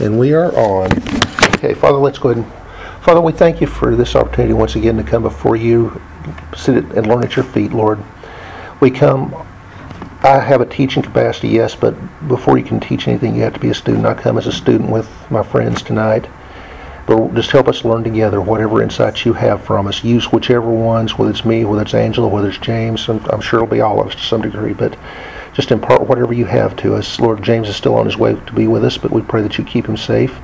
And we are on. Okay, Father, let's go ahead and, Father, we thank you for this opportunity once again to come before you, sit and learn at your feet, Lord. We come, I have a teaching capacity, yes, but before you can teach anything, you have to be a student. I come as a student with my friends tonight. But just help us learn together whatever insights you have from us. Use whichever ones, whether it's me, whether it's Angela, whether it's James. I'm, I'm sure it'll be all of us to some degree, but just impart whatever you have to us. Lord, James is still on his way to be with us, but we pray that you keep him safe.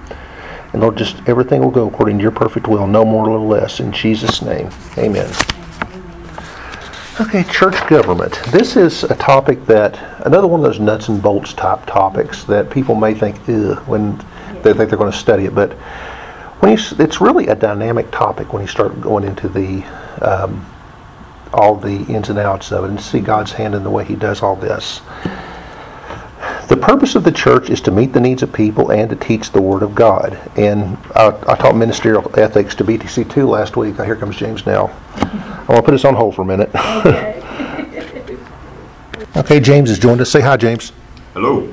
And Lord, just everything will go according to your perfect will, no more, no less. In Jesus' name, amen. Okay, church government. This is a topic that, another one of those nuts and bolts type topics that people may think, ugh, when they think they're going to study it. But when you, it's really a dynamic topic when you start going into the um, all the ins and outs of it and see God's hand in the way He does all this. The purpose of the church is to meet the needs of people and to teach the Word of God. And I, I taught ministerial ethics to BTC2 last week. Here comes James now. I'm going to put this on hold for a minute. Okay. okay, James has joined us. Say hi, James. Hello.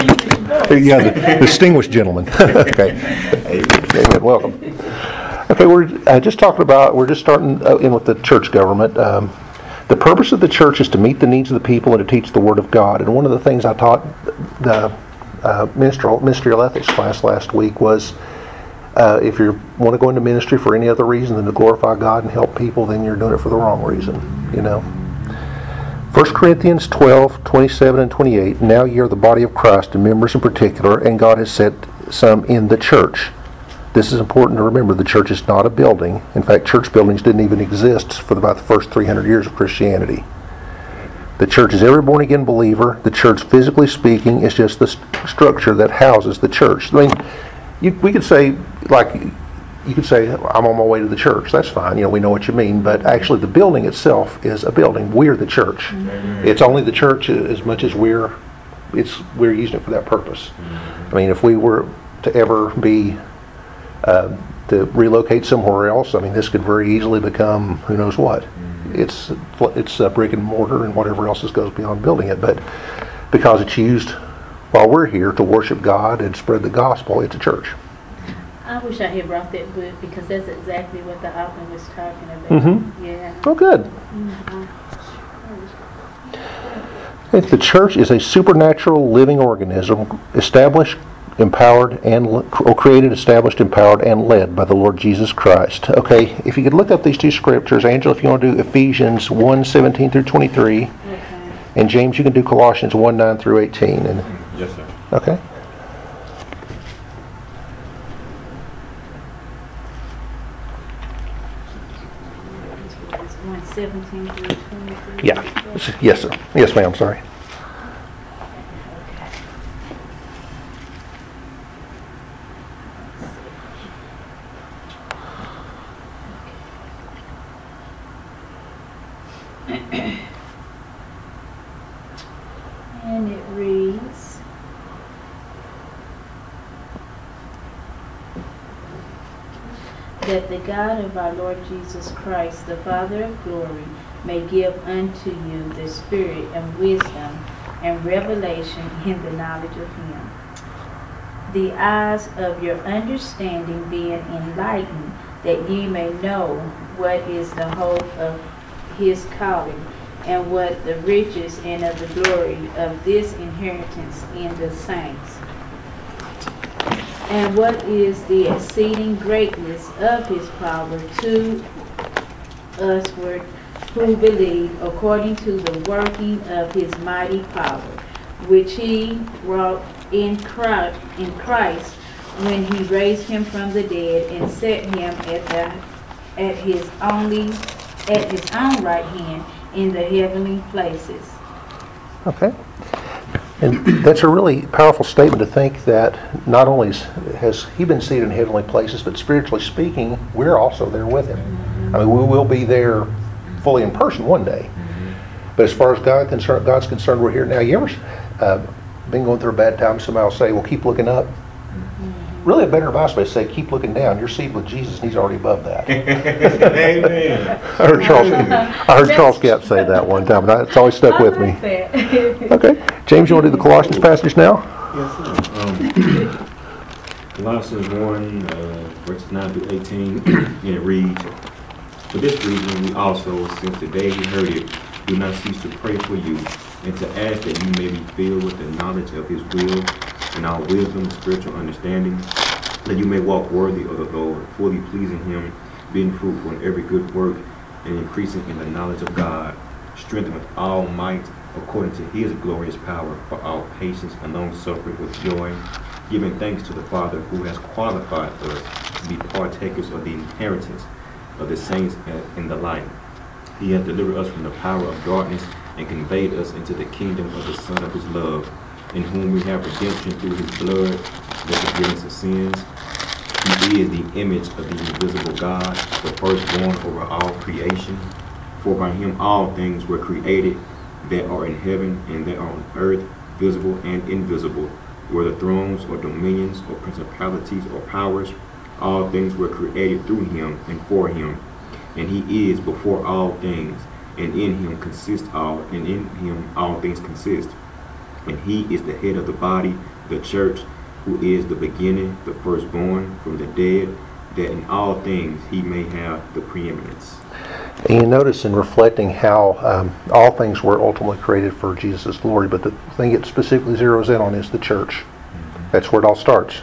Yeah, the distinguished gentleman. okay. Amen. Welcome. Okay, we're uh, just talking about, we're just starting uh, in with the church government. Um, the purpose of the church is to meet the needs of the people and to teach the Word of God. And one of the things I taught the uh, ministerial, ministerial ethics class last week was uh, if you want to go into ministry for any other reason than to glorify God and help people, then you're doing it for the wrong reason, you know. 1 Corinthians 12, 27 and 28. Now ye are the body of Christ, and members in particular, and God has set some in the church. This is important to remember. The church is not a building. In fact, church buildings didn't even exist for about the first 300 years of Christianity. The church is every born again believer. The church, physically speaking, is just the st- structure that houses the church. I mean, you, we could say, like, you could say, I'm on my way to the church. That's fine. You know, we know what you mean. But actually, the building itself is a building. We're the church. Mm-hmm. It's only the church as much as we're, it's, we're using it for that purpose. Mm-hmm. I mean, if we were to ever be, uh, to relocate somewhere else, I mean, this could very easily become who knows what. It's, it's a brick and mortar and whatever else is- goes beyond building it. But because it's used while we're here to worship God and spread the gospel, it's a church. I wish I had brought that book because that's exactly what the author was talking about. Mhm. Yeah. Oh, good. Mhm. If the church is a supernatural living organism established, empowered, and or created, established, empowered, and led by the Lord Jesus Christ. Okay, if you could look up these two scriptures, Angela, if you want to do Ephesians 1 17 through 23, Okay. and James, you can do Colossians 1 9 through 18. And, Yes, sir. okay? It's one seventeen through twenty-three. Yeah. Yes, sir. Yes, ma'am. Sorry. And it reads. That the God of our Lord Jesus Christ, the Father of glory, may give unto you the spirit and wisdom and revelation in the knowledge of him. The eyes of your understanding being enlightened, that ye may know what is the hope of his calling, and what the riches and of the glory of this inheritance in the saints. And what is the exceeding greatness of his power to usward who believe according to the working of his mighty power, which he wrought in Christ, in Christ when he raised him from the dead and set him at the at his only at his own right hand in the heavenly places. Okay. And that's a really powerful statement to think that not only has he been seated in heavenly places, but spiritually speaking, we're also there with him. I mean, we will be there fully in person one day. But as far as God God's concerned, we're here now. You ever uh, been going through a bad time? Somebody will say, "Well, keep looking up." Really, a better advice would say, "Keep looking down. You're seated with Jesus, and He's already above that." Amen. I heard Charles. I heard Charles Capps say that one time, and it's always stuck with I me. like that. Okay, James, you want to do the Colossians passage now? Yes, sir. Um, Colossians 1, uh, verses 9 through 18, and it reads, For this reason we also, since the day we heard it, do not cease to pray for you, and to ask that you may be filled with the knowledge of his will, and all wisdom spiritual understanding, that you may walk worthy of the Lord, fully pleasing him, being fruitful in every good work, and increasing in the knowledge of God, strengthened with all might according to his glorious power for all patience and long suffering with joy, giving thanks to the Father who has qualified us to be partakers of the inheritance of the saints in the light. He has delivered us from the power of darkness and conveyed us into the kingdom of the Son of his love, in whom we have redemption through his blood, the forgiveness of sins. He is the image of the invisible God, the firstborn over all creation. For by him all things were created that are in heaven and that are on earth, visible and invisible, whether thrones or dominions or principalities or powers. All things were created through him and for him. And he is before all things, and in him consist all, and in him all things consist. And he is the head of the body, the church, who is the beginning, the firstborn from the dead, that in all things he may have the preeminence. And you notice in reflecting how um, all things were ultimately created for Jesus' glory, but the thing it specifically zeroes in on is the church. That's where it all starts.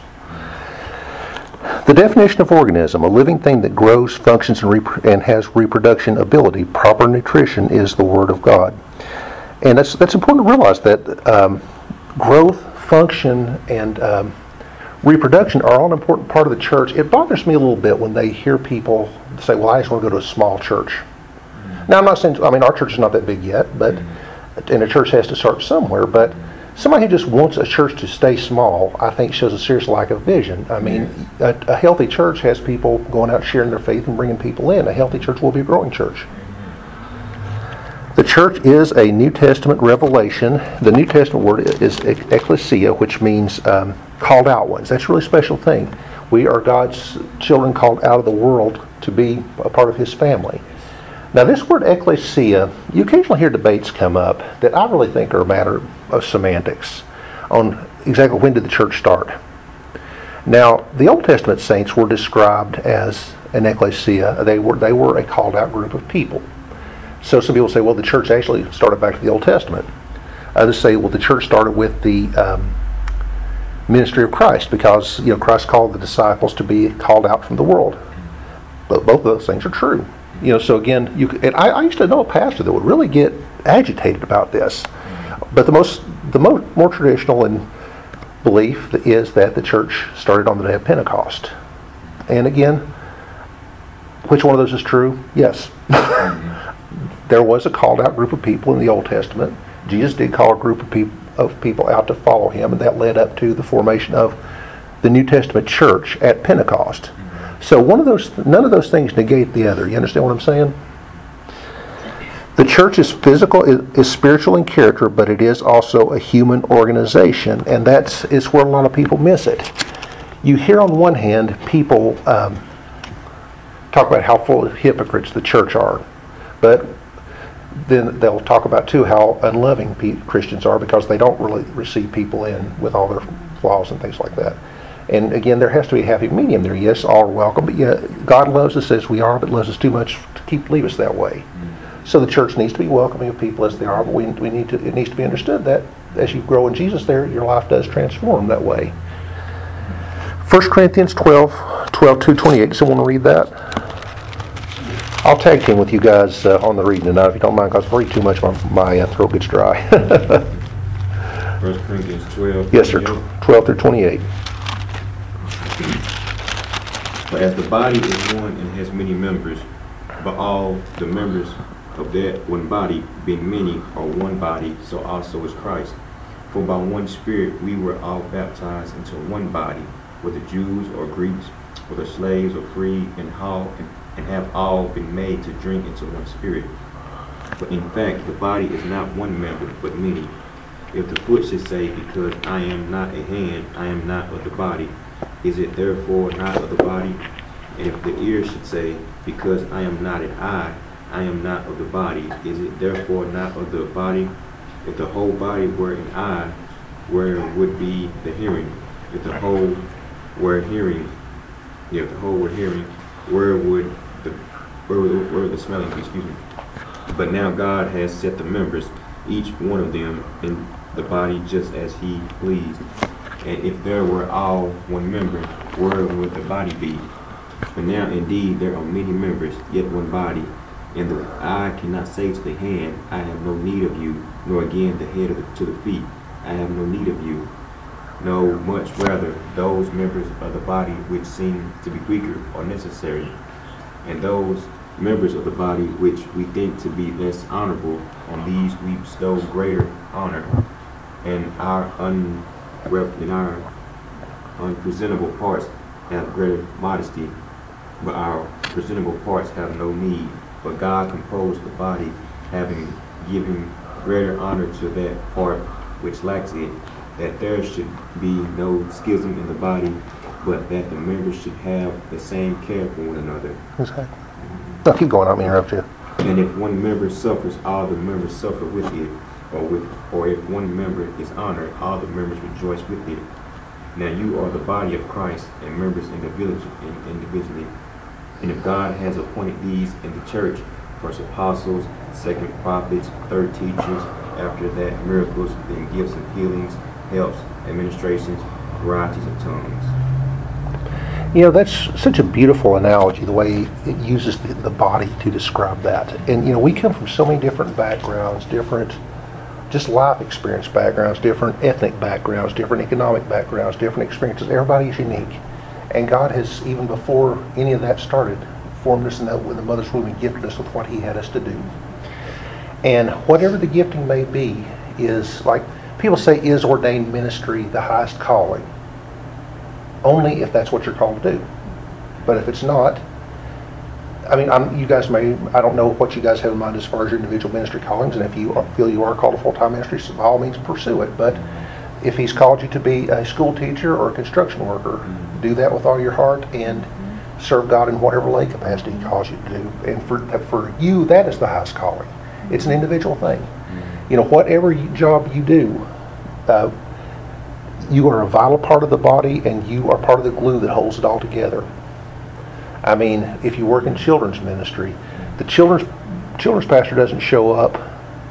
The definition of organism, a living thing that grows, functions, and, rep- and has reproduction ability, proper nutrition, is the Word of God. And that's, that's important to realize that um, growth, function, and um, reproduction are all an important part of the church. It bothers me a little bit when they hear people say, well, I just want to go to a small church. Mm-hmm. Now, I'm not saying, I mean, our church is not that big yet, but, mm-hmm. and a church has to start somewhere, but somebody who just wants a church to stay small, I think shows a serious lack of vision. I mean, a, a, healthy church has people going out sharing their faith and bringing people in. A healthy church will be a growing church. Church is a New Testament revelation. The New Testament word is ecclesia, which means um, called out ones. That's a really special thing. We are God's children called out of the world to be a part of His family. Now, this word ecclesia, you occasionally hear debates come up that I really think are a matter of semantics on exactly when did the church start. Now, the Old Testament saints were described as an ecclesia. They were they were a called out group of people. So some people say, well, the church actually started back to the Old Testament. Others say, well, the church started with the um, ministry of Christ because you know Christ called the disciples to be called out from the world. But both of those things are true. You know, so again, you and I, I used to know a pastor that would really get agitated about this. But the most the mo- more traditional and belief is that the church started on the day of Pentecost. And again, which one of those is true? Yes. there was a called out group of people in the Old Testament. Jesus did call a group of people of people out to follow him, and that led up to the formation of the New Testament church at Pentecost. So one of those, none of those things negate the other. You understand what I'm saying? The church is physical, is, spiritual in character, but it is also a human organization, and that's is where a lot of people miss it. You hear on one hand people um, talk about how full of hypocrites the church are, but then they'll talk about too how unloving Christians are because they don't really receive people in with all their flaws and things like that. And again, there has to be a happy medium there. Yes, all are welcome, but yeah, God loves us as we are, but loves us too much to keep leave us that way. So the church needs to be welcoming of people as they are, but we, we need to it needs to be understood that as you grow in Jesus, there your life does transform that way. 1 Corinthians 12, 12 to 28. Someone read that? I'll tag team with you guys uh, on the reading tonight if you don't mind, because if I read too much, my, my uh, throat gets dry. 1 Corinthians 12. Yes, sir. 12 through 28. For as the body is one and has many members, but all the members of that one body, being many, are one body, so also is Christ. For by one Spirit we were all baptized into one body, whether Jews or Greeks, whether slaves or free, and how and have all been made to drink into one Spirit. But in fact, the body is not one member, but many. If the foot should say, Because I am not a hand, I am not of the body, is it therefore not of the body? And if the ear should say, Because I am not an eye, I am not of the body, is it therefore not of the body? If the whole body were an eye, where would be the hearing? If the whole were hearing, if the whole were hearing, where would where would the, where would the smelling? Excuse me. But now God has set the members, each one of them, in the body just as He pleased. And if there were all one member, where would the body be? But now indeed there are many members, yet one body. And the eye cannot say to the hand, I have no need of you, nor again the head the, to the feet, I have no need of you. No, much rather, those members of the body which seem to be weaker are necessary, and those members of the body which we think to be less honorable, on these we bestow greater honor, and our un in our unpresentable parts have greater modesty, but our presentable parts have no need. But God composed the body, having given greater honor to that part which lacks it, that there should be no schism in the body, but that the members should have the same care for one another. Exactly. Keep going. I'm interrupt you. And if one member suffers, all the members suffer with it. Or with, or if one member is honored, all the members rejoice with it. Now you are the body of Christ and members in the individually. individually. And if God has appointed these in the church, first apostles, second prophets, third teachers, after that miracles, then gifts of healings, helps, administrations, varieties of tongues. You know, that's such a beautiful analogy, the way it uses the, the body to describe that. And, you know, we come from so many different backgrounds, different just life experience backgrounds, different ethnic backgrounds, different economic backgrounds, different experiences. Everybody's unique. And God has, even before any of that started, formed us in the, in the mother's womb and gifted us with what He had us to do. And whatever the gifting may be, is like people say, is ordained ministry the highest calling? Only if that's what you're called to do. But if it's not, I mean, I'm, you guys may, I don't know what you guys have in mind as far as your individual ministry callings, and if you are, feel you are called to full-time ministry, so by all means pursue it. But if he's called you to be a school teacher or a construction worker, mm-hmm. do that with all your heart and serve God in whatever lay capacity he calls you to do. And for, for you, that is the highest calling. It's an mm-hmm. individual thing. Mm-hmm. You know, whatever job you do, uh, you are a vital part of the body and you are part of the glue that holds it all together. I mean, if you work in children's ministry, the children's children's pastor doesn't show up,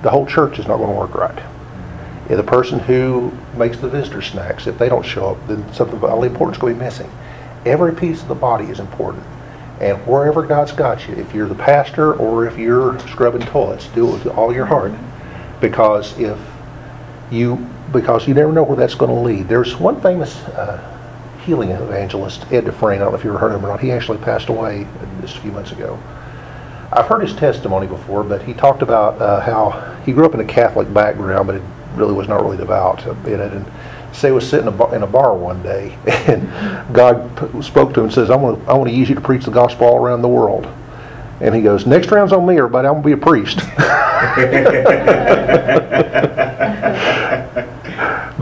the whole church is not going to work right. If the person who makes the visitor snacks, if they don't show up, then something vitally important is going to be missing. Every piece of the body is important. And wherever God's got you, if you're the pastor or if you're scrubbing toilets, do it with all your heart. Because if you, because you never know where that's going to lead. There's one famous uh, healing evangelist, Ed Dufresne. I don't know if you ever heard of him or not. He actually passed away just a few months ago. I've heard his testimony before, but he talked about uh, how he grew up in a Catholic background, but it really was not really devout in it. And say was sitting in a bar one day, and God spoke to him and says, "I want to, use you to preach the gospel all around the world." And he goes, "Next round's on me, everybody. I'm gonna be a priest."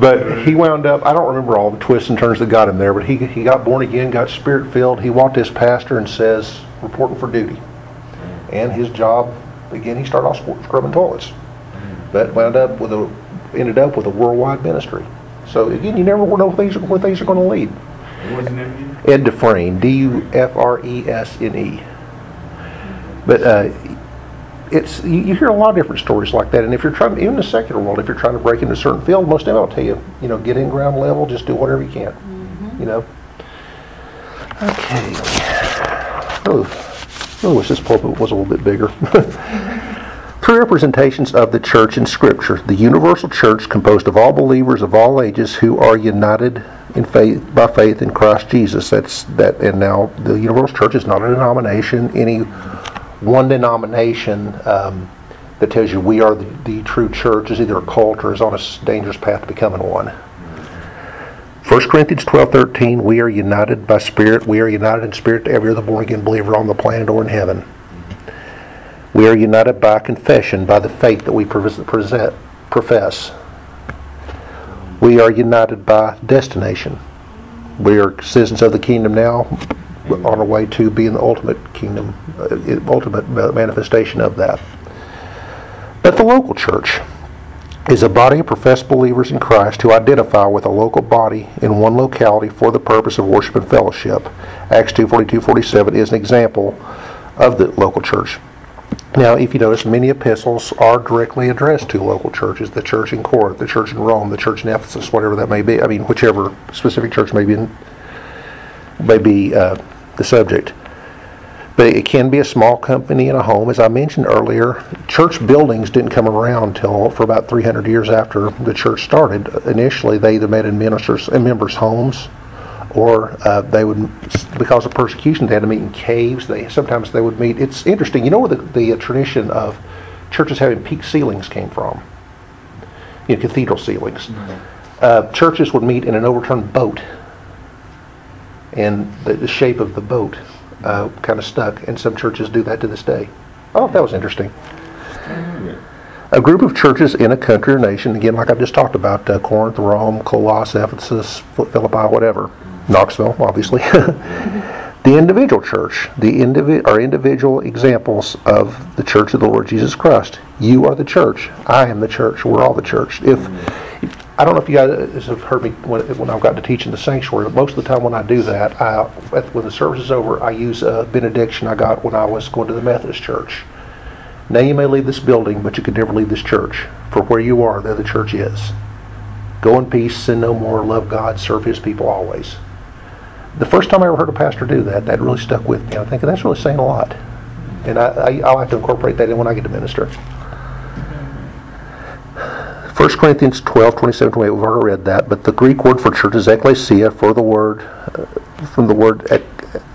But he wound up, I don't remember all the twists and turns that got him there, but he, he got born again, got spirit filled. He walked his pastor and says, reporting for duty. And his job, again, he started off scrubbing toilets. But wound up with a, ended up with a worldwide ministry. So again, you never know where things are, where things are going to lead. What's his name? Ed Dufresne, D-U-F-R-E-S-N-E. But uh, it's you, you, hear a lot of different stories like that. And if you're trying, even in the secular world, if you're trying to break into a certain field, most of them will tell you, you know, get in ground level, just do whatever you can. Mm-hmm. You know. Okay. Oh, I wish this pulpit was a little bit bigger. Three representations of the church in Scripture: the universal church, composed of all believers of all ages who are united in faith by faith in Christ Jesus. That's that. And now the universal church is not a denomination, any one denomination um, that tells you we are the, the, true church is either a cult or is on a dangerous path to becoming one. 1 Corinthians 12 13, we are united by spirit. We are united in spirit to every other born again believer on the planet or in heaven. We are united by confession, by the faith that we present, profess. We are united by destination. We are citizens of the kingdom now, on our way to being the ultimate kingdom, uh, ultimate manifestation of that. But the local church, is a body of professed believers in Christ who identify with a local body in one locality for the purpose of worship and fellowship. Acts 2 42 47 is an example of the local church. Now, if you notice, many epistles are directly addressed to local churches the church in Corinth, the church in Rome, the church in Ephesus, whatever that may be. I mean, whichever specific church may be, in, may be uh, the subject. But it can be a small company in a home. As I mentioned earlier, church buildings didn't come around until for about 300 years after the church started. Initially, they either met in ministers in members' homes, or uh, they would, because of persecution, they had to meet in caves. They sometimes they would meet. It's interesting. You know where the, the uh, tradition of churches having peak ceilings came from? You know, cathedral ceilings. Uh, churches would meet in an overturned boat, and the, shape of the boat uh, kind of stuck, and some churches do that to this day. Oh, that was interesting. A group of churches in a country or nation, again, like I've just talked about, uh, Corinth, Rome, Colossae, Ephesus, Philippi, whatever, Knoxville, obviously. the individual church, the indivi- are individual examples of the church of the Lord Jesus Christ. You are the church. I am the church. We're all the church. If I don't know if you guys uh, have heard me when, when I've got to teach in the sanctuary, but most of the time when I do that, I, when the service is over, I use a benediction I got when I was going to the Methodist church. Now you may leave this building, but you can never leave this church. For where you are, there the church is. Go in peace, sin no more, love God, serve His people always. The first time I ever heard a pastor do that, that really stuck with me. I'm thinking that's really saying a lot, and I, I, I like to incorporate that in when I get to minister. 1 Corinthians 12, 27, 28, we've already read that, but the Greek word for church is ekklesia, for the word, uh, from the word ek,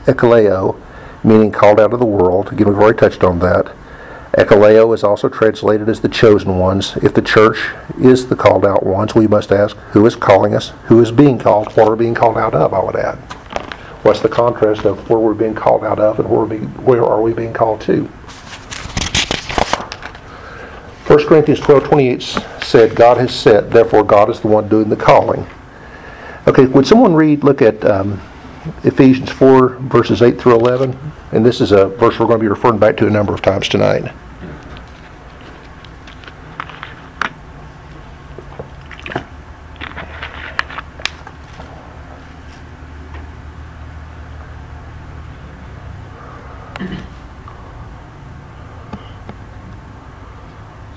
ekkaleo, meaning called out of the world. Again, we've already touched on that. Ekkaleo is also translated as the chosen ones. If the church is the called out ones, we must ask, who is calling us? Who is being called? What are we being called out of, I would add. What's the contrast of where we're being called out of and where, we, where are we being called to? 1 Corinthians 12, 28 said, God has set, therefore God is the one doing the calling. Okay, would someone read, look at um, Ephesians 4, verses 8 through 11? And this is a verse we're going to be referring back to a number of times tonight.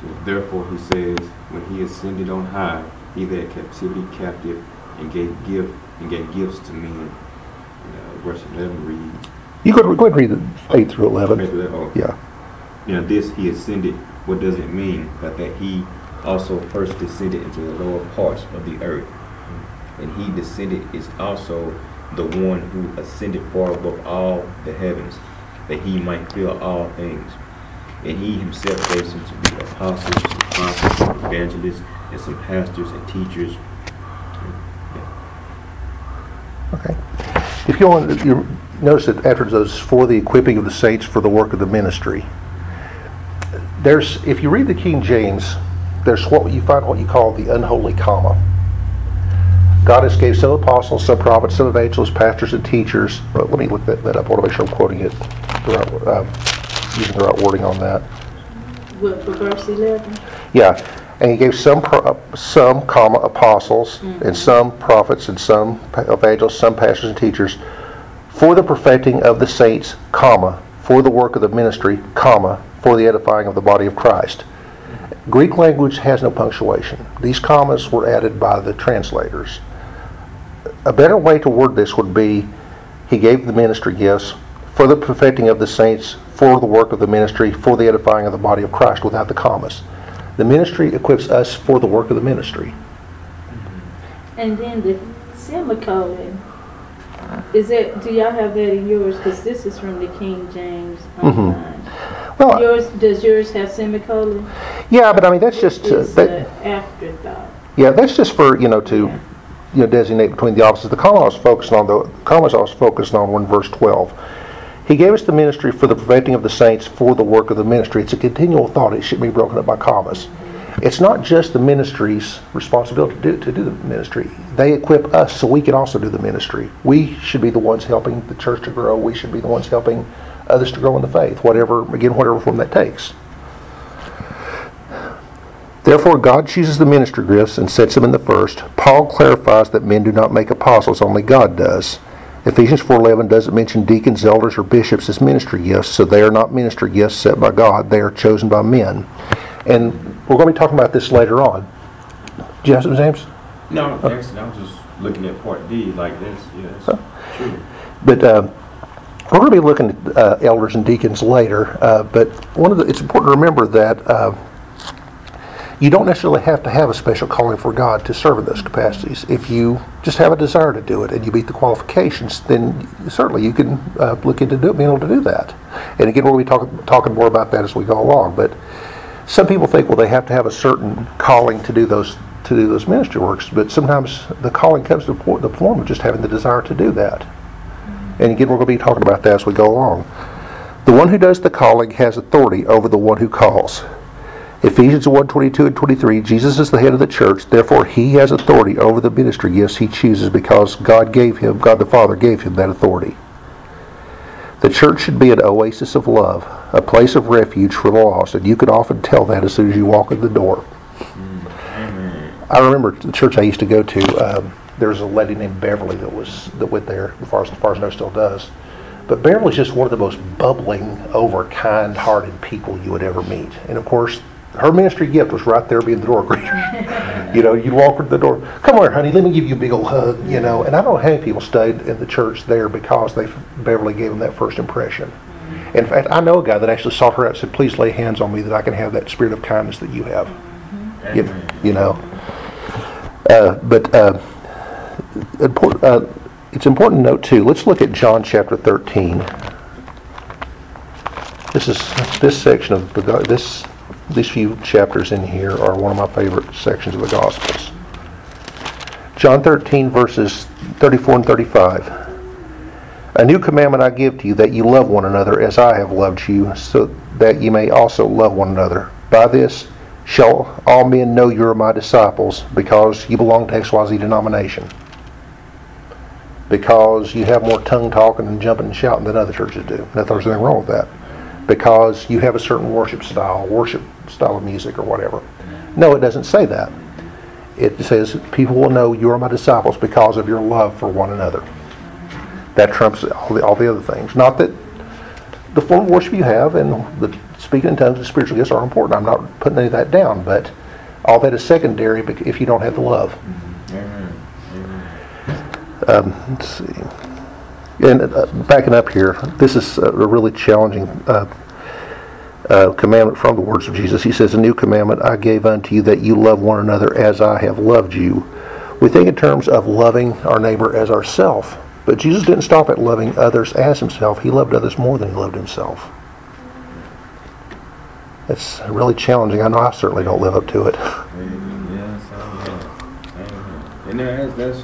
So therefore, he says, when he ascended on high, he led captivity captive and gave gift and gave gifts to men. Uh, verse 11 reads. You go, go ahead read the 8 through 11. Oh, Yeah. Now this he ascended, what does it mean? But that he also first descended into the lower parts of the earth. And he descended is also the one who ascended far above all the heavens, that he might fill all things. And he himself gave some to be apostles, some prophets, some evangelists, and some pastors and teachers. Okay. If you want, you notice that after those for the equipping of the saints for the work of the ministry, there's if you read the King James, there's what you find what you call the unholy comma. God has gave some apostles, some prophets, some evangelists, pastors, and teachers. But let me look that, that up. I want to make sure I'm quoting it, uh, using the right wording on that. What, verse 11? Yeah, and he gave some, some, comma, apostles, and some prophets, and some evangelists, some pastors and teachers, for the perfecting of the saints, comma, for the work of the ministry, comma, for the edifying of the body of Christ. Greek language has no punctuation. These commas were added by the translators. A better way to word this would be, he gave the ministry gifts for the perfecting of the saints, for the work of the ministry, for the edifying of the body of Christ, without the commas. The ministry equips us for the work of the ministry. And then the semicolon, is it? do y'all have that in yours? Because this is from the King James Mm-hmm. Well, Yours, does yours have semicolon? yeah, but I mean that's just It's that, an afterthought. yeah, that's just for you know to Yeah. you know designate between the offices. The comma I was focusing on the commas I was focusing on in verse twelve. He gave us the ministry for the perfecting of the saints for the work of the ministry. It's a continual thought. It shouldn't be broken up by commas. It's not just the ministry's responsibility to do, to do the ministry. They equip us so we can also do the ministry. We should be the ones helping the church to grow. We should be the ones helping others to grow in the faith, whatever, again, whatever form that takes. Therefore, God chooses the ministry gifts and sets them in the first. Paul clarifies that men do not make apostles, only God does. Ephesians 4:11 doesn't mention deacons, elders, or bishops as ministry gifts, so they are not ministry gifts set by God. They are chosen by men. And we're going to be talking about this later on. Do you have some, James? No, actually, I was just looking at part D like this, yes, true. But uh, we're going to be looking at uh, elders and deacons later. Uh, but one of the, it's important to remember that uh, you don't necessarily have to have a special calling for God to serve in those capacities. If you just have a desire to do it and you meet the qualifications, then certainly you can uh, look into do, being able to do that. And again, we'll be talking talking more about that as we go along. But some people think, well, they have to have a certain calling to do those to do those ministry works. But sometimes the calling comes to the form of just having the desire to do that. And again, we're going to be talking about that as we go along. The one who does the calling has authority over the one who calls. Ephesians 1 22 and 23, Jesus is the head of the church, therefore he has authority over the ministry gifts he chooses because God gave him, God the Father gave him that authority. The church should be an oasis of love, a place of refuge for the lost, and you can often tell that as soon as you walk in the door. I remember the church I used to go to, um, there was a lady named Beverly that was that went there, as far as, as far as I know still does. But Beverly's just one of the most bubbling over, kind-hearted people you would ever meet. And of course, her ministry gift was right there being the door greeter. you know, you'd walk her to the door, come here, honey, let me give you a big old hug, you know. And I don't know how many people stayed in the church there because they Beverly gave them that first impression. In fact, I know a guy that actually sought her out and said, please lay hands on me that I can have that spirit of kindness that you have. You, Amen. you know. Uh, but uh, uh, it's important to note too. Let's look at John chapter 13. This is this section of the this these few chapters in here are one of my favorite sections of the Gospels. John 13 verses 34 and 35. A new commandment I give to you that you love one another as I have loved you, so that you may also love one another. By this shall all men know you are my disciples, because you belong to XYZ denomination. Because you have more tongue talking and jumping and shouting than other churches do. Not that there's anything wrong with that. Because you have a certain worship style, worship style of music or whatever. No, it doesn't say that. It says people will know you are my disciples because of your love for one another. That trumps all the, all the other things. Not that the form of worship you have and the speaking in tongues and spiritual gifts are important. I'm not putting any of that down, but all that is secondary if you don't have the love. Amen. Amen. Um, let's see. And uh, backing up here, this is a really challenging uh, uh, commandment from the words of Jesus. He says, A new commandment I gave unto you that you love one another as I have loved you. We think in terms of loving our neighbor as ourself, but Jesus didn't stop at loving others as himself. He loved others more than he loved himself. It's really challenging. I know I certainly don't live up to it. Yes, amen. Amen. And that's, that's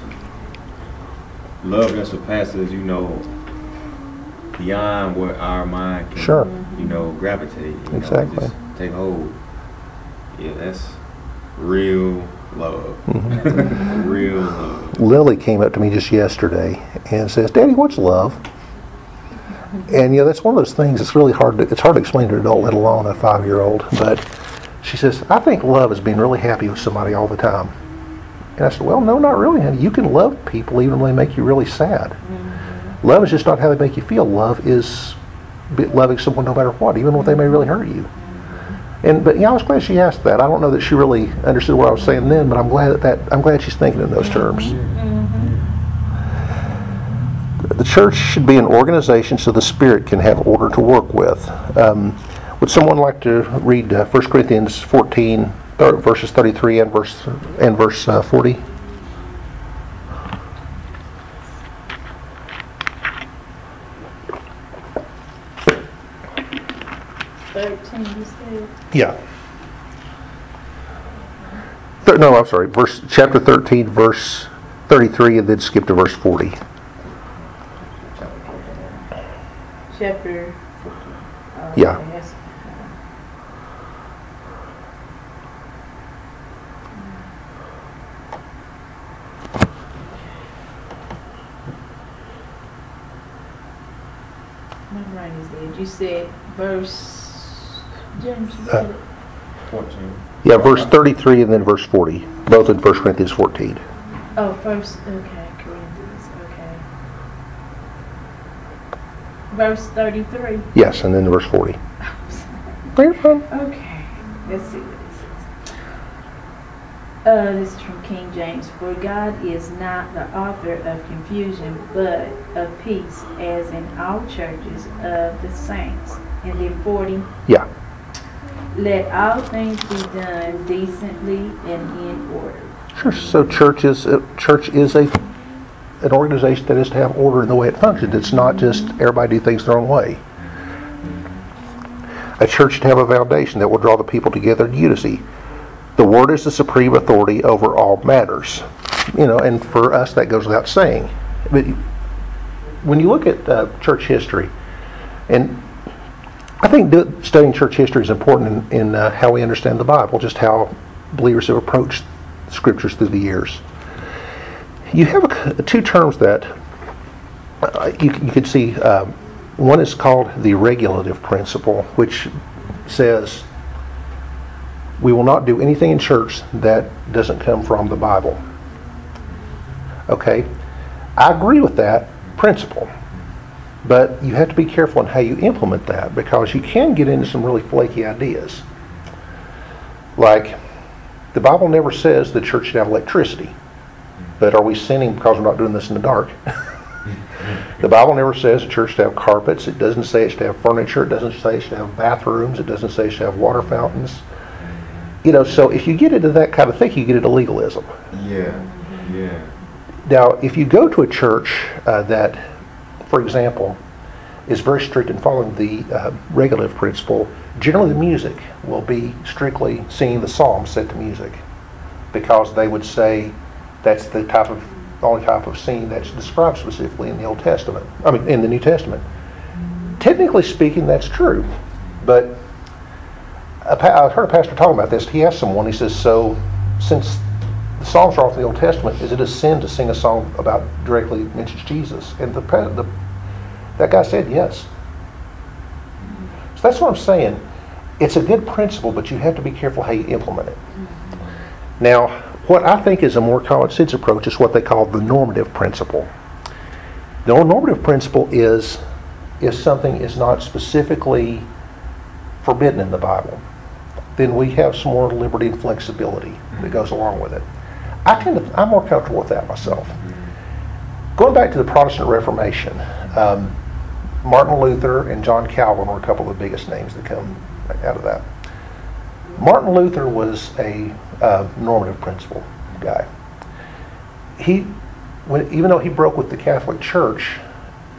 love that surpasses, you know, beyond what our mind can, Sure. You know, gravitate. You know, Exactly. just take hold. Yeah, that's real love. Mm-hmm. real love. Lily came up to me just yesterday and says, "Daddy, what's love?" And you know, that's one of those things. It's really hard. To, it's hard to explain to an adult, let alone a five-year-old. But she says, "I think love is being really happy with somebody all the time." And I said, "Well, no, not really, honey. You can love people even when they make you really sad. Love is just not how they make you feel. Love is be- loving someone no matter what, even when they may really hurt you." And but yeah, I was glad she asked that. I don't know that she really understood what I was saying then, but I'm glad that, that I'm glad she's thinking in those terms. The church should be an organization so the Spirit can have order to work with. Um, would someone like to read uh, 1 Corinthians 14, thir- verses 33 and verse and verse uh, 40? Thirteen, you said? Yeah. No, I'm sorry. Verse chapter 13, verse 33, and then skip to verse 40. Chapter. uh, Yeah. yes. My writing's there. You said verse, James, you Uh, it? Fourteen. Yeah, verse 33 and then verse 40, both in 1 Corinthians 14. Oh, first, okay, Corinthians, okay. Verse thirty-three. Yes, and then verse 40. Very fun. Okay, let's see what this is. Uh, this is from King James. For God is not the author of confusion, but of peace, as in all churches of the saints. And then forty. Yeah. Let all things be done decently and in order. Sure. So church is, uh, church is a, an organization that is to have order in the way it functions. It's not just everybody do things their own way. A church should have a foundation that will draw the people together in unity. The word is the supreme authority over all matters. You know, and for us that goes without saying. But when you look at uh, church history, and I think studying church history is important in, in uh, how we understand the Bible, just how believers have approached scriptures through the years. You have a, two terms that uh, you, you could see. Um, one is called the regulative principle, which says we will not do anything in church that doesn't come from the Bible. Okay? I agree with that principle. But you have to be careful in how you implement that because you can get into some really flaky ideas. Like, the Bible never says the church should have electricity. But are we sinning because we're not doing this in the dark? the Bible never says the church should have carpets. It doesn't say it should have furniture. It doesn't say it should have bathrooms. It doesn't say it should have water fountains. You know, so if you get into that kind of thing, you get into legalism. Yeah, yeah. Now, if you go to a church uh, that, for example, is very strict in following the uh, regulative principle, generally the music will be strictly singing the psalms set to music because they would say that's the type of only type of singing that's described specifically in the Old Testament. I mean, in the New Testament. Technically speaking, that's true, but I heard a pastor talking about this. He asked someone. He says, "So, since the Psalms are off the Old Testament, is it a sin to sing a song about directly mentions Jesus?" And the, the that guy said yes. So that's what I'm saying. It's a good principle, but you have to be careful how you implement it. Now, what I think is a more common sense approach is what they call the normative principle. The normative principle is if something is not specifically forbidden in the Bible, then we have some more liberty and flexibility that goes along with it. I tend to, I'm more comfortable with that myself. Going back to the Protestant Reformation, um, Martin Luther and John Calvin were a couple of the biggest names that come out of that. Martin Luther was a uh, normative principle guy. He, when, even though he broke with the Catholic Church,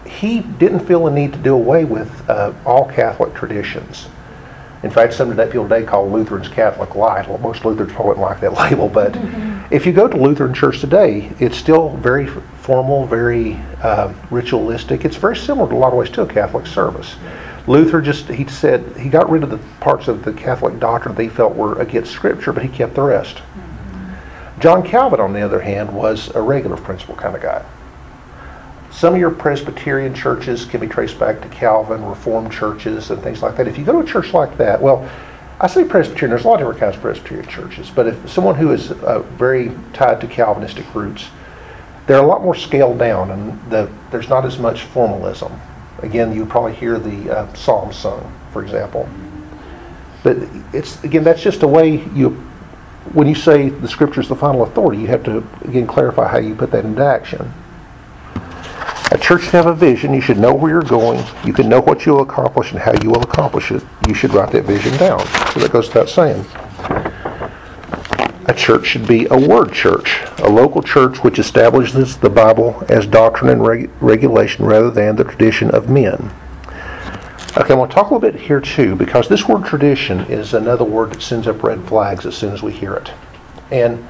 he didn't feel the need to do away with uh, all Catholic traditions. In fact, some today people today call Lutherans Catholic light. Well, most Lutherans probably don't like that label, but if you go to Lutheran church today, it's still very formal, very uh, ritualistic. It's very similar in a lot of ways to a Catholic service. Luther just he said he got rid of the parts of the Catholic doctrine that he felt were against Scripture, but he kept the rest. John Calvin, on the other hand, was a regular principle kind of guy. Some of your Presbyterian churches can be traced back to Calvin, Reformed churches, and things like that. If you go to a church like that, well, I say Presbyterian, there's a lot of different kinds of Presbyterian churches, but if someone who is uh, very tied to Calvinistic roots, they're a lot more scaled down, and the, there's not as much formalism. Again, you probably hear the uh, psalms sung, for example. But it's again, that's just a way you, when you say the Scripture is the final authority, you have to again clarify how you put that into action. A church should have a vision. You should know where you're going. You can know what you'll accomplish and how you will accomplish it. You should write that vision down. So that goes without saying. A church should be a word church, a local church which establishes the Bible as doctrine and reg- regulation rather than the tradition of men. Okay, I want to talk a little bit here too, because this word tradition is another word that sends up red flags as soon as we hear it. And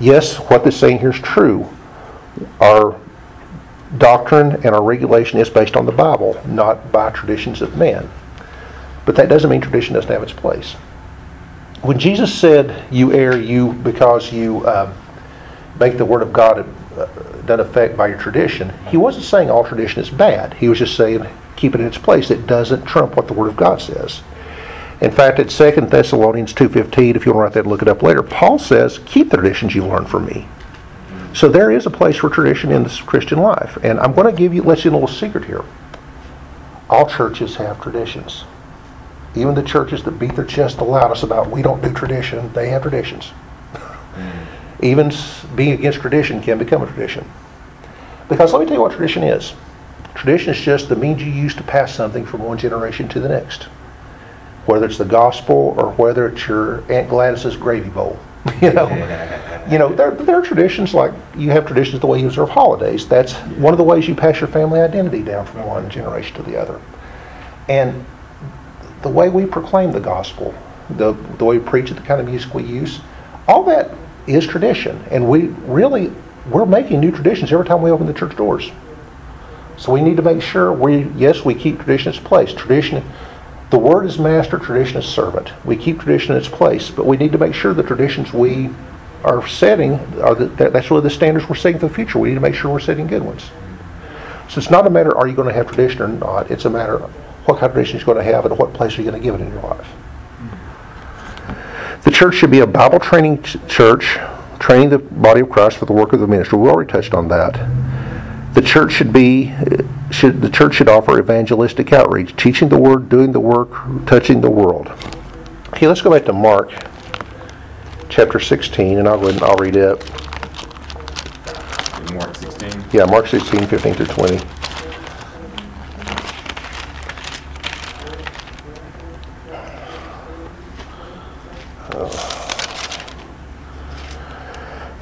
yes, what they're saying here is true. Our doctrine and our regulation is based on the Bible, not by traditions of man. But that doesn't mean tradition doesn't have its place. When Jesus said, "You err, you because you uh, make the Word of God uh, done effect by your tradition," he wasn't saying all tradition is bad. He was just saying keep it in its place. It doesn't trump what the Word of God says. In fact, at 2 Thessalonians 2.15, if you want to write that and look it up later, Paul says, keep the traditions you learned from me. So there is a place for tradition in this Christian life. And I'm going to give you, let you in a little secret here. All churches have traditions. Even the churches that beat their chest the loudest about we don't do tradition, they have traditions. Hmm. Even being against tradition can become a tradition. Because let me tell you what tradition is. Tradition is just the means you use to pass something from one generation to the next. Whether it's the gospel or whether it's your Aunt Gladys's gravy bowl. You know, you know, there, there are traditions like you have traditions the way you observe holidays. That's one of the ways you pass your family identity down from one generation to the other. And the way we proclaim the gospel, the, the way we preach it, the kind of music we use, all that is tradition. And we really, we're making new traditions every time we open the church doors. So we need to make sure we, yes, we keep traditions in place. Tradition, the word is master, tradition is servant. We keep tradition in its place, but we need to make sure the traditions we are setting are the, that- that's really the standards we're setting for the future. We need to make sure we're setting good ones. So it's not a matter are you going to have tradition or not. It's a matter of what kind of tradition you're going to have and what place are you going to give it in your life. The church should be a Bible training ch- church, training the body of Christ for the work of the ministry. We already touched on that. The church should be should the church should offer evangelistic outreach, teaching the word, doing the work, touching the world. Okay, let's go back to Mark chapter 16 and I'll go ahead and I'll read it. Mark 16. Yeah, Mark 16, 15 through 20.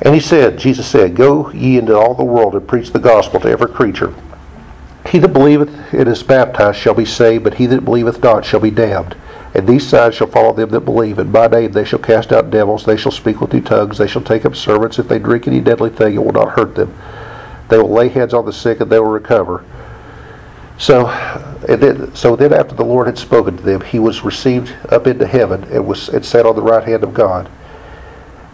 And he said, Jesus said, Go ye into all the world and preach the gospel to every creature. He that believeth and is baptized shall be saved, but he that believeth not shall be damned. And these signs shall follow them that believe. And by name they shall cast out devils, they shall speak with new tongues, they shall take up servants. If they drink any deadly thing, it will not hurt them. They will lay hands on the sick, and they will recover. So, then, so then after the Lord had spoken to them, he was received up into heaven and was and sat on the right hand of God.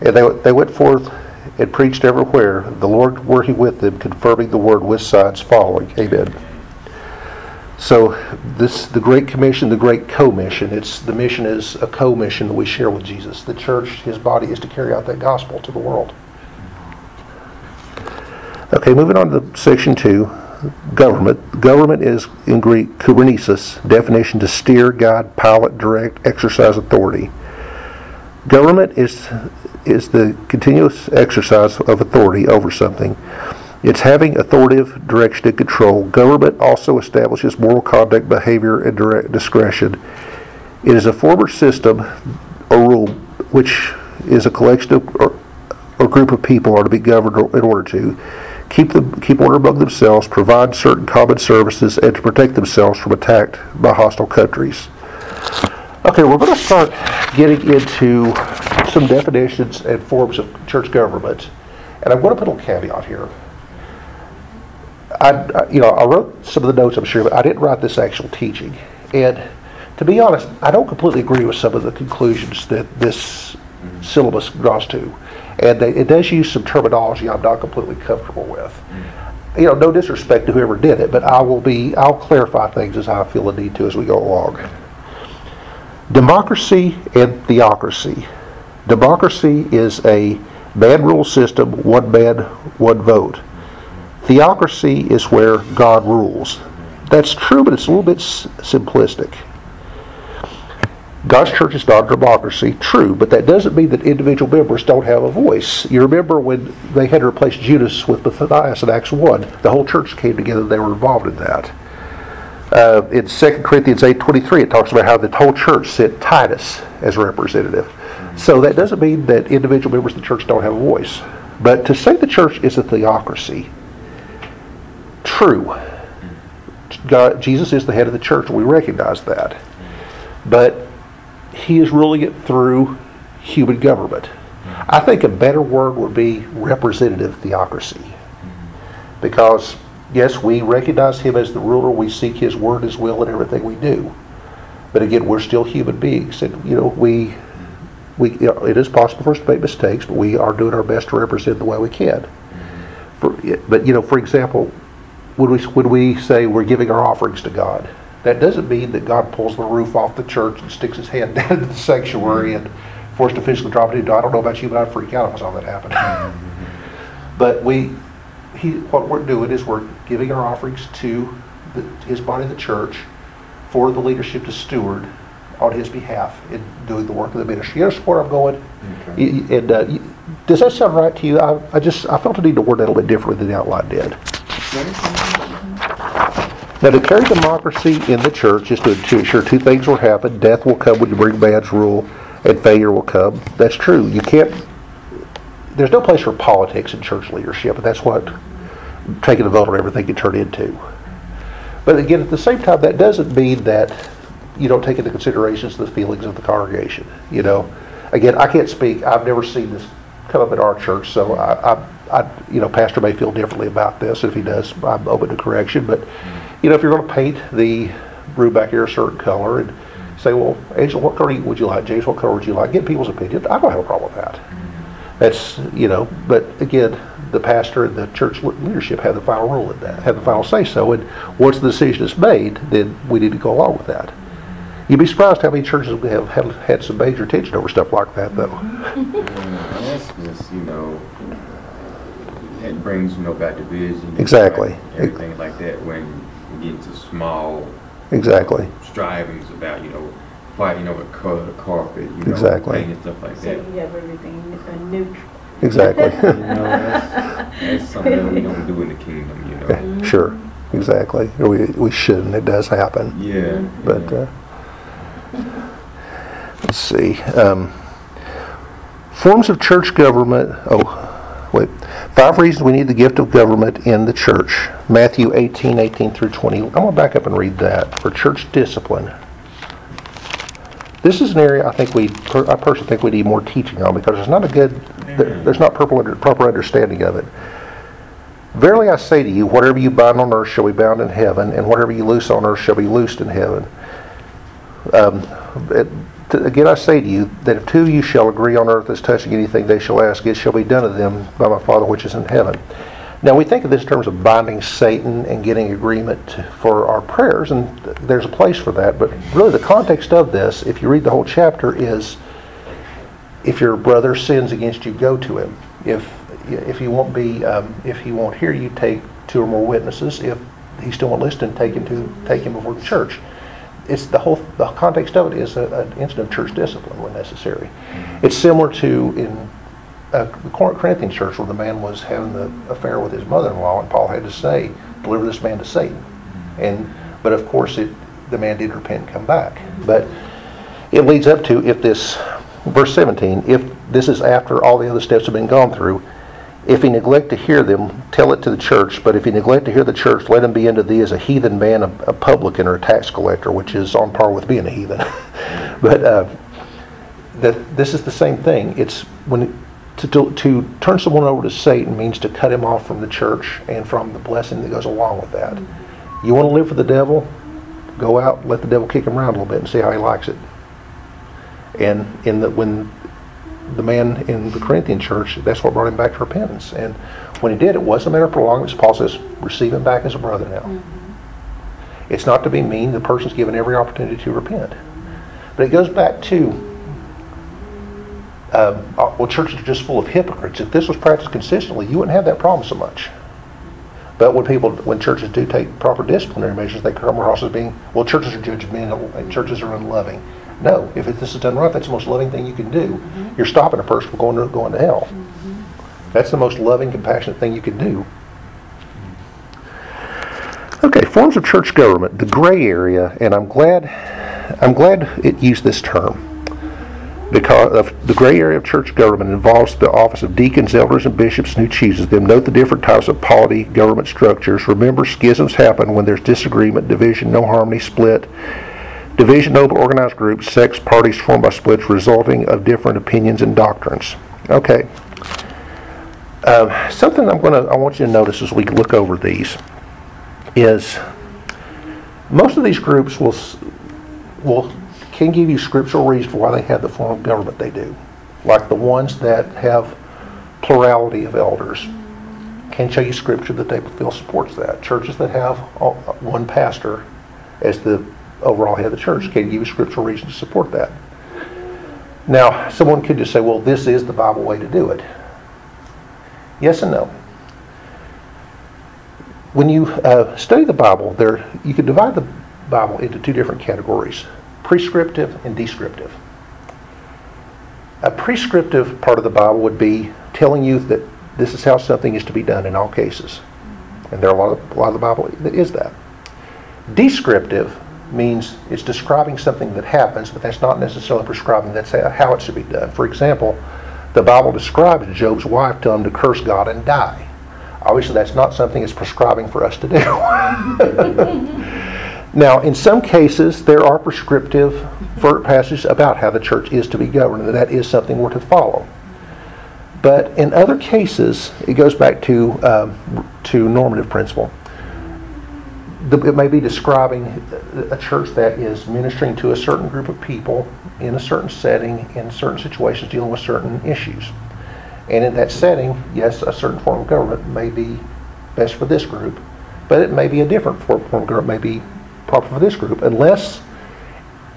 And they, they went forth and preached everywhere, the Lord were he with them, confirming the word with signs following. Amen. So this the Great Commission, the Great Commission. It's the mission is a co-mission that we share with Jesus. The church, his body, is to carry out that gospel to the world. Okay, moving on to section two, government. Government is in Greek kubernesis, definition to steer, guide, pilot, direct, exercise authority. Government is is the continuous exercise of authority over something. It's having authoritative direction and control. Government also establishes moral conduct, behavior, and direct discretion. It is a form or system or rule which is a collection of or, or group of people are to be governed in order to keep them keep order among themselves, provide certain common services, and to protect themselves from attack by hostile countries. Okay, we're going to start getting into some definitions and forms of church government, and I'm going to put a little caveat here. I, you know, I wrote some of the notes, I'm sure, but I didn't write this actual teaching. And to be honest, I don't completely agree with some of the conclusions that this syllabus draws to. And they, it does use some terminology I'm not completely comfortable with. You know, no disrespect to whoever did it, but I will be, I'll clarify things as I feel the need to as we go along. Democracy and theocracy. Democracy is a man rule system, one man, one vote. Theocracy is where God rules. That's true, but it's a little bit simplistic. God's church is not a democracy, true, but that doesn't mean that individual members don't have a voice. You remember when they had to replace Judas with Matthias in Acts 1, the whole church came together, they were involved in that. Uh, in 2 Corinthians 8.23, it talks about how the whole church sent Titus as representative. Mm-hmm. So that doesn't mean that individual members of the church don't have a voice. But to say the church is a theocracy, true. God, Jesus is the head of the church, we recognize that. Mm-hmm. But he is ruling it through human government. Mm-hmm. I think a better word would be representative theocracy. Because, yes, we recognize him as the ruler, we seek his word, his will, in everything we do. But again, we're still human beings, and, you know, we, we, you know, it is possible for us to make mistakes, but we are doing our best to represent the way we can. For, but, you know, for example, when we, when we say we're giving our offerings to God, That doesn't mean that God pulls the roof off the church and sticks his head down into the sanctuary and forced to physically drop it into. I don't know about you, but I'd freak out if I saw that happen. Mm-hmm. But we, he, what we're doing is we're giving our offerings to the, his body, the church, for the leadership to steward on his behalf in doing the work of the ministry. You understand where I'm going? Okay. And, uh, does that sound right to you? I, I just, I felt a need to word that a little bit differently than the outline did. Now, to carry democracy in the church is to to ensure two things will happen. Death will come when you bring man's rule, and failure will come. That's true. You can't, there's no place for politics in church leadership, and that's what taking a vote on everything can turn into. But again, at the same time, that doesn't mean that you don't take into considerations the feelings of the congregation. You know, again, I can't speak. I've never seen this come up at our church, so I, I, I you know, Pastor may feel differently about this. If he does, I'm open to correction. But you know, if you're going to paint the room back here a certain color and say, well, Angela, what color would you like? James, what color would you like? Get people's opinion. I don't have a problem with that. That's, you know, but again, the pastor and the church leadership have the final rule in that, have the final say so. And once the decision is made, then we need to go along with that. You'd be surprised how many churches have had, had some major tension over stuff like that, though. Yeah, That's just, you know, it brings, you know, back division. Exactly. Everything like that when we get into small Exactly. strivings about, you know, fighting over color of the carpet, you know, Exactly. and stuff like So that. you have everything neutral. Exactly. You know, that's, that's something that we don't do in the kingdom, you know. Sure. Exactly. We, we shouldn't. It does happen. Yeah. But, yeah. uh, let's see. Um, forms of church government. Oh, wait. Five reasons we need the gift of government in the church. Matthew 18, 18 through 20. I'm going to back up and read that. For church discipline. This is an area I think we, I personally think we need more teaching on because there's not a good, there- there's not proper, understanding of it. Verily I say to you, whatever you bind on earth shall be bound in heaven, and whatever you loose on earth shall be loosed in heaven. Um, it- Again, I say to you, that if two of you shall agree on earth as touching anything they shall ask, it shall be done to them by my Father which is in heaven. Now, we think of this in terms of binding Satan and getting agreement for our prayers, and there's a place for that, but really the context of this, if you read the whole chapter, is if your brother sins against you, go to him. If, if he won't be, um, if he won't hear you, take two or more witnesses. If he still won't listen, take him to, take him before the church. It's the whole, the context of it is a- an incident of church discipline when necessary. It's similar to in uh, the Corinthian church where the man was having the affair with his mother-in-law and Paul had to say, deliver this man to Satan. And, but of course, it, the man did repent and come back. But it leads up to if this, verse 17, if this is after all the other steps have been gone through, if he neglect to hear them, tell it to the church. But if he neglect to hear the church, let him be unto thee as a heathen man, a, a publican, or a tax collector, which is on par with being a heathen. but uh, that this is the same thing. It's when to, to, to turn someone over to Satan means to cut him off from the church and from the blessing that goes along with that. Mm-hmm. You want to live for the devil? Go out, let the devil kick him around a little bit and see how he likes it. And in the when the man in the Corinthian church, that's what brought him back to repentance. And when he did, it wasn't a matter of prolonging. As Paul says, receive him back as a brother now. Mm-hmm. It's not to be mean. The person's given every opportunity to repent. But it goes back to, um, uh, well, churches are just full of hypocrites. If this was practiced consistently, you wouldn't have that problem so much. But when people, when churches do take proper disciplinary measures, they come across as being, well, churches are judgmental and churches are unloving. No, if this is done right, that's the most loving thing you can do. You're stopping a person from going to, going to hell. That's the most loving, compassionate thing you can do. Okay, forms of church government, the gray area, and I'm glad, I'm glad it used this term. Because of the gray area of church government involves the office of deacons, elders, and bishops, and who chooses them. Note the different types of polity government structures. Remember, schisms happen when there's disagreement, division, no harmony, split. Division, noble organized groups, sects, parties formed by splits resulting of different opinions and doctrines. Okay. Um, something I'm going to, I want you to notice as we look over these is most of these groups will, will, can give you scriptural reasons why they have the form of government they do. Like the ones that have plurality of elders can show you scripture that they feel supports that. Churches that have one pastor as the overall head of the church. Can give you scriptural reason to support that? Now, someone could just say, well, this is the Bible way to do it. Yes and no. When you uh, study the Bible, there you can divide the Bible into two different categories: prescriptive and descriptive. A prescriptive part of the Bible would be telling you that this is how something is to be done in all cases, and there are a lot of, a lot of the Bible that is that. Descriptive means it's describing something that happens, but that's not necessarily prescribing that's how it should be done. For example, the Bible describes Job's wife telling him to curse God and die. Obviously, that's not something it's prescribing for us to do. now, in some cases, there are prescriptive passages about how the church is to be governed, and that is something we're to follow. But in other cases, it goes back to um, to normative principle it may be describing a church that is ministering to a certain group of people in a certain setting, in certain situations, dealing with certain issues. And in that setting, yes, a certain form of government may be best for this group, but it may be a different form of government may be proper for this group, unless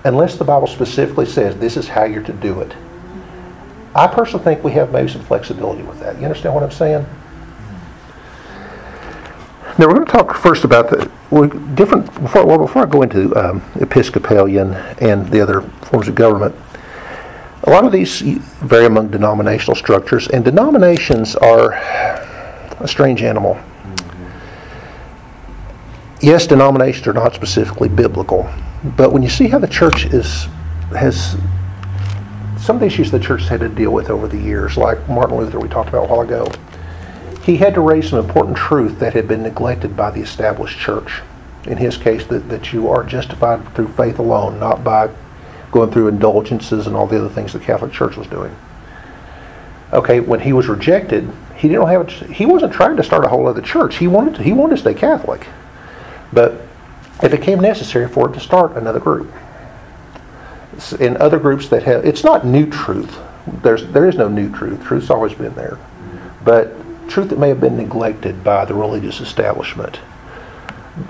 unless the Bible specifically says this is how you're to do it. I personally think we have maybe some flexibility with that. You understand what I'm saying? Now we're going to talk first about the different. Before, well, before I go into um, Episcopalian and the other forms of government, a lot of these vary among denominational structures, and denominations are a strange animal. Yes, denominations are not specifically biblical, but when you see how the church is has some of the issues the church has had to deal with over the years, like Martin Luther we talked about a while ago he had to raise some important truth that had been neglected by the established church. In his case, that, that you are justified through faith alone, not by going through indulgences and all the other things the Catholic Church was doing. Okay, when he was rejected, he didn't have he wasn't trying to start a whole other church. He wanted to, he wanted to stay Catholic, but it became necessary for it to start another group. In other groups that have, it's not new truth. There's there is no new truth. Truth's always been there, but truth that may have been neglected by the religious establishment.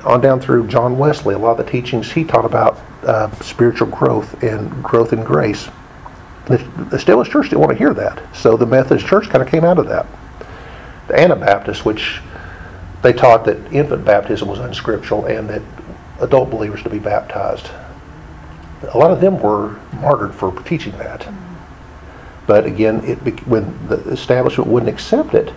On down through John Wesley, a lot of the teachings he taught about uh, spiritual growth and growth in grace. The established church didn't want to hear that, so the Methodist church kind of came out of that. The Anabaptists, which they taught that infant baptism was unscriptural and that adult believers to be baptized. A lot of them were martyred for teaching that. But again, it, when the establishment wouldn't accept it,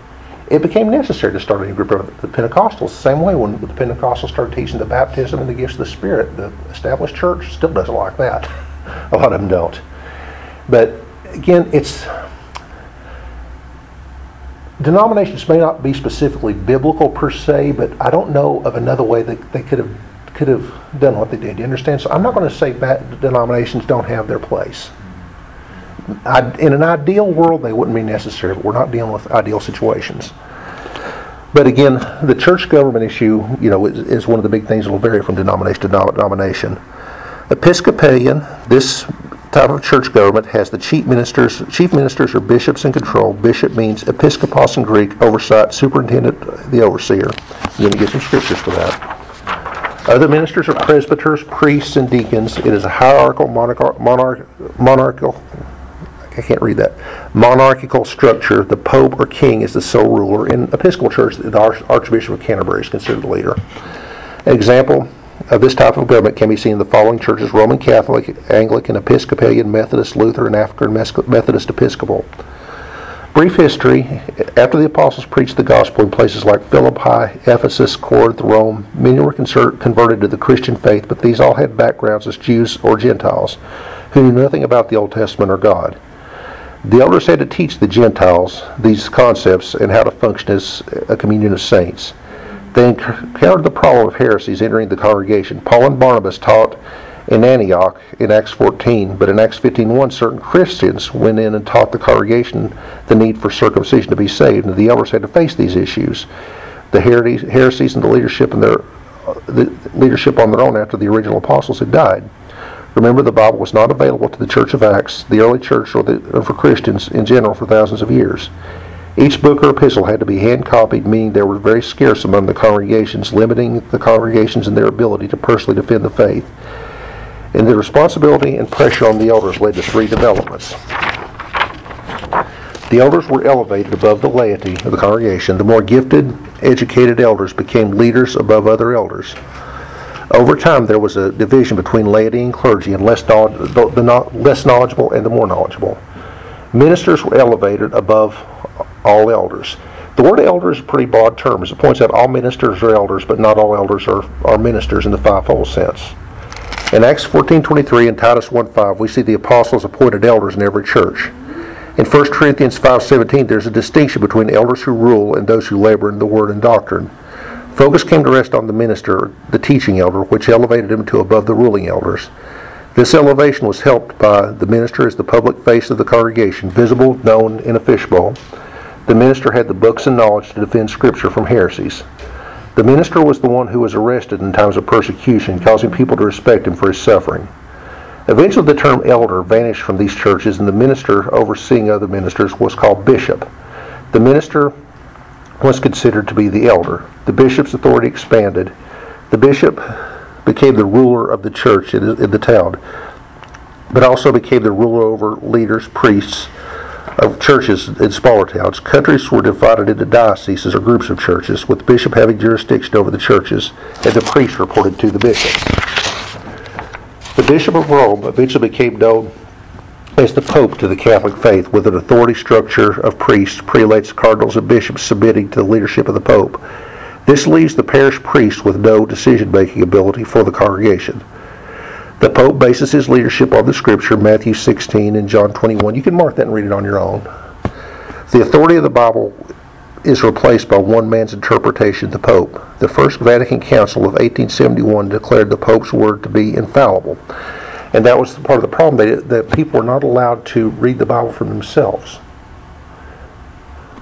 it became necessary to start a new group of the Pentecostals. The same way when the Pentecostals started teaching the baptism and the gifts of the Spirit, the established church still doesn't like that. a lot of them don't. But again, it's denominations may not be specifically biblical per se, but I don't know of another way that they could have could have done what they did. You understand? So I'm not going to say that denominations don't have their place. I, in an ideal world, they wouldn't be necessary, but we're not dealing with ideal situations. But again, the church government issue, you know, is, is one of the big things that will vary from denomination to denomination. Episcopalian, this type of church government has the chief ministers. Chief ministers are bishops in control. Bishop means episkopos in Greek, oversight, superintendent, the overseer. You're going to get some scriptures for that. Other ministers are presbyters, priests, and deacons. It is a hierarchical, monarch, monarch, monarchical I can't read that. Monarchical structure, the Pope or King is the sole ruler. In Episcopal Church, the Archbishop of Canterbury is considered the leader. An example of this type of government can be seen in the following churches Roman Catholic, Anglican, Episcopalian, Methodist, Lutheran, African Methodist Episcopal. Brief history After the apostles preached the gospel in places like Philippi, Ephesus, Corinth, Rome, many were converted to the Christian faith, but these all had backgrounds as Jews or Gentiles who knew nothing about the Old Testament or God. The elders had to teach the Gentiles these concepts and how to function as a communion of saints. They encountered the problem of heresies entering the congregation. Paul and Barnabas taught in Antioch in Acts 14, but in Acts 15:1, certain Christians went in and taught the congregation the need for circumcision to be saved, and the elders had to face these issues, the heresies and the leadership and their the leadership on their own after the original apostles had died. Remember, the Bible was not available to the Church of Acts, the early church, or, the, or for Christians in general for thousands of years. Each book or epistle had to be hand copied, meaning they were very scarce among the congregations, limiting the congregations in their ability to personally defend the faith. And the responsibility and pressure on the elders led to three developments. The elders were elevated above the laity of the congregation. The more gifted, educated elders became leaders above other elders. Over time, there was a division between laity and clergy, and less, the, less knowledgeable and the more knowledgeable. Ministers were elevated above all elders. The word elder is a pretty broad term, as it points out all ministers are elders, but not all elders are, are ministers in the fivefold sense. In Acts 14.23 and Titus 1.5, we see the apostles appointed elders in every church. In 1 Corinthians 5.17, there's a distinction between elders who rule and those who labor in the word and doctrine. Focus came to rest on the minister, the teaching elder, which elevated him to above the ruling elders. This elevation was helped by the minister as the public face of the congregation, visible, known in a fishbowl. The minister had the books and knowledge to defend Scripture from heresies. The minister was the one who was arrested in times of persecution, causing people to respect him for his suffering. Eventually, the term elder vanished from these churches, and the minister overseeing other ministers was called bishop. The minister was considered to be the elder. The bishop's authority expanded. The bishop became the ruler of the church in the town, but also became the ruler over leaders, priests of churches in smaller towns. Countries were divided into dioceses or groups of churches, with the bishop having jurisdiction over the churches, and the priest reported to the bishop. The Bishop of Rome eventually became known as the Pope to the Catholic faith, with an authority structure of priests, prelates, cardinals, and bishops submitting to the leadership of the Pope. This leaves the parish priest with no decision-making ability for the congregation. The Pope bases his leadership on the Scripture, Matthew 16 and John 21. You can mark that and read it on your own. The authority of the Bible is replaced by one man's interpretation, the Pope. The First Vatican Council of 1871 declared the Pope's word to be infallible. And that was part of the problem, that, that people were not allowed to read the Bible for themselves.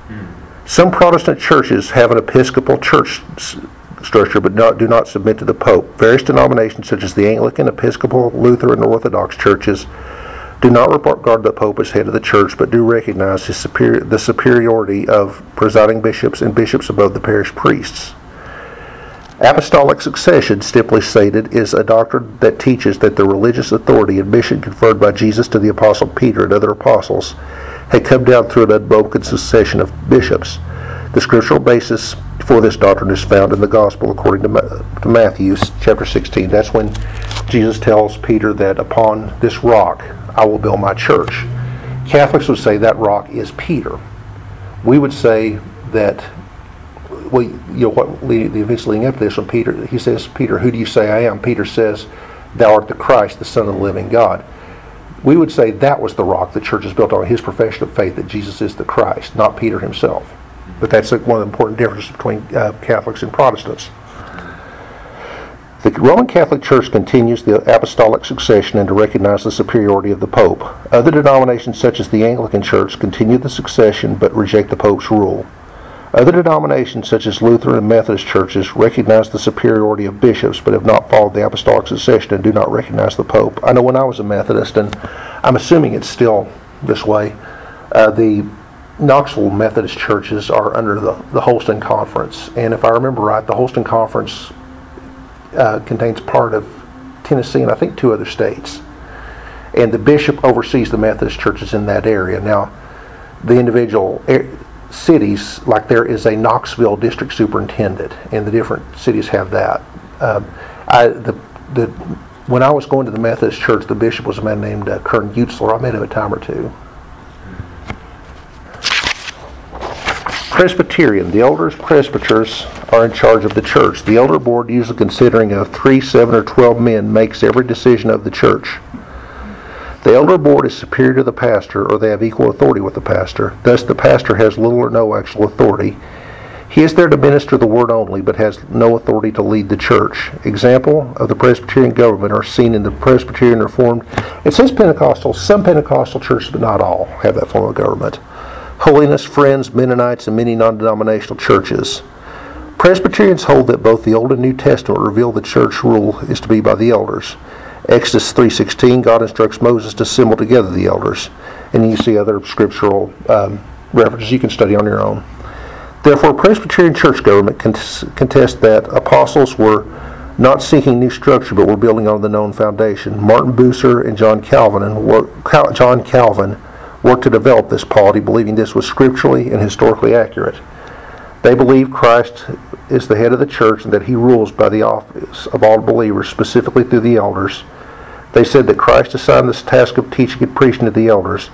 Hmm. Some Protestant churches have an Episcopal church structure but not, do not submit to the Pope. Various denominations such as the Anglican, Episcopal, Lutheran, and Orthodox churches do not regard the Pope as head of the church, but do recognize his superior, the superiority of presiding bishops and bishops above the parish priests. Apostolic succession, simply stated, is a doctrine that teaches that the religious authority and mission conferred by Jesus to the Apostle Peter and other apostles had come down through an unbroken succession of bishops. The scriptural basis for this doctrine is found in the Gospel according to, Ma- to Matthew chapter 16. That's when Jesus tells Peter that upon this rock I will build my church. Catholics would say that rock is Peter. We would say that well, you know what lead- the events leading up to this when Peter he says, Peter, who do you say I am? Peter says, Thou art the Christ, the Son of the living God. We would say that was the rock the church is built on, his profession of faith that Jesus is the Christ, not Peter himself. But that's one of the important differences between uh, Catholics and Protestants. The Roman Catholic Church continues the apostolic succession and to recognize the superiority of the Pope. Other denominations, such as the Anglican Church, continue the succession but reject the Pope's rule. Other denominations, such as Lutheran and Methodist churches, recognize the superiority of bishops but have not followed the apostolic succession and do not recognize the Pope. I know when I was a Methodist, and I'm assuming it's still this way, uh, the Knoxville Methodist churches are under the, the Holston Conference. And if I remember right, the Holston Conference uh, contains part of Tennessee and I think two other states. And the bishop oversees the Methodist churches in that area. Now, the individual a- cities, like there is a Knoxville district superintendent, and the different cities have that. Um, I, the, the, when I was going to the Methodist church, the bishop was a man named uh, Kern Utzler. I met him a time or two. Presbyterian. The elders presbyters are in charge of the church. The elder board, usually considering of three, seven, or twelve men, makes every decision of the church. The elder board is superior to the pastor, or they have equal authority with the pastor. Thus, the pastor has little or no actual authority. He is there to minister the word only, but has no authority to lead the church. Example of the Presbyterian government are seen in the Presbyterian Reformed. It says Pentecostal. Some Pentecostal churches, but not all, have that form of government. Holiness, Friends, Mennonites, and many non-denominational churches. Presbyterians hold that both the Old and New Testament reveal the church rule is to be by the elders. Exodus 3.16, God instructs Moses to assemble together the elders. And you see other scriptural um, references you can study on your own. Therefore, Presbyterian church government cont- contests that apostles were not seeking new structure, but were building on the known foundation. Martin Bucer and John Calvin and John Calvin worked to develop this polity, believing this was scripturally and historically accurate. They believe Christ is the head of the church and that he rules by the office of all believers, specifically through the elders. They said that Christ assigned this task of teaching and preaching to the elders.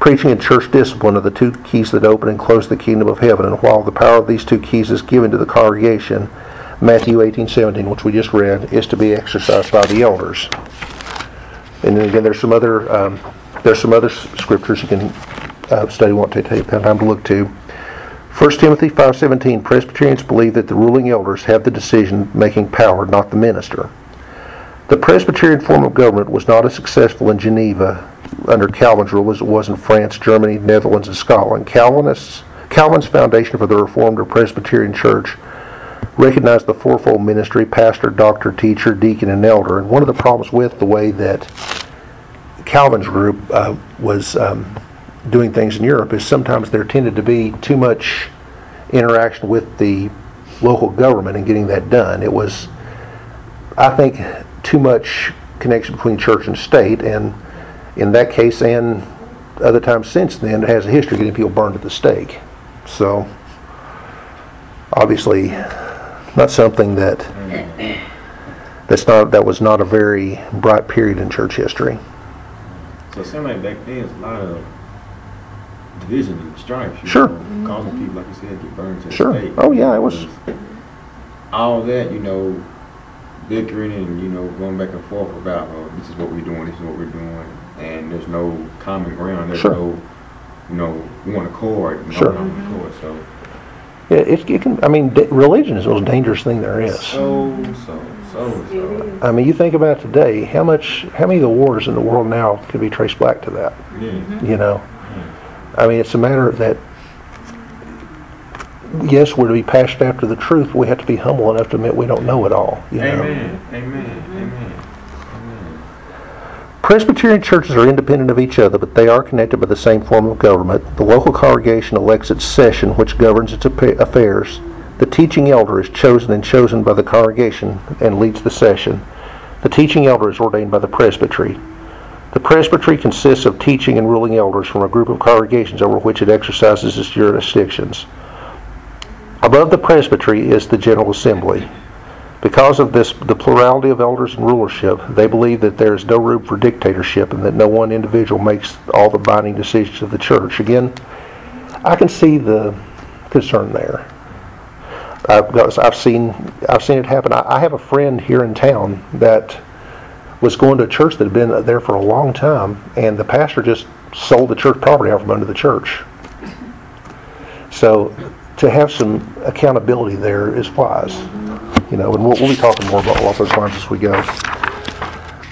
Preaching and church discipline are the two keys that open and close the kingdom of heaven, and while the power of these two keys is given to the congregation, Matthew 18:17, which we just read, is to be exercised by the elders. And then again, there's some other um, there's some other scriptures you can uh, study. Want to take time to look to. 1 Timothy 5:17, Presbyterians believe that the ruling elders have the decision-making power, not the minister. The Presbyterian form of government was not as successful in Geneva under Calvin's rule as it was in France, Germany, Netherlands, and Scotland. Calvinists, Calvin's foundation for the Reformed or Presbyterian Church recognized the fourfold ministry pastor, doctor, teacher, deacon, and elder. And one of the problems with the way that Calvin's group uh, was um, doing things in Europe is sometimes there tended to be too much interaction with the local government and getting that done. It was, I think, too much connection between church and state, and in that case and other times since then, it has a history of getting people burned at the stake. So, obviously, not something that that's not that was not a very bright period in church history. So it seemed like back then, it's a lot of division and strife. you Sure. know, Causing people, like you said, get burned to the Sure. stake. Oh, yeah, it was- All that, you know, bickering and, you know, going back and forth about, oh, this is what we're doing, this is what we're doing, and there's no common ground, there's Sure. no, you know, one accord, no Sure. common accord, so. Yeah, it, it can. I mean, religion is the most dangerous thing there is. So, so, so, so. I mean, you think about today, how much, how many of the wars in the world now could be traced back to that? Yeah. Mm-hmm. You know, I mean, it's a matter that yes, we're to be passionate after the truth. We have to be humble enough to admit we don't know it all. You know? Amen, amen, mm-hmm. amen, amen. Presbyterian churches are independent of each other, but they are connected by the same form of government. The local congregation elects its session, which governs its affairs. The teaching elder is chosen and chosen by the congregation and leads the session. The teaching elder is ordained by the presbytery. The presbytery consists of teaching and ruling elders from a group of congregations over which it exercises its jurisdictions. Above the presbytery is the General Assembly. Because of this, the plurality of elders and rulership, they believe that there is no room for dictatorship and that no one individual makes all the binding decisions of the church. Again, I can see the concern there. I've, I've seen I've seen it happen. I, I have a friend here in town that was going to a church that had been there for a long time, and the pastor just sold the church property out from under the church. So, to have some accountability there is wise, you know. And we'll, we'll be talking more about all those lines as we go.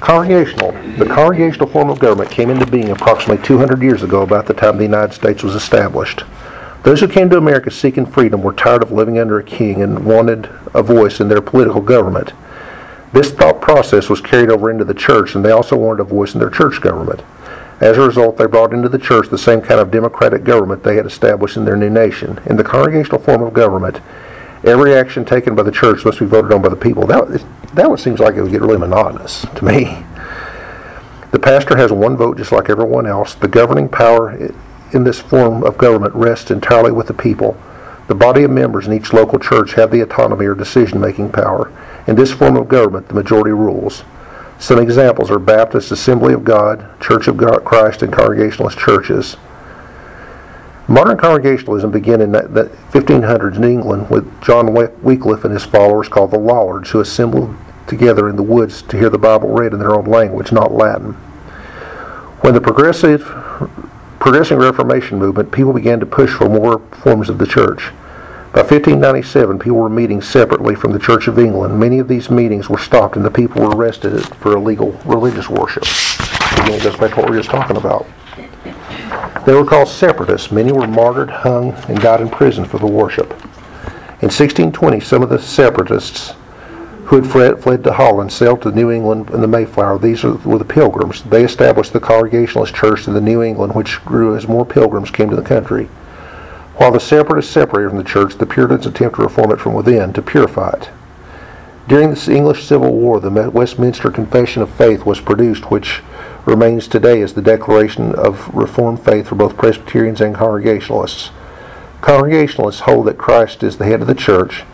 Congregational. The congregational form of government came into being approximately 200 years ago, about the time the United States was established. Those who came to America seeking freedom were tired of living under a king and wanted a voice in their political government. This thought process was carried over into the church, and they also wanted a voice in their church government. As a result, they brought into the church the same kind of democratic government they had established in their new nation. In the congregational form of government, every action taken by the church must be voted on by the people. That, that one seems like it would get really monotonous to me. The pastor has one vote just like everyone else. The governing power in this form of government rests entirely with the people. The body of members in each local church have the autonomy or decision-making power. In this form of government, the majority rules. Some examples are Baptist Assembly of God, Church of God, Christ, and Congregationalist churches. Modern Congregationalism began in the the 1500s in England with John Wycliffe and his followers called the Lollards, who assembled together in the woods to hear the Bible read in their own language, not Latin. When the progressive, progressing Reformation movement, people began to push for more forms of the church. By 1597, people were meeting separately from the Church of England. Many of these meetings were stopped and the people were arrested for illegal religious worship. Again, goes back to what we were just talking about. They were called separatists. Many were martyred, hung, and died in prison for the worship. In 1620, some of the separatists who had fled, fled to Holland sailed to New England in the Mayflower. These were the Pilgrims. They established the Congregationalist Church in the New England, which grew as more Pilgrims came to the country. While the separatists separated from the church, the Puritans attempted to reform it from within to purify it. During the English Civil War, the Westminster Confession of Faith was produced, which remains today as the declaration of Reformed faith for both Presbyterians and Congregationalists. Congregationalists hold that Christ is the head of the church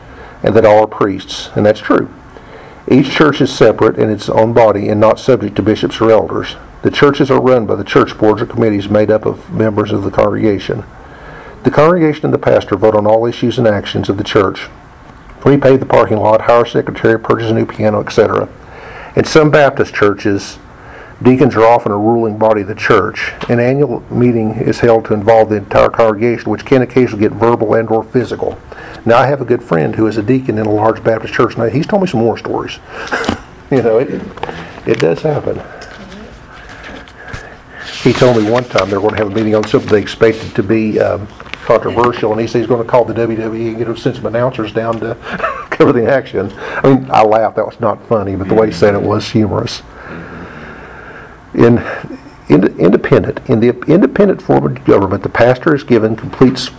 and that all are priests, and that's true. Each church is separate in its own body and not subject to bishops or elders. The churches are run by the church boards or committees made up of members of the congregation. The congregation and the pastor vote on all issues and actions of the church. Repave the parking lot, hire a secretary, purchase a new piano, etc. In some Baptist churches, deacons are often a ruling body of the church. An annual meeting is held to involve the entire congregation, which can occasionally get verbal and or physical. Now, I have a good friend who is a deacon in a large Baptist church, and he's told me some more stories. you know, it, it does happen. He told me one time they were going to have a meeting on something they expected to be um, controversial, and he said he's going to call the WWE and get a send some announcers down to cover the action. I mean, I laughed. That was not funny, but the way he said it was humorous. In, in independent, in the independent form of government, the pastor is given complete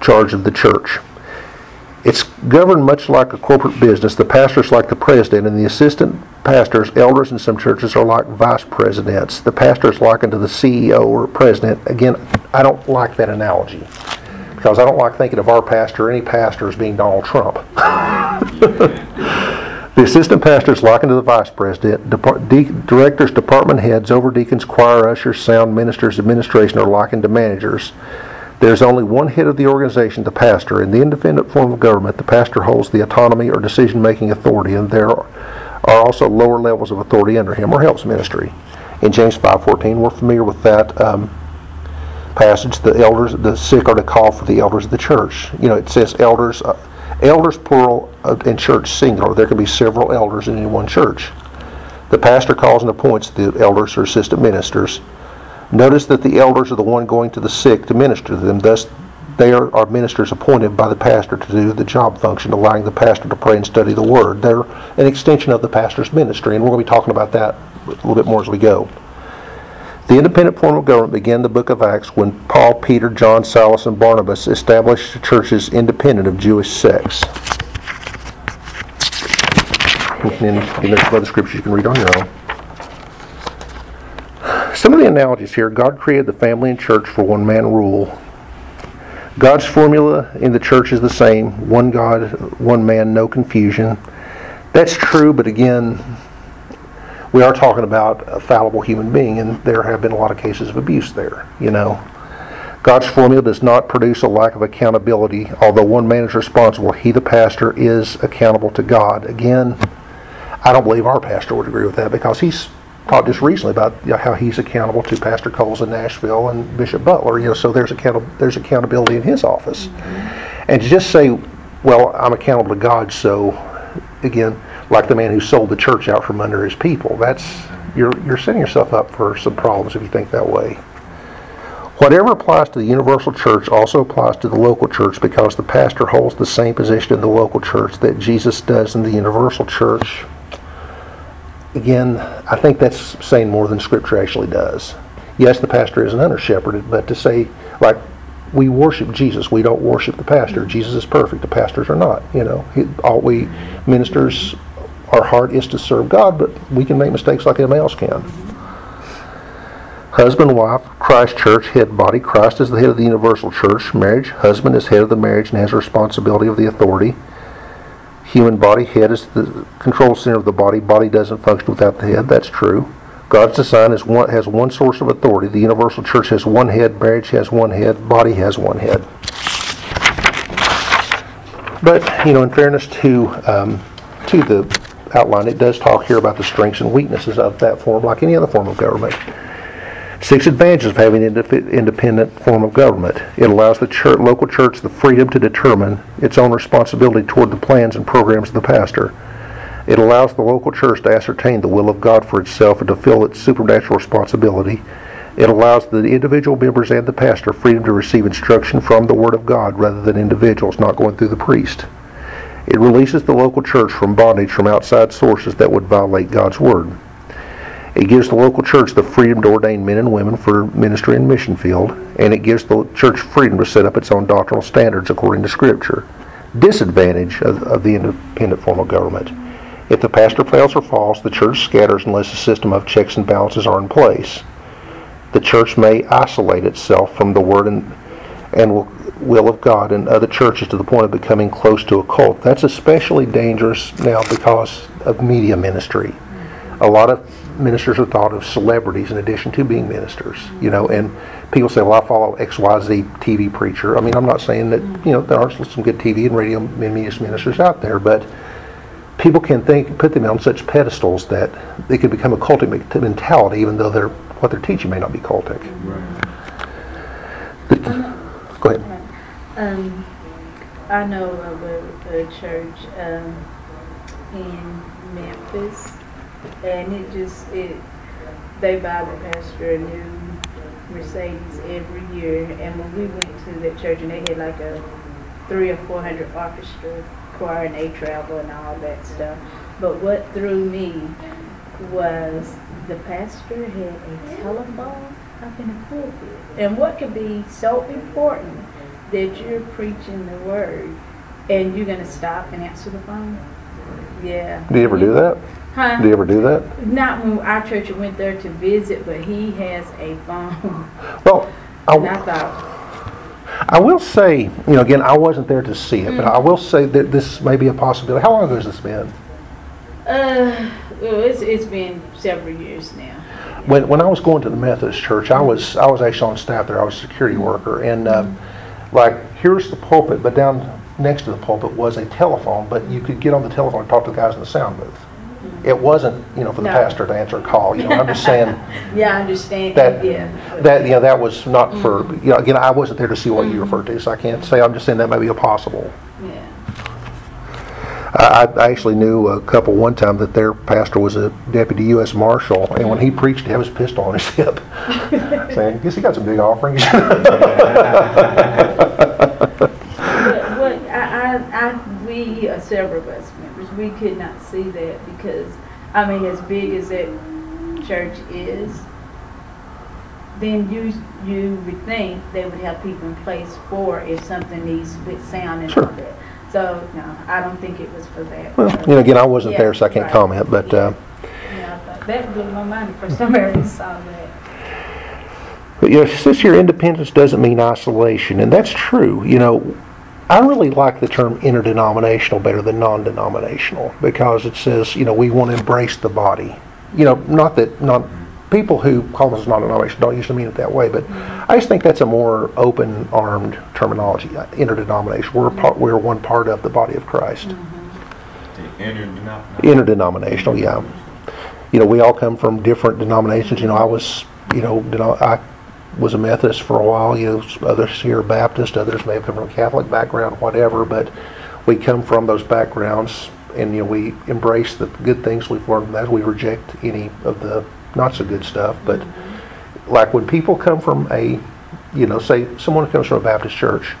charge of the church. It's governed much like a corporate business. The pastor is like the president, and the assistant pastors, elders in some churches, are like vice presidents. The pastor is likened to the CEO or president. Again, I don't like that analogy because I don't like thinking of our pastor, or any pastor, as being Donald Trump. the assistant pastors is likened to the vice president. De- directors, department heads, overdeacons, choir ushers, sound ministers, administration are likened to managers. There's only one head of the organization, the pastor. In the independent form of government, the pastor holds the autonomy or decision making authority, and there are also lower levels of authority under him or helps ministry. In James 5.14, we're familiar with that um, passage. The elders, the sick are to call for the elders of the church. You know, it says elders, uh, elders plural and church singular. There can be several elders in any one church. The pastor calls and appoints the elders or assistant ministers. Notice that the elders are the one going to the sick to minister to them. Thus, they are, are, ministers appointed by the pastor to do the job function, allowing the pastor to pray and study the word. They're an extension of the pastor's ministry, and we're going to be talking about that a little bit more as we go. The independent form of government began the book of Acts when Paul, Peter, John, Silas, and Barnabas established churches independent of Jewish sects. And there's other scriptures you can read on your own. Some of the analogies here God created the family and church for one man rule. God's formula in the church is the same one God, one man, no confusion. That's true, but again, we are talking about a fallible human being, and there have been a lot of cases of abuse there, you know. God's formula does not produce a lack of accountability. Although one man is responsible, he, the pastor, is accountable to God. Again, I don't believe our pastor would agree with that because he's talked just recently about you know, how he's accountable to Pastor Coles in Nashville and Bishop Butler. You know, so there's account there's accountability in his office, mm-hmm. and to just say, well, I'm accountable to God, so again, like the man who sold the church out from under his people, that's you're you're setting yourself up for some problems if you think that way. Whatever applies to the universal church also applies to the local church because the pastor holds the same position in the local church that Jesus does in the universal church again, I think that's saying more than Scripture actually does. Yes, the pastor is an under shepherded, but to say, like, we worship Jesus, we don't worship the pastor. Jesus is perfect, the pastors are not. You know, all we ministers, our heart is to serve God, but we can make mistakes like anyone else can. Husband, wife, Christ church, head body. Christ is the head of the universal church. Marriage, husband is head of the marriage and has responsibility of the authority human body. Head is the control center of the body. Body doesn't function without the head. That's true. God's design is one, has one source of authority. The universal church has one head. Marriage has one head. Body has one head. But you know, in fairness to um, to the outline, it does talk here about the strengths and weaknesses of that form, like any other form of government. Six advantages of having an independent form of government. It allows the church, local church the freedom to determine its own responsibility toward the plans and programs of the pastor. It allows the local church to ascertain the will of God for itself and to fill its supernatural responsibility. It allows the individual members and the pastor freedom to receive instruction from the Word of God rather than individuals not going through the priest. It releases the local church from bondage from outside sources that would violate God's Word. It gives the local church the freedom to ordain men and women for ministry and mission field, and it gives the church freedom to set up its own doctrinal standards according to Scripture. Disadvantage of, of the independent form of government. If the pastor fails or falls, the church scatters unless a system of checks and balances are in place. The church may isolate itself from the Word and, and will, will of God and other churches to the point of becoming close to a cult. That's especially dangerous now because of media ministry. A lot of ministers are thought of celebrities in addition to being ministers, you know, and people say, well, I follow XYZ TV preacher. I mean, I'm not saying that, you know, there aren't some good TV and radio and media ministers out there, but people can think, put them on such pedestals that they could become a cultic mentality, even though they're, what they're teaching may not be cultic. Go ahead. Um, I know of a, a church, um, in Memphis, and it just, it, they buy the pastor a new Mercedes every year, and when we went to that church, and they had like a three or four hundred orchestra choir, and they travel and all that stuff. But what threw me was the pastor had a telephone up in the pulpit. And what could be so important that you're preaching the word and you're going to stop and answer the phone? Yeah. Do you ever do that? Huh? Do you ever do that? Not when our church went there to visit, but he has a phone. Well, I I, thought, I will say, you know, again, I wasn't there to see it, but I will say that this may be a possibility. How long ago has this been? uh, well, it's, it's been several years now. When, when I was going to the Methodist church, I was I was actually on staff there. I was a security worker, and um, like here's the pulpit, but down next to the pulpit was a telephone. But you could get on the telephone and talk to the guys in the sound booth. It wasn't you know for the No. pastor to answer a call. You know, I'm just saying Yeah, I understand. that yeah. that you know that was not for mm-hmm. you know again I wasn't there to see what you mm-hmm. referred to, so I can't say. I'm just saying that may be a possible. Yeah. I, I actually knew a couple one time that their pastor was a deputy U.S. Marshal, and when he mm-hmm. preached, he had his pistol on his hip, saying, "Guess he got some big offerings." But what I, I, I, several of us members, we could not see that because, I mean, as big as that church is, then you, you would think they would have people in place for if something needs with sound and all Sure. that. So, no, I don't think it was for that. well, you know, again, I wasn't there, so I can't Yeah, comment. But uh, Yeah, thought- that blew my mind the first time I ever saw that. But you know, says here independence doesn't mean isolation, and that's true. You know, I really like the term interdenominational better than non-denominational because it says, you know, we want to embrace the body. You know, not that not people who call us non-denominational don't usually mean it that way, but I just think that's a more open-armed terminology. Interdenominational. We're part, we're one part of the body of Christ. Mm-hmm. Interdenominational, yeah. You know, we all come from different denominations. You know, I was, you know, I was a Methodist for a while. You know, others here are Baptist, others may have come from a Catholic background, whatever. But we come from those backgrounds, and you know, we embrace the good things we've learned from that. We reject any of the not so good stuff. But mm-hmm. like when people come from a, you know, say someone who comes from a Baptist church,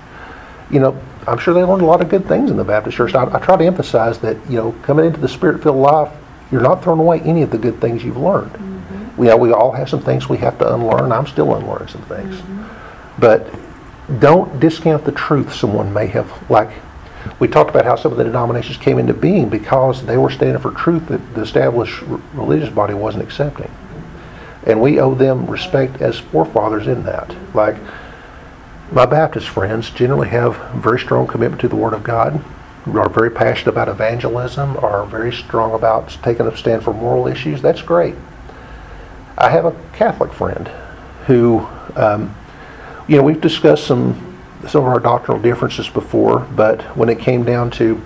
you know, I'm sure they learned a lot of good things in the Baptist church. I, I try to emphasize that, you know, coming into the Spirit-filled life, you're not throwing away any of the good things you've learned. Mm-hmm. We, you know, we all have some things we have to unlearn. I'm still unlearning some things. But don't discount the truth someone may have, like, we talked about how some of the denominations came into being because they were standing for truth that the established religious body wasn't accepting. And we owe them respect as forefathers in that. Like, my Baptist friends generally have very strong commitment to the Word of God, are very passionate about evangelism, are very strong about taking a stand for moral issues. That's great. I have a Catholic friend who, um, you know, we've discussed some some of our doctrinal differences before, but when it came down to,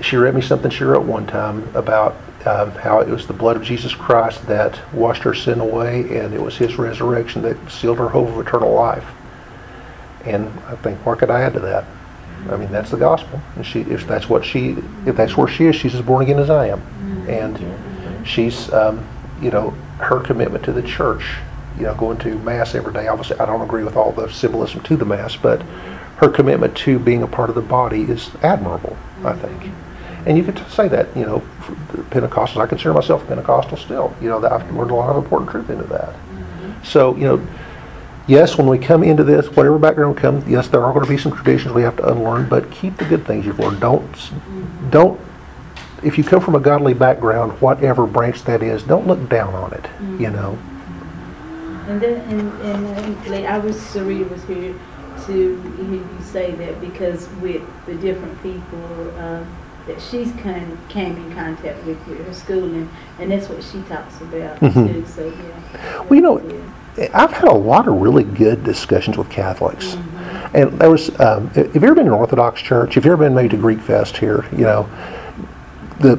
she read me something she wrote one time about um, how it was the blood of Jesus Christ that washed her sin away, and it was His resurrection that sealed her hope of eternal life. And I think, what could I add to that? I mean, that's the gospel. And she, if that's what she, if that's where she is, she's as born again as I am. And she's, um, you know, her commitment to the church, you know, going to mass every day. Obviously, I don't agree with all the symbolism to the mass, but her commitment to being a part of the body is admirable, I mm-hmm. think. And you could say that, you know, Pentecostals, I consider myself Pentecostal still. You know, that I've learned a lot of important truth into that. Mm-hmm. So, you know, yes, when we come into this, whatever background we come, yes, there are going to be some traditions we have to unlearn, but keep the good things you've learned. Don't, mm-hmm. don't, if you come from a godly background, whatever branch that is, don't look down on it, you know. And then, and, and uh, like, I wish Sarita was here to hear you say that because with the different people, um, that she's kind came in contact with with her schooling, and that's what she talks about Mhm. too, so, yeah. Well, you know. I've had a lot of really good discussions with Catholics. Mhm. And there was, um, have you ever been to an Orthodox church? Have you ever been maybe to Greek Fest here? You know, the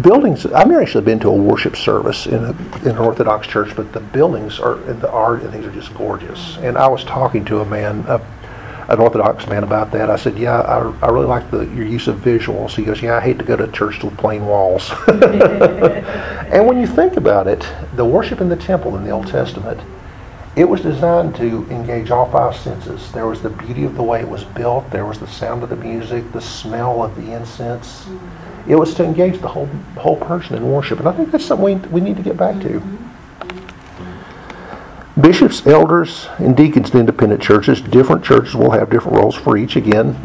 buildings, I've never actually been to a worship service in, a, in an Orthodox church, but the buildings are, and the art and things are just gorgeous. And I was talking to a man, a, an Orthodox man about that. I said, yeah, I, I really like the, your use of visuals. He goes, yeah, I hate to go to church with plain walls. and when you think about it, the worship in the temple in the Old Testament, it was designed to engage all five senses. There was the beauty of the way it was built, there was the sound of the music, the smell of the incense. Mm-hmm. It was to engage the whole whole person in worship, and I think that's something we, we need to get back to. Bishops, elders, and deacons in independent churches, different churches will have different roles for each. Again,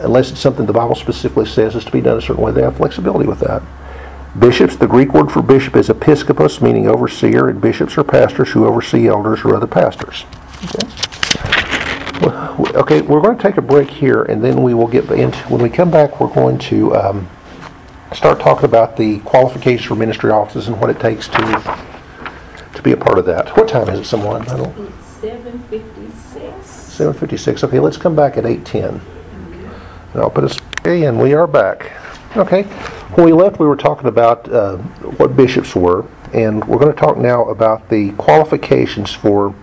unless it's something the Bible specifically says is to be done a certain way, they have flexibility with that. Bishops, the Greek word for bishop is episkopos, meaning overseer, and bishops are pastors who oversee elders or other pastors. Okay, okay we're going to take a break here, and then we will get into, when we come back, we're going to um, start talking about the qualifications for ministry offices and what it takes to to be a part of that. What time is it, someone? I don't, It's seven fifty-six. 7:56. Okay, let's come back at 8:10. And I'll put us, and we are back. Okay, when we left, we were talking about uh, what bishops were, and we're going to talk now about the qualifications for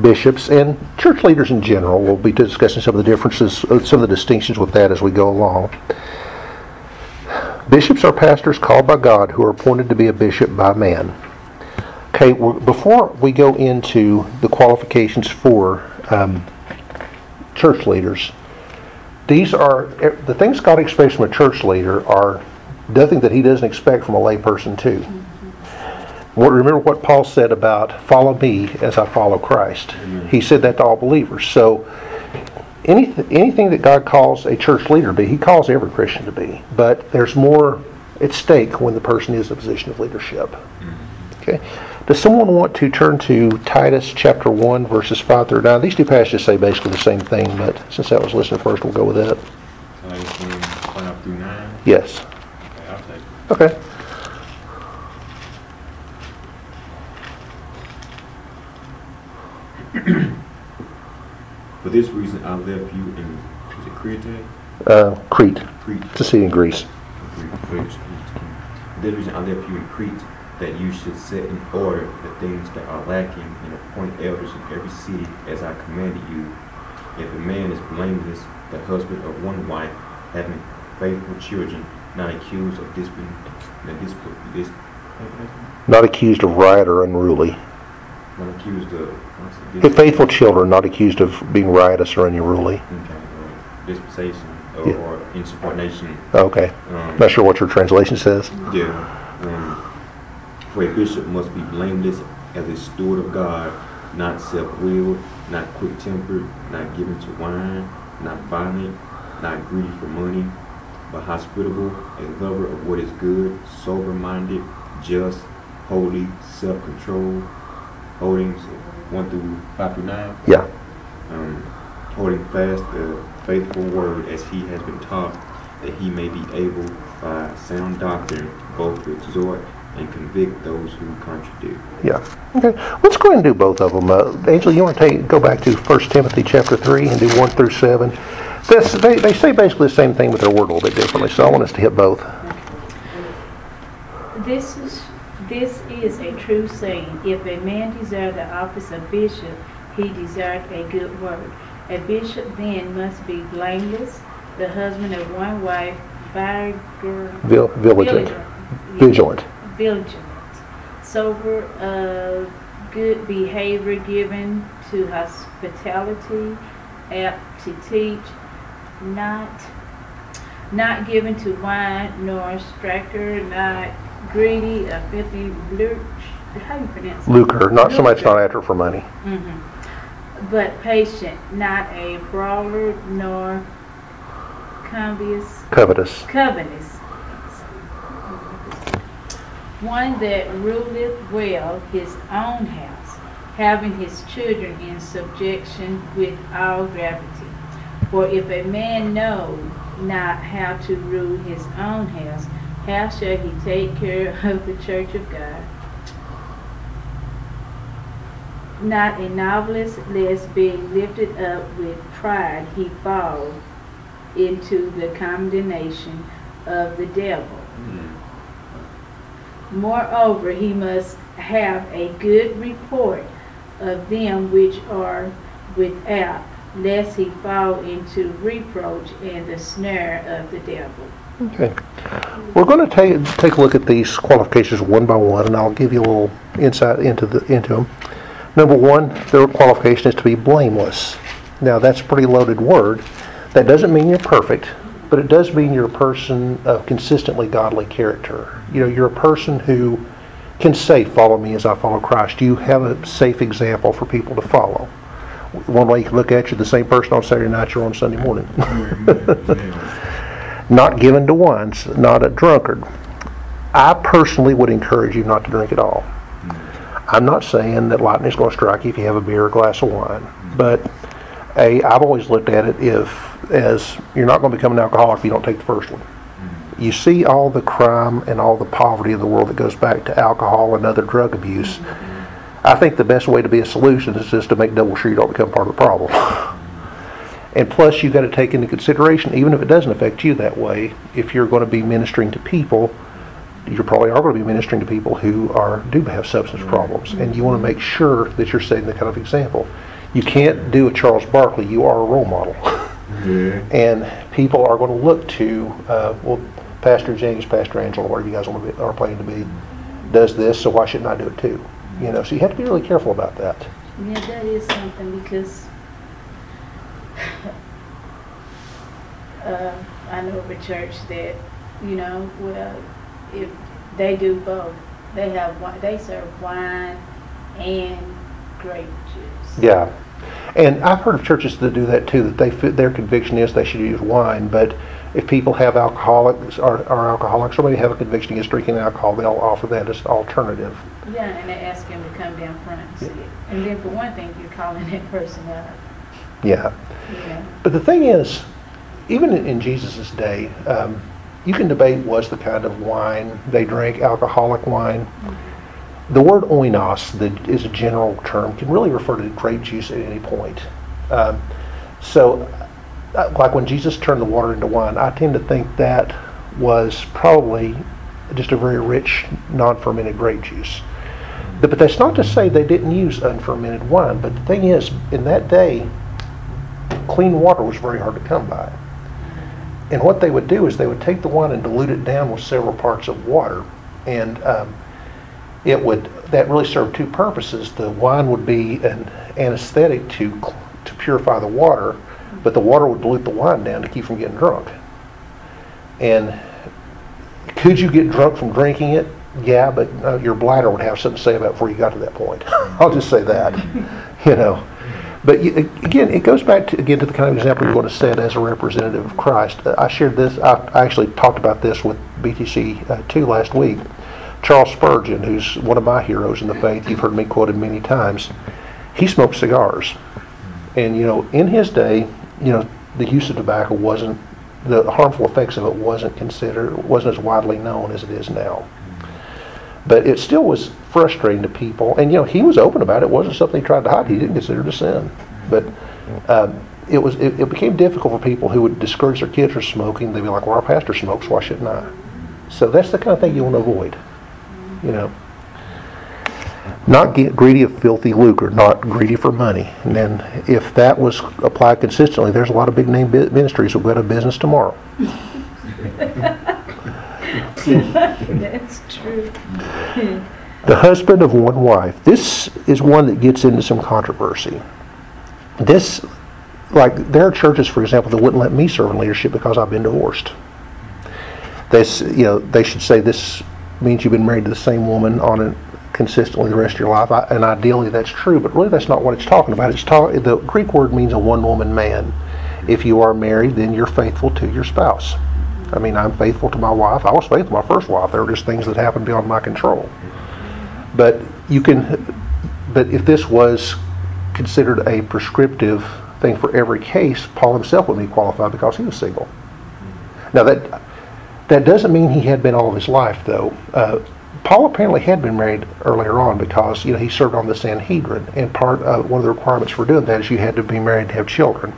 bishops and church leaders in general. We'll be discussing some of the differences, uh, some of the distinctions with that as we go along. Bishops are pastors called by God who are appointed to be a bishop by man. Okay, before we go into the qualifications for um, church leaders, these are the things God expects from a church leader are nothing that He doesn't expect from a layperson too. Remember what Paul said about "Follow me as I follow Christ." He said that to all believers. So, anything anything that God calls a church leader to be, He calls every Christian to be. But there's more at stake when the person is in a position of leadership. Mm-hmm. Okay. Does someone want to turn to Titus chapter 1, verses 5 through 9? These two passages say basically the same thing, but since that was listed first, we'll go with that. Titus one, five through nine. Yes. Okay, I'll take it. Okay. For this reason, I left you in, was it Crete? Uh, Crete, Crete. to see in Greece. For this reason, I left you in Crete, that you should set in order the things that are lacking and appoint elders in every city as I commanded you. If a man is blameless, the husband of one wife, having faithful children, not accused of discipline, Not accused of riot or unruly. Not accused of, what's If faithful children, not accused of being riotous or unruly. Okay, or dispensation, or, Yeah. or insubordination. Okay. Um, Not sure what your translation says. Yeah. Um, for a bishop must be blameless as a steward of God, not self-willed, not quick-tempered, not given to wine, not violent, not greedy for money, but hospitable, a lover of what is good, sober-minded, just, holy, self-controlled, holding one through five through nine Yeah. um, holding fast the faithful word as he has been taught, that he may be able by sound doctrine both to exhort and convict those who contradict. Yeah. Okay. Let's go ahead and do both of them. Uh, Angela, you want to take go back to 1 Timothy chapter 3 and do 1 through 7? This, they, they say basically the same thing, but they're worded a little bit differently, so I want us to hit both. This is, this is a true saying, if a man desire the office of bishop, he desireth a good work. A bishop then must be blameless, the husband of one wife, vigor, Vil- Vigilant. Vigilant. vigilant, sober, of good behavior, given to hospitality, apt to teach, not not given to wine nor striker, not greedy, a filthy lurch. How you pronounce it? Lucre, not somebody that's Lucre. not after for money. Mhm. But patient, not a brawler nor covetous, Covetous. covetous. One that ruleth well his own house, having his children in subjection with all gravity. For if a man know not how to rule his own house, how shall he take care of the church of God? Not a novelist, lest being lifted up with pride he fall into the condemnation of the devil. Mm-hmm. Moreover, he must have a good report of them which are without, lest he fall into reproach and the snare of the devil. Okay. We're going to take, take a look at these qualifications one by one, and I'll give you a little insight into the, into them. Number one, their qualification is to be blameless. Now, that's a pretty loaded word. That doesn't mean you're perfect, but it does mean you're a person of consistently godly character. You know, you're a person who can say, follow me as I follow Christ. You have a safe example for people to follow. One way you can look at you, the same person on Saturday night you're on Sunday morning. not given to wine, s- not a drunkard. I personally would encourage you not to drink at all. I'm not saying that lightning's going to strike you if you have a beer or a glass of wine, but a I've always looked at it if as you're not going to become an alcoholic if you don't take the first one. You see all the crime and all the poverty of the world that goes back to alcohol and other drug abuse. I think the best way to be a solution is just to make double sure you don't become part of the problem. And plus, you've got to take into consideration, even if it doesn't affect you that way, if you're going to be ministering to people, you probably are going to be ministering to people who are do have substance problems, and you want to make sure that you're setting the kind of example. You can't do a Charles Barkley. You are a role model, Yeah. and people are going to look to uh, well, Pastor James, Pastor Angela, whatever you guys want to be, are planning to be, does this, so why shouldn't I do it too? You know, so you have to be really careful about that. Yeah, that is something because uh, I know of a church that, you know, well, if they do both, they have they serve wine and grape juice. Yeah, and I've heard of churches that do that too. That they fit, their conviction is they should use wine, but if people have alcoholics are, are alcoholics or maybe have a conviction against drinking alcohol, they'll offer that as an alternative. Yeah, and they ask him to come down front and see it. And then for one thing, you're calling that person out, Yeah, know. but the thing is, even in, in Jesus' day, um, you can debate was the kind of wine they drank alcoholic wine. The word oinos, that is a general term, can really refer to grape juice at any point. Um, so, uh, like when Jesus turned the water into wine, I tend to think that was probably just a very rich, non-fermented grape juice. But that's not to say they didn't use unfermented wine. But the thing is, in that day, clean water was very hard to come by. And what they would do is they would take the wine and dilute it down with several parts of water, and um, it would that really served two purposes. The wine would be an anesthetic to to purify the water, but the water would dilute the wine down to keep from getting drunk. And could you get drunk from drinking it? Yeah, but uh, your bladder would have something to say about before you got to that point. I'll just say that, you know. But you, again, it goes back to, again to the kind of example you want to set as a representative of Christ. Uh, I shared this. I, I actually talked about this with BTC uh, two last week. Charles Spurgeon, who's one of my heroes in the faith, you've heard me quoted many times. He smoked cigars, and you know, in his day, you know, the use of tobacco wasn't the harmful effects of it wasn't considered wasn't as widely known as it is now. But it still was frustrating to people, and you know, he was open about it. It wasn't something he tried to hide. He didn't consider it a sin, but. Um, it was. It, it became difficult for people who would discourage their kids from smoking. They'd be like, "Well, our pastor smokes. Why shouldn't I?" So that's the kind of thing you want to avoid. You know, not greedy of filthy lucre, not greedy for money. And then, if that was applied consistently, there's a lot of big name ministries who'll go out of business tomorrow. That's true. The husband of one wife. This is one that gets into some controversy. This, like, there are churches, for example, that wouldn't let me serve in leadership because I've been divorced. this, you know, they should say this means you've been married to the same woman on consistently the rest of your life, I, and ideally that's true, but really that's not what it's talking about. It's the Greek word means a one-woman man. If you are married, then you're faithful to your spouse. I mean, I'm faithful to my wife. I was faithful to my first wife. There are just things that happen beyond my control. But you can, but if this was considered a prescriptive thing for every case, Paul himself would be qualified because he was single. Now that that doesn't mean he had been all of his life, though. Uh, Paul apparently had been married earlier on because you know he served on the Sanhedrin, and part of one of the requirements for doing that is you had to be married to have children.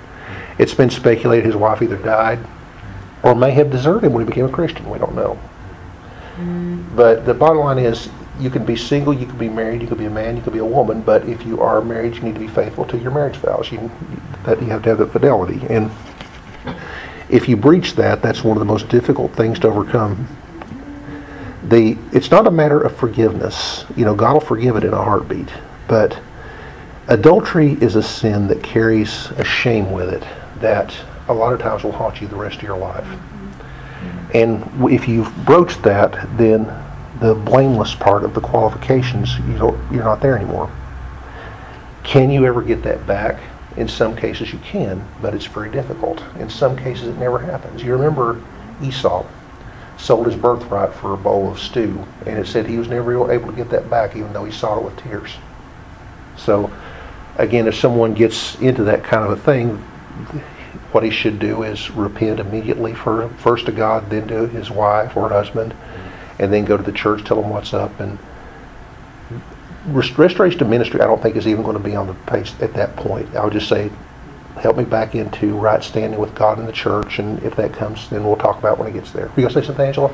It's been speculated his wife either died or may have deserted when he became a Christian. We don't know. But the bottom line is, you can be single, you can be married, you can be a man, you can be a woman. But if you are married, you need to be faithful to your marriage vows. You that you have to have that fidelity, and if you breach that, that's one of the most difficult things to overcome. The it's not a matter of forgiveness. You know, God will forgive it in a heartbeat, but adultery is a sin that carries a shame with it that a lot of times will haunt you the rest of your life. And if you've broached that, then the blameless part of the qualifications, you you're not there anymore. Can you ever get that back? In some cases you can, but it's very difficult. In some cases it never happens. You remember Esau sold his birthright for a bowl of stew, and it said he was never able to get that back even though he sought it with tears. So, again, if someone gets into that kind of a thing, what he should do is repent immediately for first to God, then to his wife or husband, and then go to the church, tell them what's up, and rest- restoration to ministry. I don't think is even going to be on the page at that point. I would just say, help me back into right standing with God in the church, and if that comes, then we'll talk about when it gets there. You gonna say something, Angela?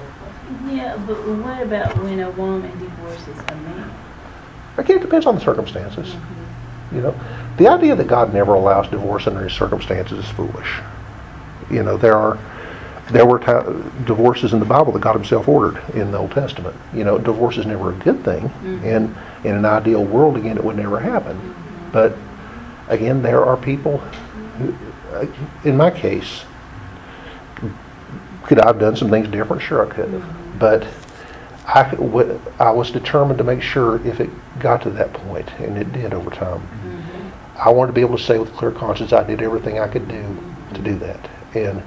Yeah, but what about when a woman divorces a man? Again, it depends on the circumstances. Mm-hmm. You know, the idea that God never allows divorce under his circumstances is foolish. You know, there are there were ti- divorces in the Bible that God Himself ordered in the Old Testament. You know, divorce is never a good thing, mm-hmm. and in an ideal world, again, it would never happen. Mm-hmm. But again, there are people. Who, uh, in my case, could I have done some things different? Sure, I could have. But I, I was determined to make sure if it got to that point, and it did over time. I wanted to be able to say with a clear conscience, I did everything I could do to do that. And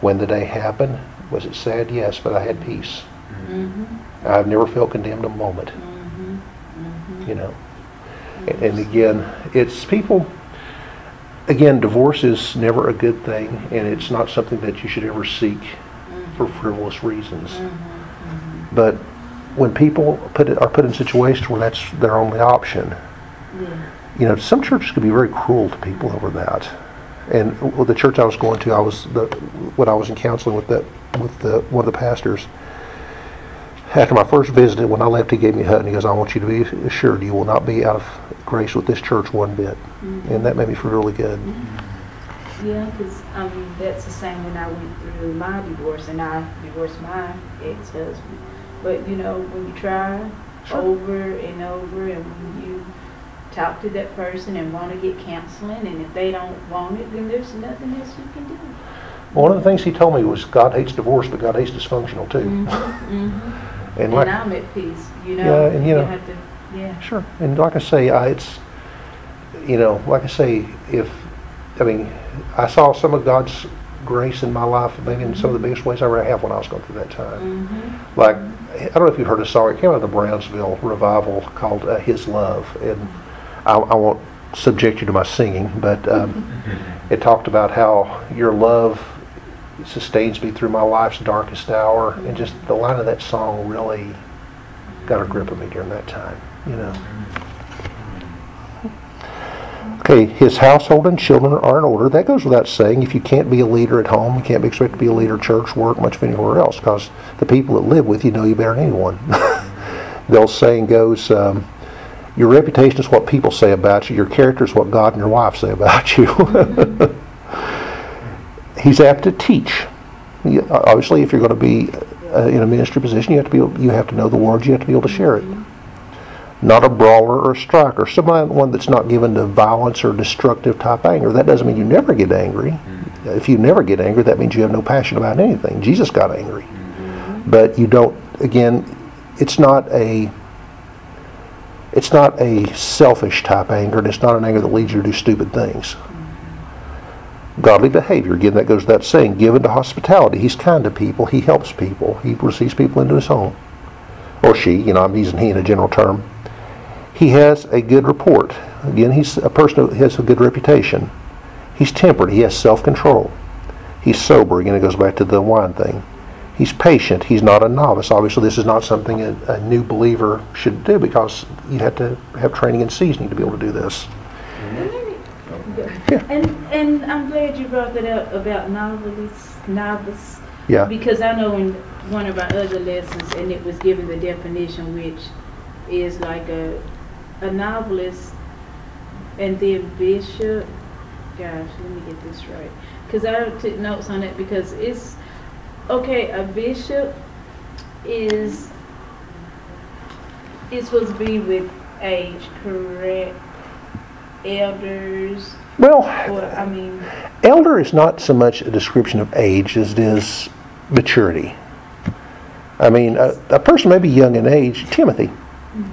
when the day happened, was it sad? Yes, but I had peace. Mm-hmm. I've never felt condemned a moment. Mm-hmm. You know. And, and again, it's people. Again, divorce is never a good thing, and it's not something that you should ever seek for frivolous reasons. But when people put it, are put in situations where that's their only option, Yeah. You know, some churches can be very cruel to people over that. And the church I was going to, I was the when I was in counseling with that with the one of the pastors. After my first visit, when I left, he gave me a hug and he goes, "I want you to be assured you will not be out of grace with this church one bit." Mm-hmm. And that made me feel really good. Mm-hmm. Yeah, because, I mean, that's the same when I went through my divorce and I divorced my ex-husband. But, you know, when you try Sure. over and over and when you talk to that person and want to get counseling and if they don't want it, then there's nothing else you can do. One of the things he told me was God hates divorce, but God hates dysfunctional too. Mm-hmm. And like, And I'm at peace, you know? Yeah, and you know- have to, yeah. Sure, and like I say, I, it's, you know, like I say, if, I mean, I saw some of God's grace in my life, maybe in some of the biggest ways I ever have when I was going through that time. Mm-hmm. Like, I don't know if you've heard a song, it came out of the Brownsville revival called uh, His Love, and I, I won't subject you to my singing, but um, it talked about how your love sustains me through my life's darkest hour, and just the line of that song really got a grip of me during that time, you know. Okay, his household and children are in order. That goes without saying. If you can't be a leader at home, you can't be expected to be a leader at church, work, much of anywhere else, because the people that live with you know you better than anyone. the old saying goes, um, your reputation is what people say about you. Your character is what God and your wife say about you. He's apt to teach. Obviously, if you're going to be uh, in a ministry position, you have to be able, you have to know the word. You have to be able to share it. Not a brawler or a striker. Someone that's not given to violence or destructive type anger. That doesn't mean you never get angry. If you never get angry, that means you have no passion about anything. Jesus got angry. but you don't. Again, it's not a it's not a selfish type anger, and it's not an anger that leads you to do stupid things. Godly behavior, again, that goes without saying, given to hospitality. He's kind to people, he helps people, he receives people into his home. Or she, you know, I'm using he in a general term. He has a good report. Again, he's a person who has a good reputation. He's tempered, he has self control. He's sober, again, it goes back to the wine thing. He's patient. He's not a novice. Obviously, this is not something a, a, new believer should do because you have to have training and seasoning to be able to do this. Mm-hmm. Yeah. And and I'm glad you brought that up about novice. Novice. Yeah. Because I know in one of our other lessons, and it was given the definition, which is like a a novelist, and then bishop. Gosh, let me get this right. Because I took notes on it because it's okay, a bishop is is supposed to be with age, correct? Elders. Well, or, I mean, elder is not so much a description of age as it is maturity. I mean, a, a person may be young in age. Timothy,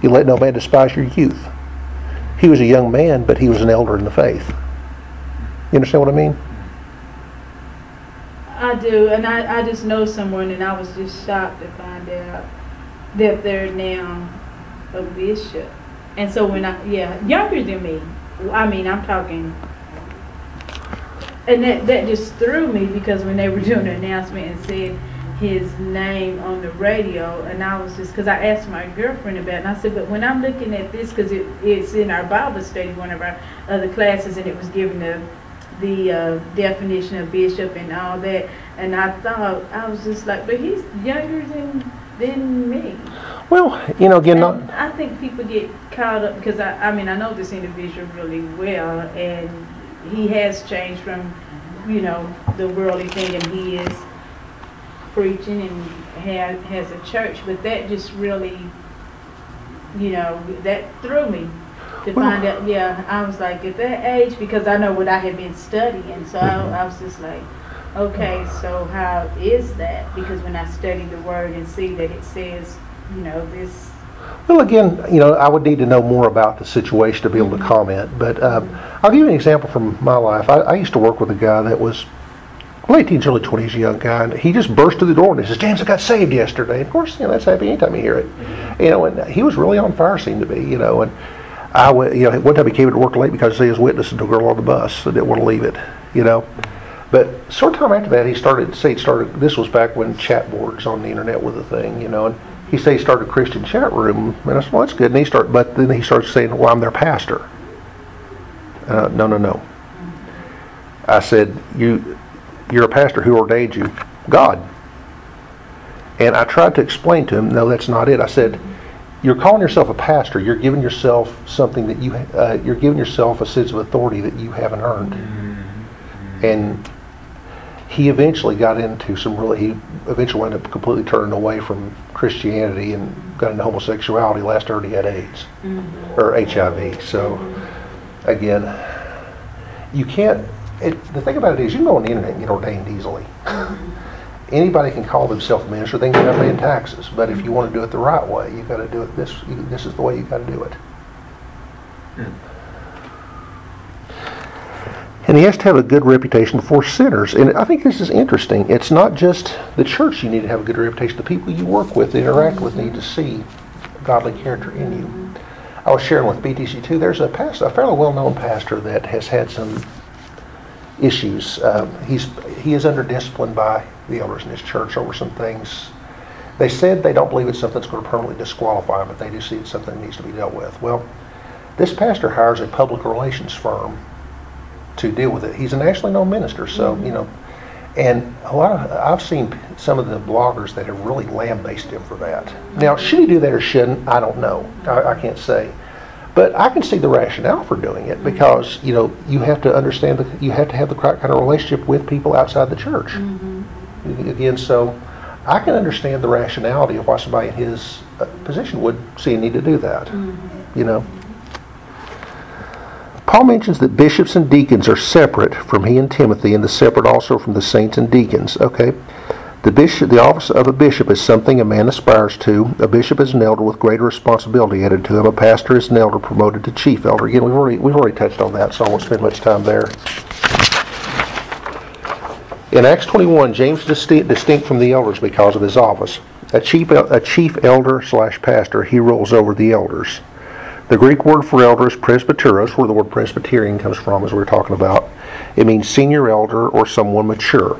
you let no man despise your youth. He was a young man, but he was an elder in the faith. You understand what I mean? I do, and I, I just know someone, and I was just shocked to find out that they're now a bishop. And so when I, yeah, younger than me. I mean, I'm talking, and that that just threw me because when they were doing the announcement and said his name on the radio, and I was just because I asked my girlfriend about, it, and I said, but when I'm looking at this, because it, it's in our Bible study, one of our other classes, and it was given the the uh, definition of bishop and all that. And I thought I was just like, but he's younger than than me. Well, you know, again, not. I think people get caught up because I, I mean, I know this individual really well, and he has changed from, you know, the worldly thing, and he is preaching and has has a church. But that just really, you know, that threw me to well, find out. Yeah, I was like at that age because I know what I had been studying, so mm-hmm. I, I, was just like, okay, so how is that? Because when I study the word and see that it says, you know, this. Well, again, you know, I would need to know more about the situation to be able to mm-hmm. comment. But um, I'll give you an example from my life. I, I used to work with a guy that was late teens, early 20s, young guy, and he just burst through the door and he says, James, I got saved yesterday. Of course, you know, that's happy anytime you hear it. Mm-hmm. You know, and he was really on fire, seemed to be, you know, and I went, you know, one time he came to work late because he was witnessing to a girl on the bus and didn't want to leave it, you know. But short time after that, he started, say he started, this was back when chat boards on the internet were the thing, you know, and he said he started a Christian chat room, and I said, well, that's good. And he started, but then he started saying, well, I'm their pastor. Uh, no, no, no. I said, you, you're a pastor. Who ordained you? God. And I tried to explain to him, no, that's not it. I said, you're calling yourself a pastor. You're giving yourself something that you uh, you're giving yourself a sense of authority that you haven't earned. Mm-hmm. And he eventually got into some really. He eventually ended up completely turning away from Christianity and got into homosexuality. Last heard he had AIDS mm-hmm. or HIV. So again, you can't. It, the thing about it is, you can go on the internet and get ordained easily. Anybody can call themselves a minister. They can get paying taxes, but if you want to do it the right way, you got to do it this. You, this is the way you got to do it. Hmm. And he has to have a good reputation before sinners. And I think this is interesting. It's not just the church you need to have a good reputation. The people you work with, interact with, need to see godly character in you. I was sharing with BTC2. There's a pastor, a fairly well-known pastor that has had some issues. Um, he's he is under discipline by the elders in his church over some things. They said they don't believe it's something that's going to permanently disqualify him, but they do see it's something that needs to be dealt with. Well, this pastor hires a public relations firm to deal with it. He's a nationally known minister, so mm-hmm. you know, and a lot of I've seen some of the bloggers that have really lambasted him for that. Now, should he do that or shouldn't? I don't know. I, I can't say. But I can see the rationale for doing it because you know you have to understand that you have to have the right kind of relationship with people outside the church. Mm-hmm. Again, so I can understand the rationality of why somebody in his uh, position would see a need to do that. Mm-hmm. You know. Paul mentions that bishops and deacons are separate from he and Timothy, and the separate also from the saints and deacons. Okay. The bishop, the office of a bishop is something a man aspires to. A bishop is an elder with greater responsibility added to him. A pastor is an elder promoted to chief elder. Again, we've already we've already touched on that, so I won't spend much time there. In Acts 21, James is distinct, distinct from the elders because of his office. A chief, a chief elder slash pastor, he rules over the elders. The Greek word for elder is presbyteros, where the word Presbyterian comes from, as we're talking about. It means senior elder or someone mature.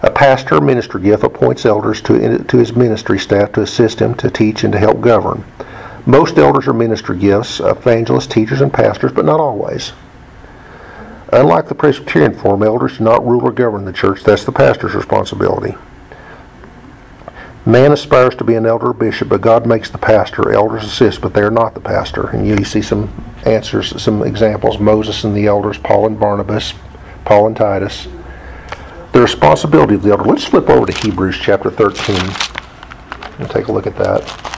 A pastor or minister gift appoints elders to, to his ministry staff to assist him, to teach, and to help govern. Most elders are minister gifts, evangelists, teachers, and pastors, but not always. Unlike the Presbyterian form, elders do not rule or govern the church. That's the pastor's responsibility. Man aspires to be an elder or bishop, but God makes the pastor. Elders assist, but they are not the pastor. And you see some answers, some examples Moses and the elders, Paul and Barnabas, Paul and Titus. The responsibility of the elder. Let's flip over to Hebrews chapter 13 and take a look at that.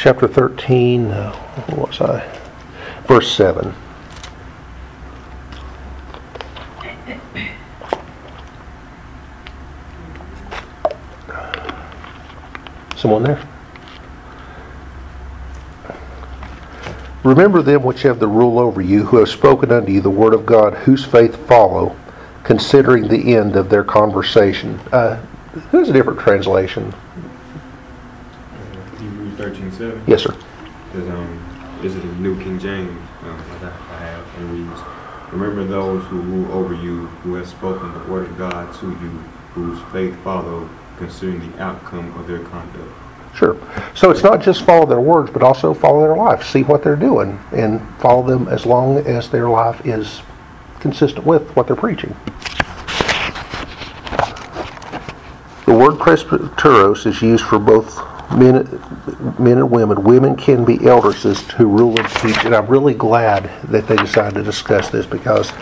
chapter 13, uh, what was I? Verse 7. Someone there? Remember them which have the rule over you, who have spoken unto you the word of God, whose faith follow, considering the end of their conversation. Uh, who's a different translation? Hebrews thirteen seven. Yes, sir. Because um, this is the New King James um, that I have and reads, Remember those who rule over you, who have spoken the word of God to you, whose faith follow, considering the outcome of their conduct. Sure. So it's not just follow their words, but also follow their life. See what they're doing and follow them as long as their life is consistent with what they're preaching. The word presbyteros is used for both men, men and women. Women can be eldresses who rule and teach, and I'm really glad that they decided to discuss this because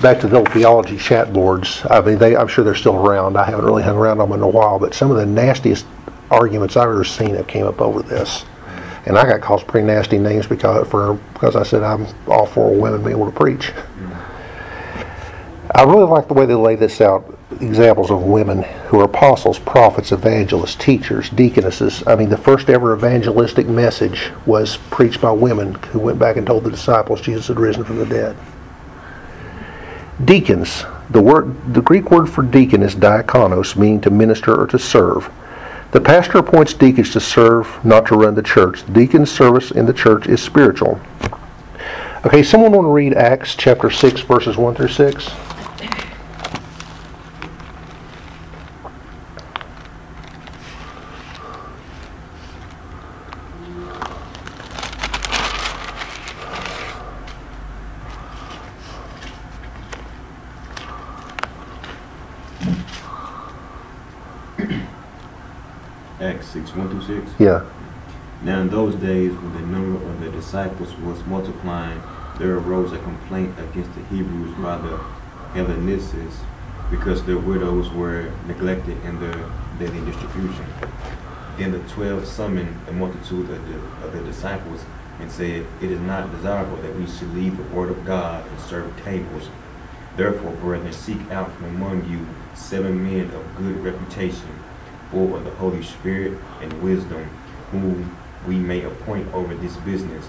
back to the old theology chat boards. I mean, they, I'm sure they're still around. I haven't really hung around on them in a while, but some of the nastiest arguments I've ever seen have came up over this. And I got called pretty nasty names because for because I said I'm all for women being able to preach. I really like the way they lay this out. Examples of women who are apostles, prophets, evangelists, teachers, deaconesses. I mean, the first ever evangelistic message was preached by women who went back and told the disciples Jesus had risen from the dead. Deacons. The word, the Greek word for deacon is diakonos, meaning to minister or to serve. The pastor appoints deacons to serve, not to run the church. The deacon's service in the church is spiritual. Okay, someone want to read Acts chapter 6, verses 1 through 6? Acts 6, 1 through 6. Yeah. Now in those days, when the number of the disciples was multiplying, there arose a complaint against the Hebrews by the Hellenists, because their widows were neglected in their daily distribution. Then the twelve summoned the multitude of the, of the disciples and said, It is not desirable that we should leave the word of God and serve tables. Therefore, brethren, seek out from among you seven men of good reputation, full of the Holy Spirit and wisdom, whom we may appoint over this business.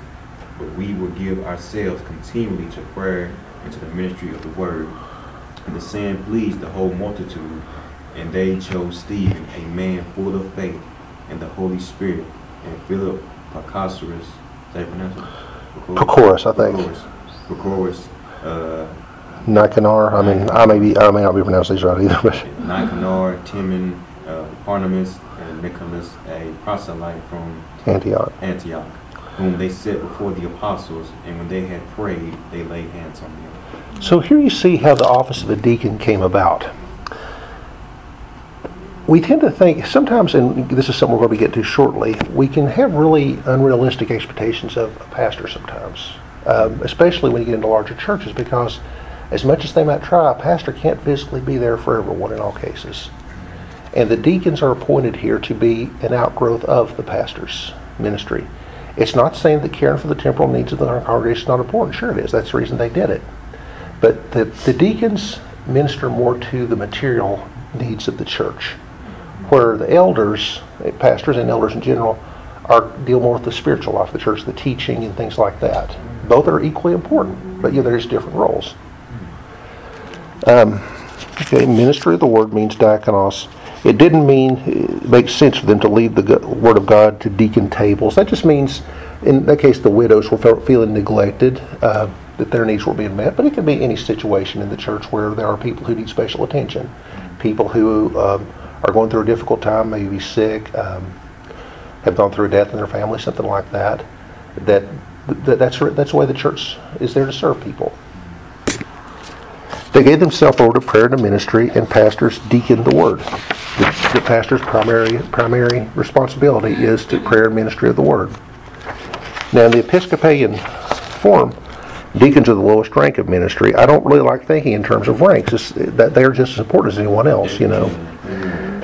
But we will give ourselves continually to prayer and to the ministry of the word. And the saying pleased the whole multitude, and they chose Stephen, a man full of faith and the Holy Spirit, and Philip Pacosaurus, is that pronounce it? Prochorus, I think. Prochorus, uh, Nicanor. I mean, I may be, I may not be pronouncing these right either, but Nicanor, Timon, uh, Parnamus, and Nicholas, a proselyte from Antioch. Antioch, whom they set before the apostles, and when they had prayed, they laid hands on them. So here you see how the office of a deacon came about. We tend to think sometimes, and this is something we're going to get to shortly, we can have really unrealistic expectations of a pastor sometimes, um, especially when you get into larger churches, because as much as they might try, a pastor can't physically be there for everyone in all cases. And the deacons are appointed here to be an outgrowth of the pastor's ministry. It's not saying that caring for the temporal needs of the congregation is not important. Sure it is. That's the reason they did it. But the, the deacons minister more to the material needs of the church, where the elders, eh, pastors and elders in general, are deal more with the spiritual life of the church, the teaching and things like that. Both are equally important, but yeah, there's different roles. Um, okay, ministry of the word means diakonos. It didn't mean it makes sense for them to leave the word of God to deacon tables. That just means, in that case, the widows were fe- feeling neglected, uh, that their needs were being met. But it could be any situation in the church where there are people who need special attention, people who um, are going through a difficult time, maybe sick, um, have gone through a death in their family, something like that. That, that that's that's the way the church is there to serve people. They gave themselves over to prayer and ministry, and pastors deacon the word. The, the pastor's primary primary responsibility is to prayer and ministry of the word. Now, in the Episcopalian form, deacons are the lowest rank of ministry. I don't really like thinking in terms of ranks. It's, that they are just as important as anyone else, you know.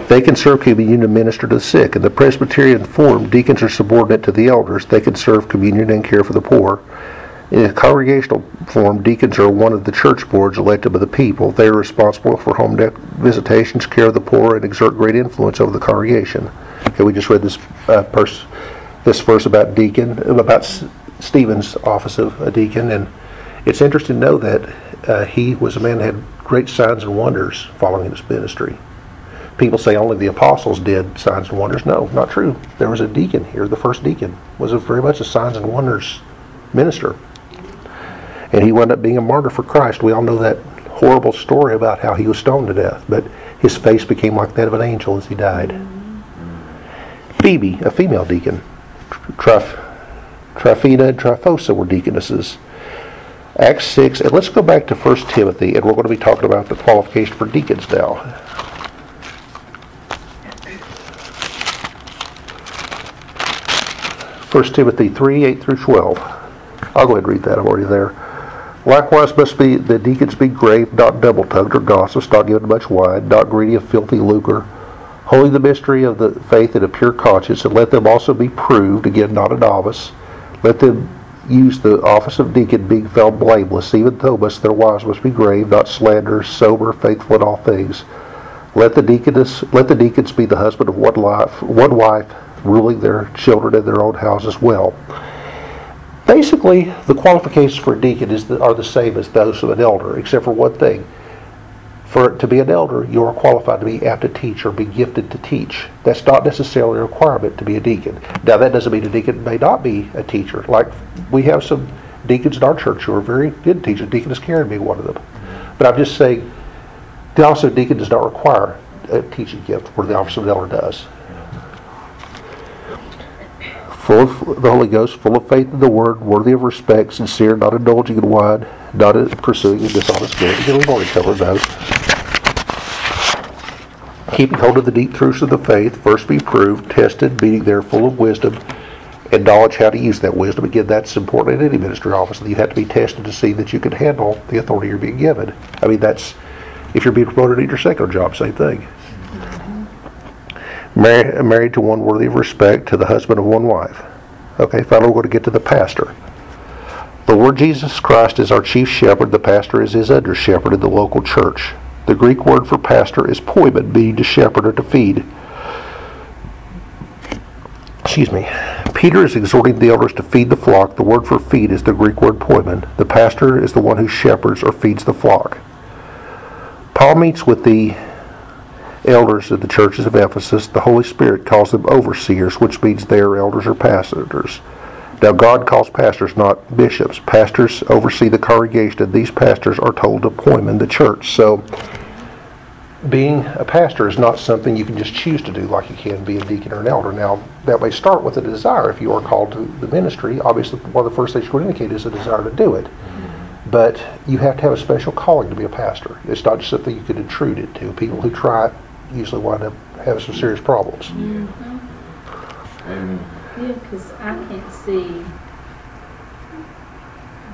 They can serve communion and minister to the sick. In the Presbyterian form, deacons are subordinate to the elders. They can serve communion and care for the poor. In the congregational form, deacons are one of the church boards elected by the people. They are responsible for home visitations, care of the poor, and exert great influence over the congregation. Okay, we just read this uh, pers- this verse about deacon, about S- Stephen's office of a deacon, and it's interesting to know that uh, he was a man that had great signs and wonders following his ministry. People say only the apostles did signs and wonders. No, not true. There was a deacon here. The first deacon was a very much a signs and wonders minister. And he wound up being a martyr for Christ. We all know that horrible story about how he was stoned to death, but his face became like that of an angel as he died. Phoebe, a female deacon. Trif- Tryphena and Tryphosa were deaconesses. Acts 6, and let's go back to 1 Timothy, and we're going to be talking about the qualification for deacons now. 1 Timothy 3, 8 through 12. I'll go ahead and read that, I'm already there. Likewise must be the deacons be grave, not double-tongued or gossips, not given much wine, not greedy of filthy lucre, holding the mystery of the faith in a pure conscience, and let them also be proved, again not a novice. Let them use the office of deacon, being found blameless, even though must their wives must be grave, not slanderers, sober, faithful in all things. Let the deaconess, let the deacons be the husband of one life, one wife, ruling their children in their own houses well. Basically, the qualifications for a deacon is the, are the same as those of an elder, except for one thing. For to be an elder, you are qualified to be apt to teach or be gifted to teach. That's not necessarily a requirement to be a deacon. Now, that doesn't mean a deacon may not be a teacher. Like we have some deacons in our church who are very good teachers. Deaconess Karen being one of them. But I'm just saying, the office of deacon does not require a teaching gift, where the office of elder does full of the Holy Ghost, full of faith in the Word, worthy of respect, sincere, not indulging in wine, not pursuing dishonest gain. We've already covered those. Keeping hold of the deep truths of the faith, first be proved, tested, being there full of wisdom, and knowledge how to use that wisdom. Again, that's important in any ministry office. You have to be tested to see that you can handle the authority you're being given. I mean, that's if you're being promoted at your second job, same thing. Mar- married to one worthy of respect, to the husband of one wife. Okay, finally, we're going to get to the pastor. The Lord Jesus Christ is our chief shepherd. The pastor is his under shepherd in the local church. The Greek word for pastor is poimen, meaning to shepherd or to feed. Excuse me. Peter is exhorting the elders to feed the flock. The word for feed is the Greek word poimen. The pastor is the one who shepherds or feeds the flock. Paul meets with the elders of the churches of Ephesus, the Holy Spirit calls them overseers, which means they are elders or pastors. Now, God calls pastors not bishops. Pastors oversee the congregation, and these pastors are told to appoint the church. So, being a pastor is not something you can just choose to do like you can be a deacon or an elder. Now, that may start with a desire if you are called to the ministry. Obviously, one of the first things you would indicate is a desire to do it. But you have to have a special calling to be a pastor. It's not just something you could intrude into. People who try usually wind up having some serious problems. Mm-hmm. Amen. Yeah, because I can't see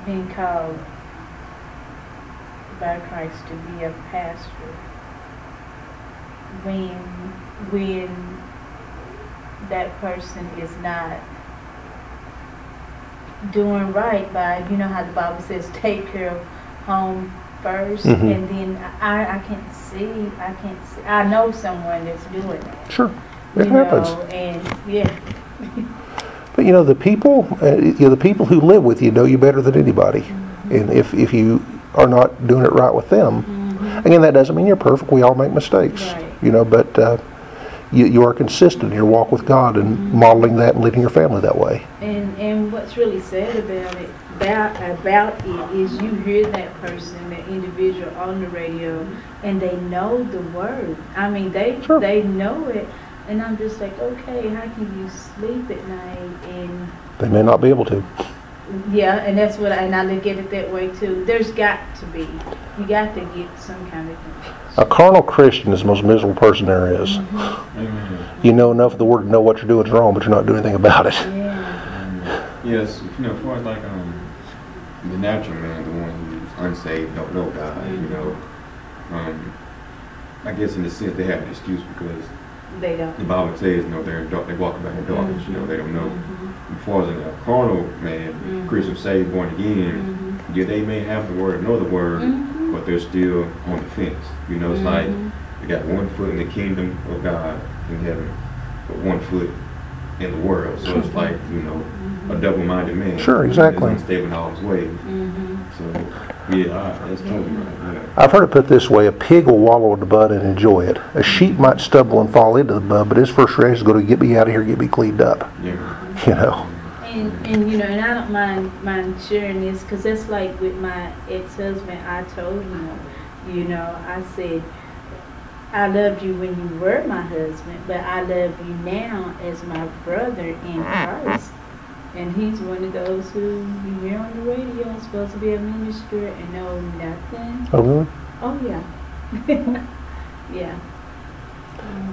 being called by Christ to be a pastor when when that person is not doing right by, you know how the Bible says, take care of home 1st Mhm. and then I, I can't see, I can't see, I know someone that's doing that. Sure, it happens. know, And, yeah, But you know, the people, uh, you know, the people who live with you know you better than anybody. And if, if you are not doing it right with them, again, that doesn't mean you're perfect. We all make mistakes, Right. you know, but uh, you, you are consistent in your walk with God and modeling that and leading your family that way. and, and what's really sad about it, about, about it is you hear that person, that individual on the radio, and they know the word. I mean, they, Sure. they know it, and I'm just like, okay, how can you sleep at night and They may not be able to. Yeah, and that's what, I, and I look at it that way too. There's got to be, you got to get some kind of. A carnal Christian is the most miserable person there is. Amen. You know enough of the word to know what you're doing is wrong, but you're not doing anything about it. Yeah, Yes, you know, as far as like um, the natural man, the one who's unsaved, don't know God, you know, um, I guess in a sense they have an excuse because they don't. the Bible says, you know, they're dark, they walk about in darkness, you know, they don't know. Mhm, As far as a carnal man, Mhm. Christian saved, born again, mhm, yeah, they may have the word, know the word, mhm, but they're still on the fence. You know, it's like mhm. they got one foot in the kingdom of God in heaven, but one foot in the world. So it's like, you know, a double-minded man. Sure, exactly. He's unstable in all his ways. Mhm. So, yeah, I- that's totally right. Yeah. I've heard it put this way, a pig will wallow in the mud and enjoy it. A sheep might stumble and fall into the mud, but his first reaction is going to get me out of here, get me cleaned up. Yeah. You know, And, and you know, and I don't mind mind sharing this because that's like with my ex-husband. I told him, you know, I said, I loved you when you were my husband, but I love you now as my brother in Christ. And he's one of those who you hear on the radio, supposed to be a minister and know nothing. oh really? Oh yeah, yeah,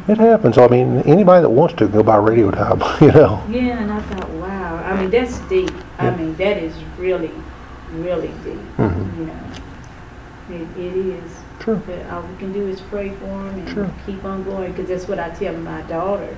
It happens. I mean, anybody that wants to can go buy radio time. You know. yeah. And I thought, wow. I mean, that's deep. I Yeah. mean, that is really, really deep. Mhm. You know, it, it is. Sure. But all we can do is pray for him and Sure. keep on going, because that's what I tell my daughter.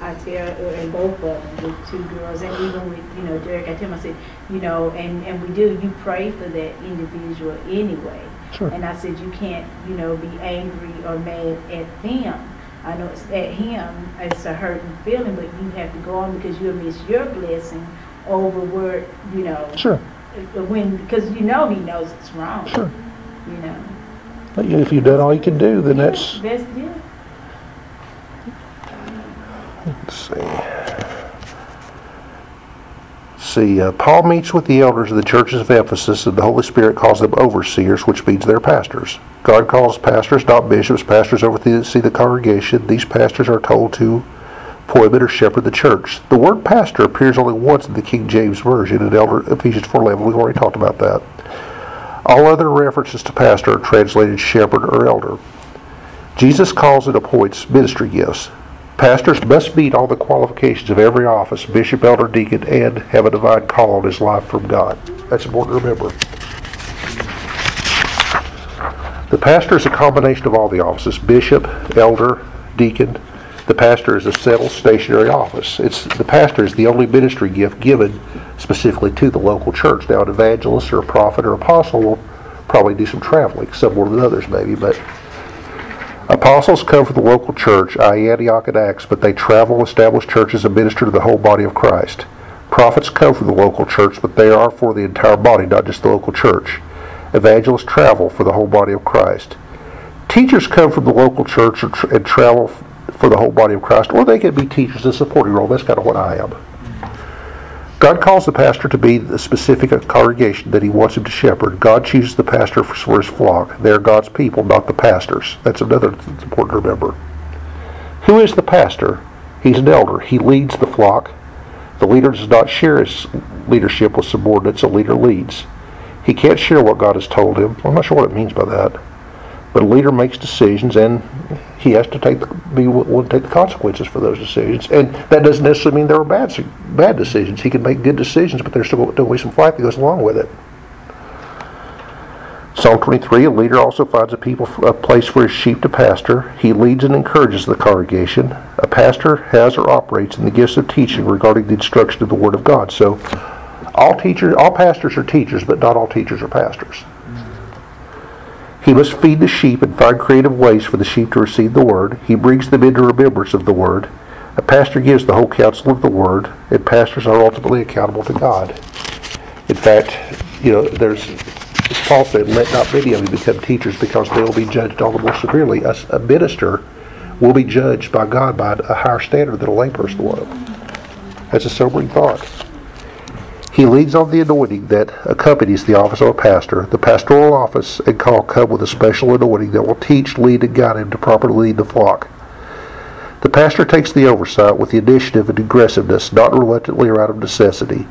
I tell her, and both of them, the two girls, and even with, you know, Derek, I tell him, I said, you know, and, and we do, you pray for that individual anyway. Sure. And I said, you can't, you know, be angry or mad at them. I know it's at him, it's a hurting feeling, but you have to go on because you'll miss your blessing over where, you know, Sure. when, because you know he knows it's wrong. Sure. You know. But If you've done all you can do, then that's. That's, yeah. Let's see. See, uh, Paul meets with the elders of the churches of Ephesus, and the Holy Spirit calls them overseers, which means they're pastors. God calls pastors, not bishops. Pastors oversee the see the congregation. These pastors are told to appoint or shepherd the church. The word pastor appears only once in the King James Version in Elder, Ephesians 4.11. We've already talked about that. All other references to pastor are translated shepherd or elder. Jesus calls and appoints ministry gifts. Pastors must meet all the qualifications of every office, bishop, elder, deacon, and have a divine call on his life from God. That's important to remember. The pastor is a combination of all the offices bishop, elder, deacon. The pastor is a settled stationary office. It's the pastor is the only ministry gift given specifically to the local church. Now, an evangelist or a prophet or apostle will probably do some traveling, some more than others maybe, but Apostles come from the local church, i.e., Antioch and Acts, but they travel, establish churches, and minister to the whole body of Christ. Prophets come from the local church, but they are for the entire body, not just the local church. Evangelists travel for the whole body of Christ. Teachers come from the local church and, travel for the whole body of Christ, or they can be teachers in a supporting role. That's kind of what I am. God calls the pastor to be the specific congregation that he wants him to shepherd. God chooses the pastor for, his flock. They are God's people, not the pastors. That's another that's important to remember. Who is the pastor? He's an elder. He leads the flock. The leader does not share his leadership with subordinates. A leader leads. He can't share what God has told him. I'm not sure what it means by that. But a leader makes decisions, and he has to take the, be to take the consequences for those decisions. And that doesn't necessarily mean there were bad bad decisions. He can make good decisions, but there's still going to be some flack that goes along with it. Psalm 23, a leader also finds a people a place for his sheep to pasture. He leads and encourages the congregation. A pastor has or operates in the gifts of teaching regarding the instruction of the Word of God. So All teachers, all pastors are teachers, but not all teachers are pastors. He must feed the sheep and find creative ways for the sheep to receive the word. He brings them into remembrance of the word. A pastor gives the whole counsel of the word, and pastors are ultimately accountable to God. In fact, you know, there's, as Paul said, let not many of you become teachers because they will be judged all the more severely. A, a minister will be judged by God by a higher standard than a layperson will. That's a sobering thought. He leads on the anointing that accompanies the office of a pastor. The pastoral office and call come with a special anointing that will teach, lead, and guide him to properly lead the flock. The pastor takes the oversight with the initiative and aggressiveness, not reluctantly or out of necessity.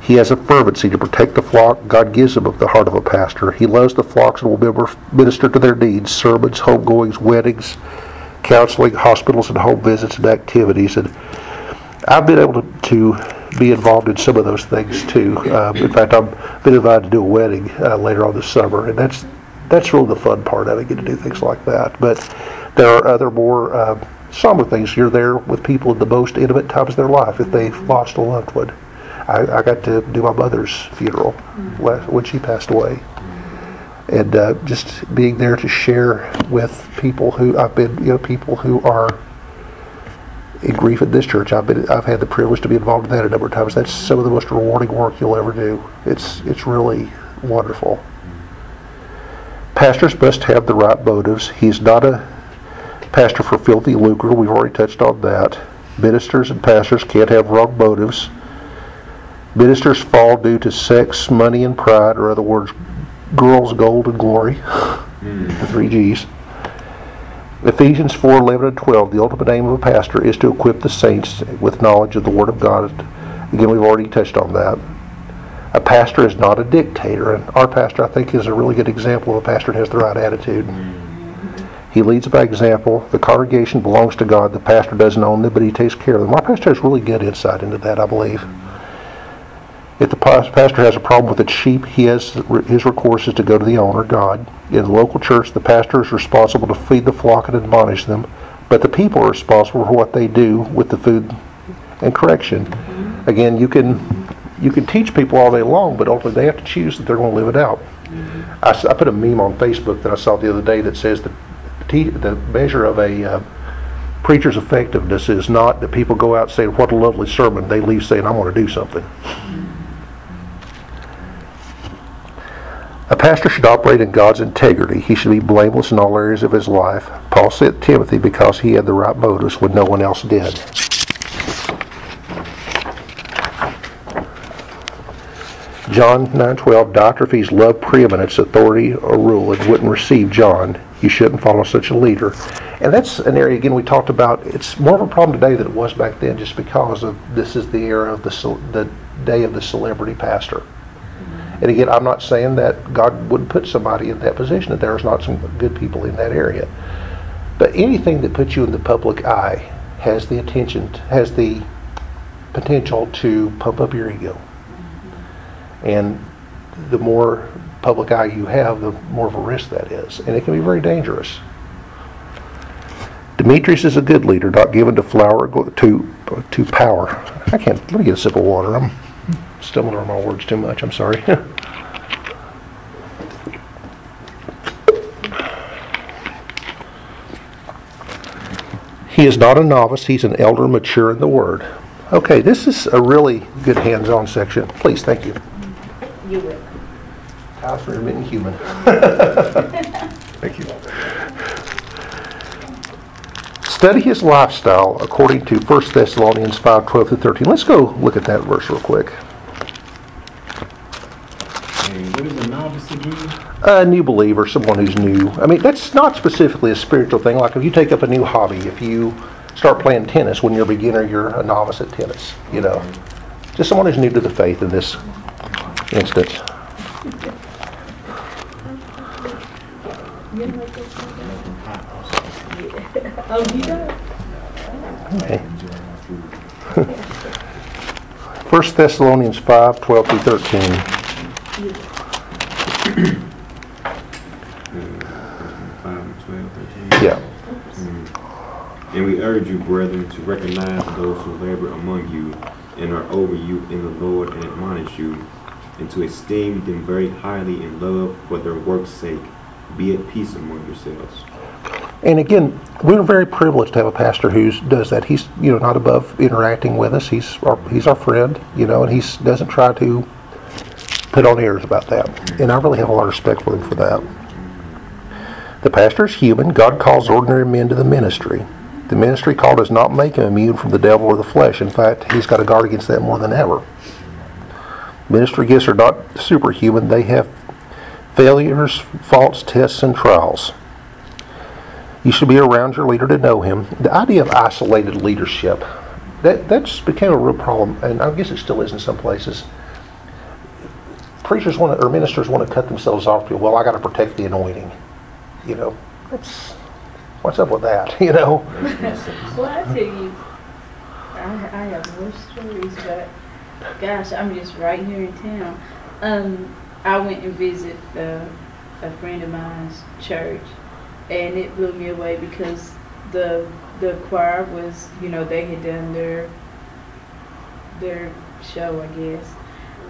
He has a fervency to protect the flock God gives him of the heart of a pastor. He loves the flocks and will minister to their needs, sermons, homegoings, weddings, counseling, hospitals and home visits and activities. And I've been able to, to be involved in some of those things too. Um, in fact, I've been invited to do a wedding uh, later on this summer, and that's that's really the fun part of it. Get to do things like that. But there are other more uh, somber things. You're there with people in the most intimate times of their life if they've lost a loved one. I, I got to do my mother's funeral when she passed away. And uh, just being there to share with people who I've been, you know, people who are in grief at this church. I've been I've had the privilege to be involved in that a number of times. That's some of the most rewarding work you'll ever do. It's it's really wonderful. Pastors must have the right motives. He's not a pastor for filthy lucre. We've already touched on that. Ministers and pastors can't have wrong motives. Ministers fall due to sex, money, and pride, or other words, girls, gold, and glory. The three G's. Ephesians 4 11 and 12, the ultimate aim of a pastor is to equip the saints with knowledge of the Word of God. Again, we've already touched on that. A pastor is not a dictator, and our pastor, I think, is a really good example of a pastor that has the right attitude. He leads by example. The congregation belongs to God. The pastor doesn't own them, but he takes care of them. Our pastor has really good insight into that, I believe. If the pastor has a problem with its sheep, he has his recourse is to go to the owner, God. In the local church, the pastor is responsible to feed the flock and admonish them, but the people are responsible for what they do with the food and correction. Again, you can you can teach people all day long, but ultimately they have to choose that they're going to live it out. I, I put a meme on Facebook that I saw the other day that says the the measure of a uh, preacher's effectiveness is not that people go out saying what a lovely sermon. They leave saying I want to do something. A pastor should operate in God's integrity. He should be blameless in all areas of his life. Paul sent Timothy because he had the right motives when no one else did. John 9:12 Diotrephes loved preeminence, authority, or rule and wouldn't receive John. You shouldn't follow such a leader. And that's an area again we talked about. It's more of a problem today than it was back then, just because of this is the era of the the day of the celebrity pastor. And again, I'm not saying that God wouldn't put somebody in that position, that there's not some good people in that area. But anything that puts you in the public eye has the attention, has the potential to pump up your ego. And the more public eye you have, the more of a risk that is. And it can be very dangerous. Demetrius is a good leader, not given to flower to to power. I can't. Let me get a sip of water. I'm stumbling over my words too much. I'm sorry. he is not a novice. He's an elder, mature in the word. Okay, this is a really good hands-on section. Please, thank you. You will. House for intermittent human. Thank you. Study his lifestyle according to 1 Thessalonians 5 12 to 13. Let's go look at that verse real quick. And what is a novice? A new believer, someone who's new. I mean, that's not specifically a spiritual thing. Like if you take up a new hobby, if you start playing tennis when you're a beginner, you're a novice at tennis, you know. Just someone who's new to the faith in this instance. Oh. Okay. 1 Thessalonians 5 12 through 13. Yeah. And we urge you, brethren, to recognize those who labor among you and are over you in the Lord and admonish you, and to esteem them very highly in love for their work's sake. Be at peace among yourselves. And again, we're very privileged to have a pastor who does that. He's, you know, not above interacting with us. He's our, he's our friend, you know, and he doesn't try to put on airs about that. And I really have a lot of respect for him for that. The pastor is human. God calls ordinary men to the ministry. The ministry call does not make him immune from the devil or the flesh. In fact, he's got to guard against that more than ever. Ministry gifts are not superhuman. They have failures, faults, tests, and trials. You should be around your leader to know him. The idea of isolated leadership, that, that's became a real problem, and I guess it still is in some places. Preachers want to, or ministers want to cut themselves off. Well, I got to protect the anointing. You know, that's what's up with that. You know, Well, I tell you, I, I have more stories, but gosh, I'm just right here in town. Um, I went and visited uh, a friend of mine's church, and it blew me away because the the choir was, you know, they had done their their show, I guess,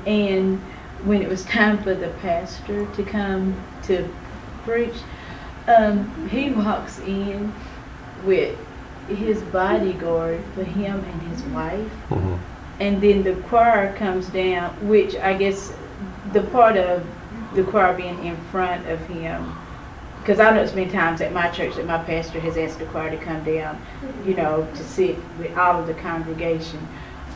and when it was time for the pastor to come to preach, um, he walks in with his bodyguard for him and his wife. Mhm. And then the choir comes down, which I guess the part of the choir being in front of him, because I know it's been times at my church that my pastor has asked the choir to come down, you know, to sit with all of the congregation.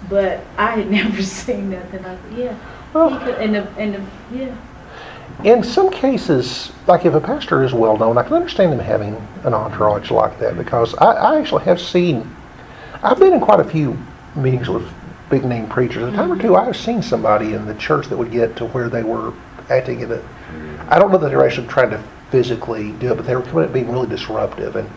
But I had never seen nothing like yeah. Well- he could, and the and the yeah. in some cases, like if a pastor is well known, I can understand them having an entourage like that because I, I actually have seen, I've been in quite a few meetings with big name preachers. A time or mm-hmm. two, I've seen somebody in the church that would get to where they were acting in a, I don't know that they were actually trying to physically do it, but they were coming at being really disruptive. And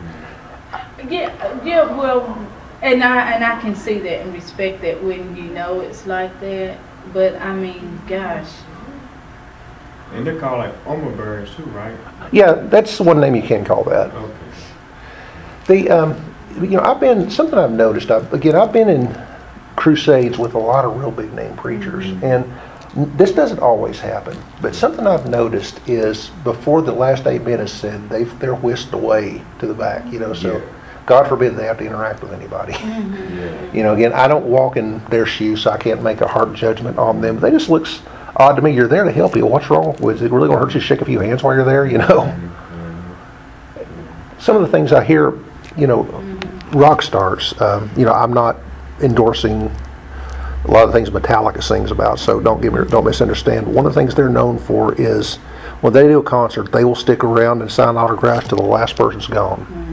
Yeah, yeah, well, and I, and I can see that and respect that when you know it's like that, but I mean, gosh, And they're called like armor bearers too, right? yeah, that's one name you can call that. Okay. The, um, you know, I've been, something I've noticed, I've, again, I've been in crusades with a lot of real big name preachers, and this doesn't always happen, but something I've noticed is before the last eight minutes said, they've, they're whisked away to the back, you know, so Yeah. God forbid they have to interact with anybody. Mm-hmm. Yeah. You know, again, I don't walk in their shoes, so I can't make a hard judgment on them. They just looks odd to me. You're there to help you. What's wrong? Was it really going to hurt you to shake a few hands while you're there? You know. Mm-hmm. Some of the things I hear, you know, mm-hmm. rock stars. Um, you know, I'm not endorsing a lot of the things Metallica sings about, so don't get me don't misunderstand. One of the things they're known for is when they do a concert, they will stick around and sign autographs till the last person's gone.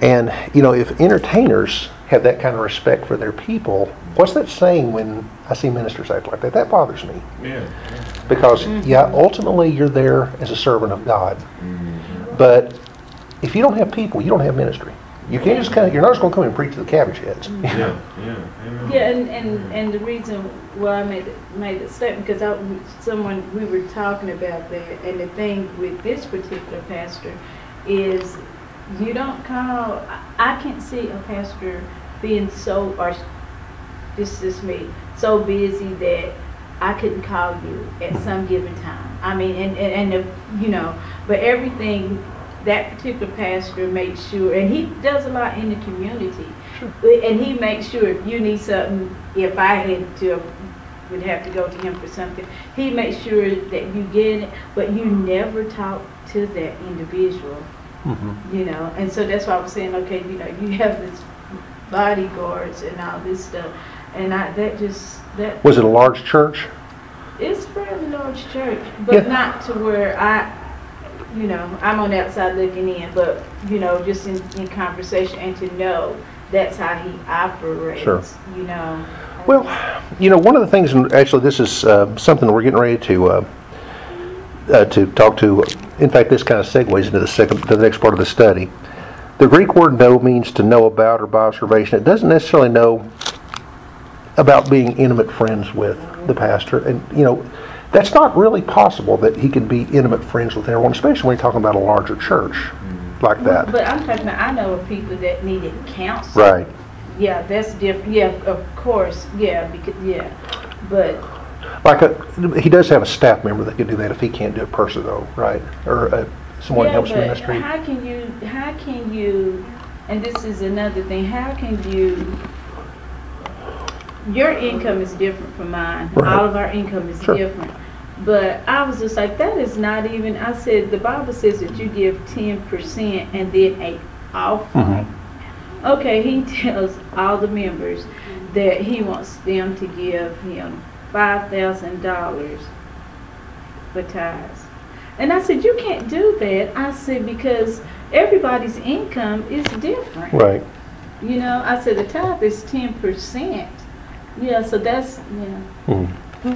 And you know, if entertainers have that kind of respect for their people, what's that saying when I see ministers act like that? That bothers me Yeah. because mm-hmm. yeah, ultimately you're there as a servant of God, but if you don't have people, you don't have ministry. You can't just kind of, you're not just going to come and preach to the cabbage heads. Mm-hmm. Yeah. Yeah. Amen. yeah, and, and, and the reason why I made, it- made the statement, because I, someone, we were talking about that, and the thing with this particular pastor is you don't call, I, can't see a pastor being so, or this is me, so busy that I couldn't call you at some given time. I mean, and, and, and the, you know, but everything that particular pastor makes sure, and he does a lot in the community. And he makes sure if you need something, if I had to, would have to go to him for something, he makes sure that you get it, but you never talk to that individual Mhm. you know, and so that's why I was saying, okay, you know, you have this bodyguards and all this stuff, and I, that just, that, Was it a large church? it's a fairly large church, Yeah. but not to where I, you know, I'm on the outside looking in, but, you know, just in, in conversation and to know that's how he operates, Sure. you know. Well, you know, one of the things, and actually, this is uh, something we're getting ready to uh, uh, to talk to. In fact, this kind of segues into the second, to the next part of the study. The Greek word "know" means to know about or by observation. It doesn't necessarily know about being intimate friends with the pastor, and you know, that's not really possible that he could be intimate friends with everyone, especially when you're talking about a larger church like that. But I'm talking about, I know of people that needed counseling. Right. yeah, that's different, yeah, of course, yeah, because, yeah, but, Like, a, he does have a staff member that could do that if he can't do it personally, though, right? Or uh, someone yeah, helps but ministry. how can you, how can you, and this is another thing, how can you, your income is different from mine, Right. all of our income is Sure. different. But I was just like, that is not even, I said, the Bible says that you give ten percent and then a offering. Mm-hmm. Okay, he tells all the members that he wants them to give him five thousand dollars for tithes. And I said, you can't do that. I said, because everybody's income is different. Right. You know, I said, the tithe is ten percent. Yeah, so that's, yeah. Hmm.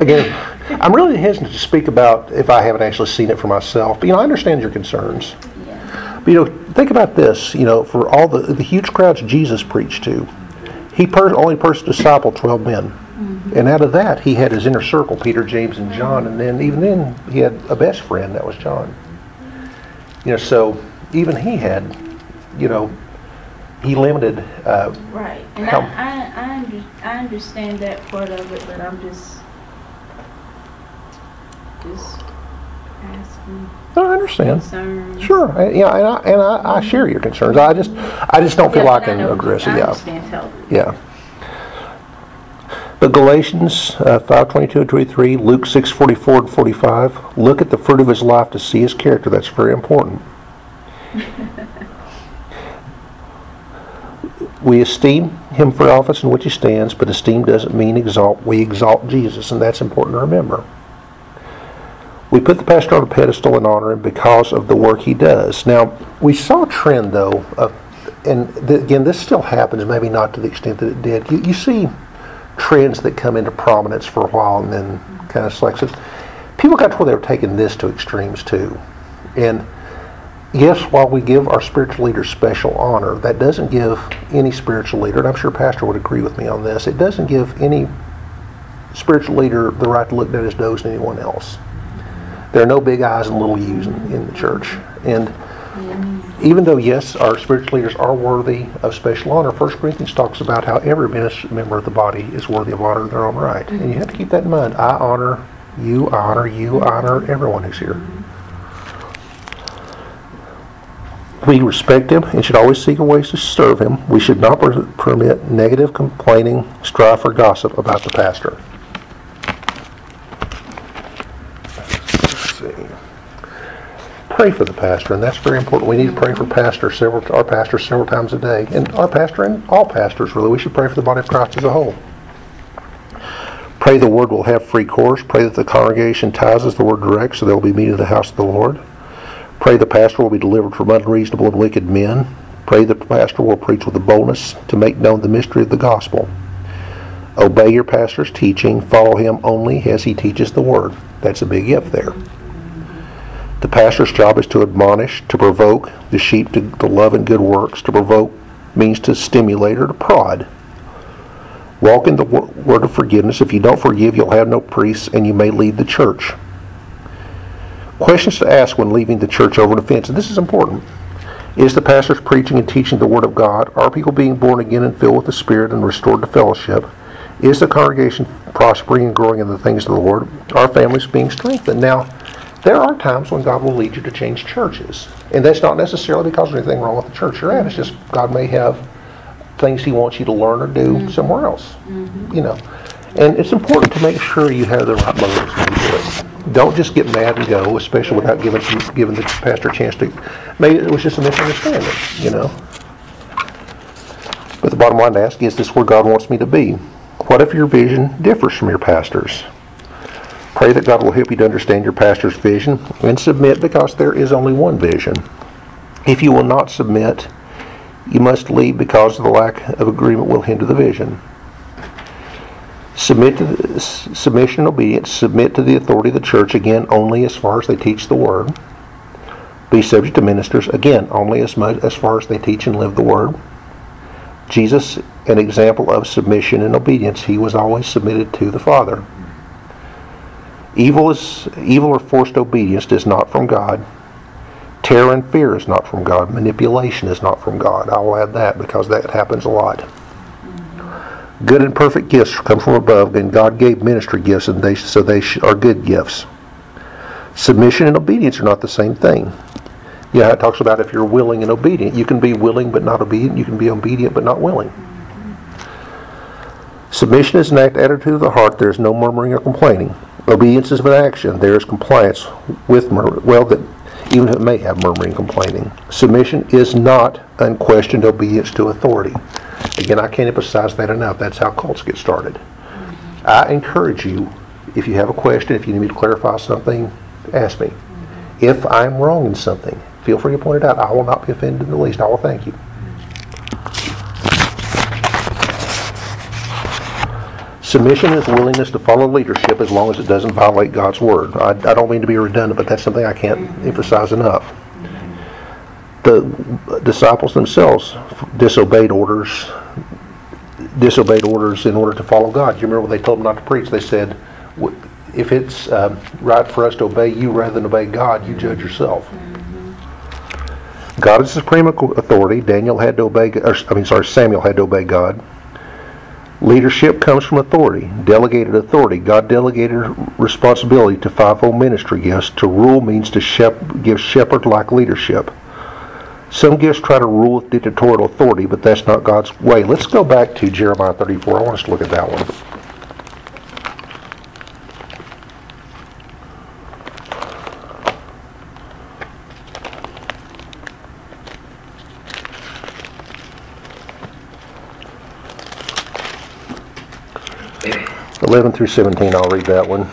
Again, I'm really hesitant to speak about if I haven't actually seen it for myself. But, you know, I understand your concerns. Yeah. But, you know, think about this. You know, for all the, the huge crowds Jesus preached to, he per- only first discipled 12 men. And out of that, he had his inner circle, Peter, James, and John. And then, even then, he had a best friend, that was John. You know, so even he had, you know, he limited, uh, Right. And How- I, I, I, under, I understand that part of it, but I'm just, just asking no, I understand. concerns. Sure, I- yeah, and I, and I, I share your concerns. I just, I just don't feel Yeah, like I an know- aggressive, I yeah. Yeah. But Galatians uh, 5:22 and 23, Luke 6:44 and 45, look at the fruit of his life to see his character. That's very important. we esteem him for office in which he stands, but esteem doesn't mean exalt. We exalt Jesus, and that's important to remember. We put the pastor on a pedestal and honor him because of the work he does. Now, we saw a trend, though, and th- again, this still happens, maybe not to the extent that it did. You, you see trends that come into prominence for a while and then kind of slacks. People got to where they were taking this to extremes, too. And yes, while we give our spiritual leaders special honor, that doesn't give any spiritual leader, and I'm sure Pastor would agree with me on this, it doesn't give any spiritual leader the right to look down his nose at anyone else. There are no big eyes and little U's in, in the church. And even though, yes, our spiritual leaders are worthy of special honor, 1 Corinthians talks about how every member of the body is worthy of honor in their own right. And you have to keep that in mind. I honor you, I honor you, I honor everyone who's here. We respect him and should always seek ways to serve him. We should not per- permit negative complaining, strife, or gossip about the pastor. Let's see. Pray for the pastor, and that's very important. We need to pray for pastor several, our pastor several times a day, and our pastor and all pastors really. We should pray for the body of Christ as a whole. Pray the word will have free course. Pray that the congregation ties as the word directs, so there will be meat in the house of the Lord. Pray the pastor will be delivered from unreasonable and wicked men. Pray the pastor will preach with a boldness to make known the mystery of the gospel. Obey your pastor's teaching. Follow him only as he teaches the word. That's a big if there. The pastor's job is to admonish, to provoke the sheep to, to love and good works. To provoke means to stimulate or to prod. Walk in the word of forgiveness. If you don't forgive, you'll have no priests and you may leave the church. Questions to ask when leaving the church over an offense. And this is important. Is the pastor's preaching and teaching the Word of God? Are people being born again and filled with the Spirit and restored to fellowship? Is the congregation prospering and growing in the things of the Lord? Are families being strengthened? Now, there are times when God will lead you to change churches. And that's not necessarily because there's anything wrong with the church you're at. It's just God may have things He wants you to learn or do mm-hmm. somewhere else. Mm-hmm. You know. And it's important to make sure you have the right motives when you do it. Don't just get mad and go, especially without giving giving the pastor a chance to. Maybe it was just a misunderstanding, you know. But the bottom line to ask is this where God wants me to be? What if your vision differs from your pastor's? Pray that God will help you to understand your pastor's vision and submit because there is only one vision. If you will not submit, you must leave because the lack of agreement will hinder the vision. Submit to the, submission and obedience. Submit to the authority of the church again only as far as they teach the word. Be subject to ministers again only as much as far as they teach and live the word. Jesus, an example of submission and obedience, he was always submitted to the Father. Evil is evil or forced obedience is not from God. Terror and fear is not from God. Manipulation is not from God. I will add that because that happens a lot. Good and perfect gifts come from above, and God gave ministry gifts, and they so they are good gifts. Submission and obedience are not the same thing. Yeah, it talks about if you're willing and obedient. You can be willing but not obedient. You can be obedient but not willing. Submission is an act attitude of the heart. There is no murmuring or complaining. Obedience is an action. There is compliance with murmur. Well, that even if it may have murmuring complaining. Submission is not unquestioned obedience to authority. Again, I can't emphasize that enough. That's how cults get started. I encourage you, if you have a question, if you need me to clarify something, ask me. If I'm wrong in something, feel free to point it out. I will not be offended in the least. I will thank you. Submission is willingness to follow leadership as long as it doesn't violate God's word. I, I don't mean to be redundant, but that's something I can't emphasize enough. The disciples themselves disobeyed orders, disobeyed orders in order to follow God. You remember when they told them not to preach? They said, "If it's um, right for us to obey you rather than obey God, you judge yourself." God is supreme authority. Daniel had to obey. Or, I mean, sorry, Samuel had to obey God. Leadership comes from authority, delegated authority. God delegated responsibility to fivefold ministry gifts. To rule means to shep- give shepherd-like leadership. Some gifts try to rule with dictatorial authority, but that's not God's way. Let's go back to Jeremiah 34. I want us to look at that one. Eleven through seventeen, I'll read that one.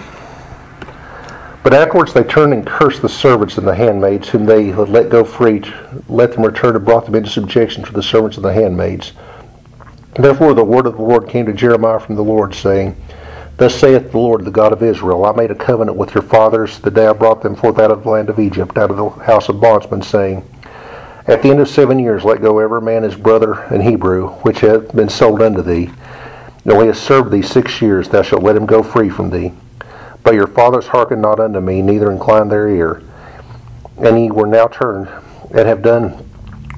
But afterwards they turned and cursed the servants and the handmaids, whom they had let go free, let them return and brought them into subjection to the servants and the handmaids. Therefore the word of the Lord came to Jeremiah from the Lord, saying, Thus saith the Lord, the God of Israel, I made a covenant with your fathers the day I brought them forth out of the land of Egypt, out of the house of bondsmen, saying, At the end of seven years let go every man his brother and Hebrew, which hath been sold unto thee. Though he has served thee six years, thou shalt let him go free from thee. But your fathers hearkened not unto me, neither inclined their ear. And ye were now turned, and have done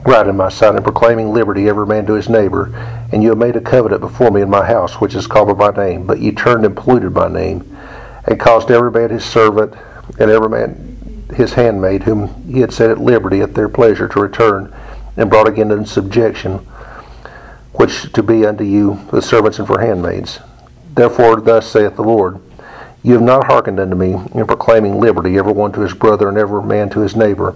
right in my sight, in proclaiming liberty every man to his neighbor. And you have made a covenant before me in my house, which is called by my name. But ye turned and polluted my name, and caused every man his servant, and every man his handmaid, whom he had set at liberty at their pleasure, to return, and brought again into subjection, which to be unto you the servants and for handmaids. Therefore, thus saith the Lord, You have not hearkened unto me in proclaiming liberty, every one to his brother, and every man to his neighbor.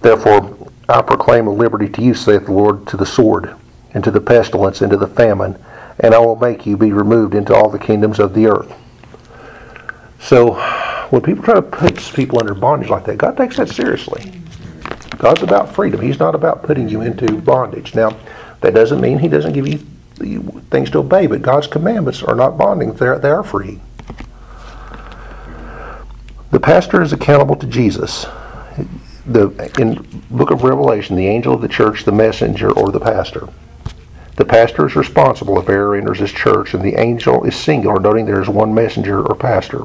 Therefore, I proclaim a liberty to you, saith the Lord, to the sword, and to the pestilence, and to the famine, and I will make you be removed into all the kingdoms of the earth. So, when people try to put people under bondage like that, God takes that seriously. God's about freedom. He's not about putting you into bondage. Now, that doesn't mean He doesn't give you things to obey, but God's commandments are not bonding. They're, they are free. The pastor is accountable to Jesus. The, in book of Revelation, the angel of the church, the messenger, or the pastor. The pastor is responsible if error enters his church, and the angel is singular, noting there is one messenger or pastor.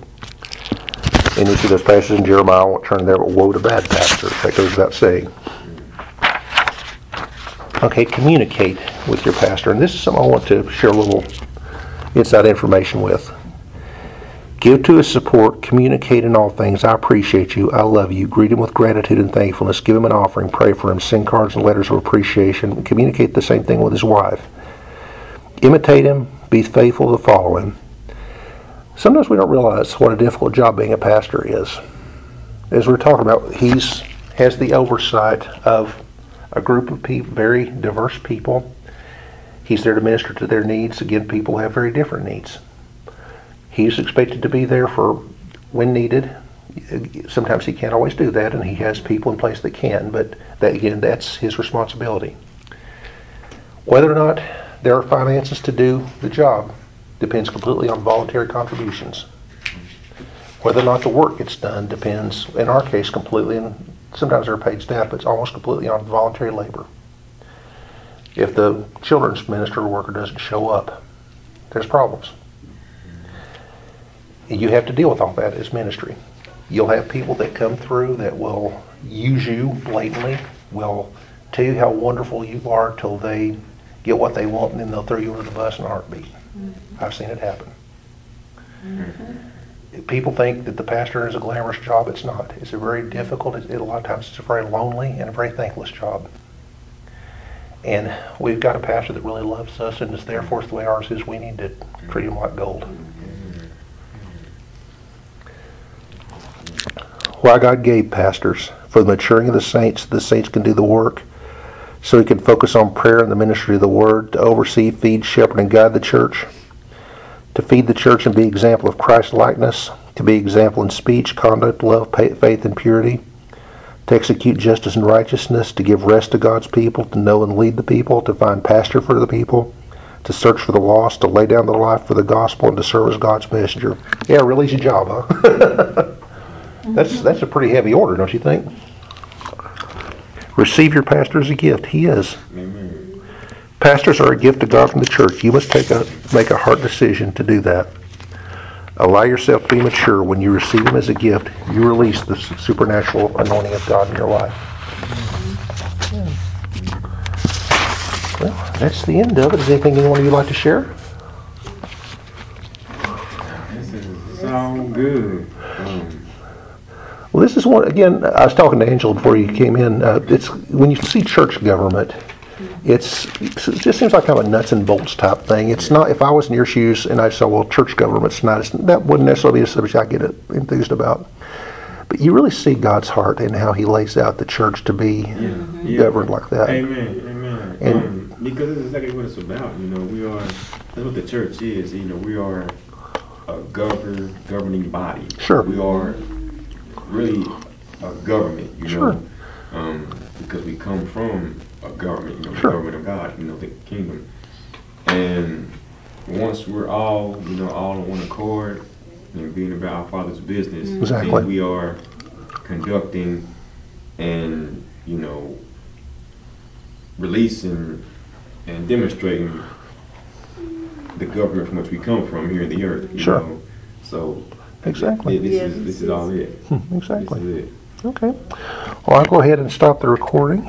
And you see those passages in Jeremiah, I won't turn there, but woe to bad pastors. That goes without saying. Okay, communicate with your pastor. And this is something I want to share a little inside information with. Give to his support, communicate in all things. I appreciate you. I love you. Greet him with gratitude and thankfulness. Give him an offering. Pray for him. Send cards and letters of appreciation. Communicate the same thing with his wife. Imitate him. Be faithful to follow him. Sometimes we don't realize what a difficult job being a pastor is. As we're talking about, he's has the oversight of a group of people, very diverse people. He's there to minister to their needs. Again, people have very different needs. He's expected to be there for when needed. Sometimes he can't always do that, and he has people in place that can, but that, again, that's his responsibility. Whether or not there are finances to do the job depends completely on voluntary contributions. Whether or not the work gets done depends, in our case, completely, and sometimes they're paid staff, but it's almost completely on voluntary labor. If the children's minister or worker doesn't show up, there's problems. You have to deal with all that as ministry. You'll have people that come through that will use you blatantly, will tell you how wonderful you are till they get what they want, and then they'll throw you under the bus in a heartbeat. I've seen it happen. Mm-hmm. People think that the pastor is a glamorous job. It's not. It's a very difficult, it, a lot of times it's a very lonely and a very thankless job. And we've got a pastor that really loves us and is there for us the way ours is. We need to treat him like gold. Why God gave pastors for the maturing of the saints, the saints can do the work, so he can focus on prayer and the ministry of the word, to oversee, feed, shepherd, and guide the church, to feed the church and be example of Christ likeness, to be example in speech, conduct, love, faith, and purity, to execute justice and righteousness, to give rest to God's people, to know and lead the people, to find pasture for the people, to search for the lost, to lay down the life for the gospel, and to serve as God's messenger. Yeah, really easy job, huh? that's that's a pretty heavy order, don't you think? Receive your pastor as a gift. He is. Amen. Pastors are a gift to God from the church. You must take a make a hard decision to do that. Allow yourself to be mature. When you receive them as a gift, you release the supernatural anointing of God in your life. Well, that's the end of it. Is there anything anyone of you like to share? This is all good. Um, Well, this is one, again, I was talking to Angela before you came in. Uh, it's, when you see church government, it's, it just seems like kind of a nuts and bolts type thing. It's not, if I was in your shoes and I said, well, church government's not, it's, that wouldn't necessarily be a subject I get enthused about. But you really see God's heart and how He lays out the church to be yeah, yeah. governed like that. Amen. Amen. And- um, because it's exactly what it's about. You know, we are. That's what the church is. You know, we are a govern governing body. Sure. We are really a government. You Sure. know, um, because we come from a government. You know, the government of God. You know, the kingdom. And once we're all, you know, all on one accord and being about our Father's business, Exactly. then we are conducting and you know releasing and demonstrating the government from which we come from here in the earth. You Sure. Know? So Exactly. This, Yeah, is this is all it. Hmm, Exactly. This is it. Okay. Well, I'll go ahead and stop the recording.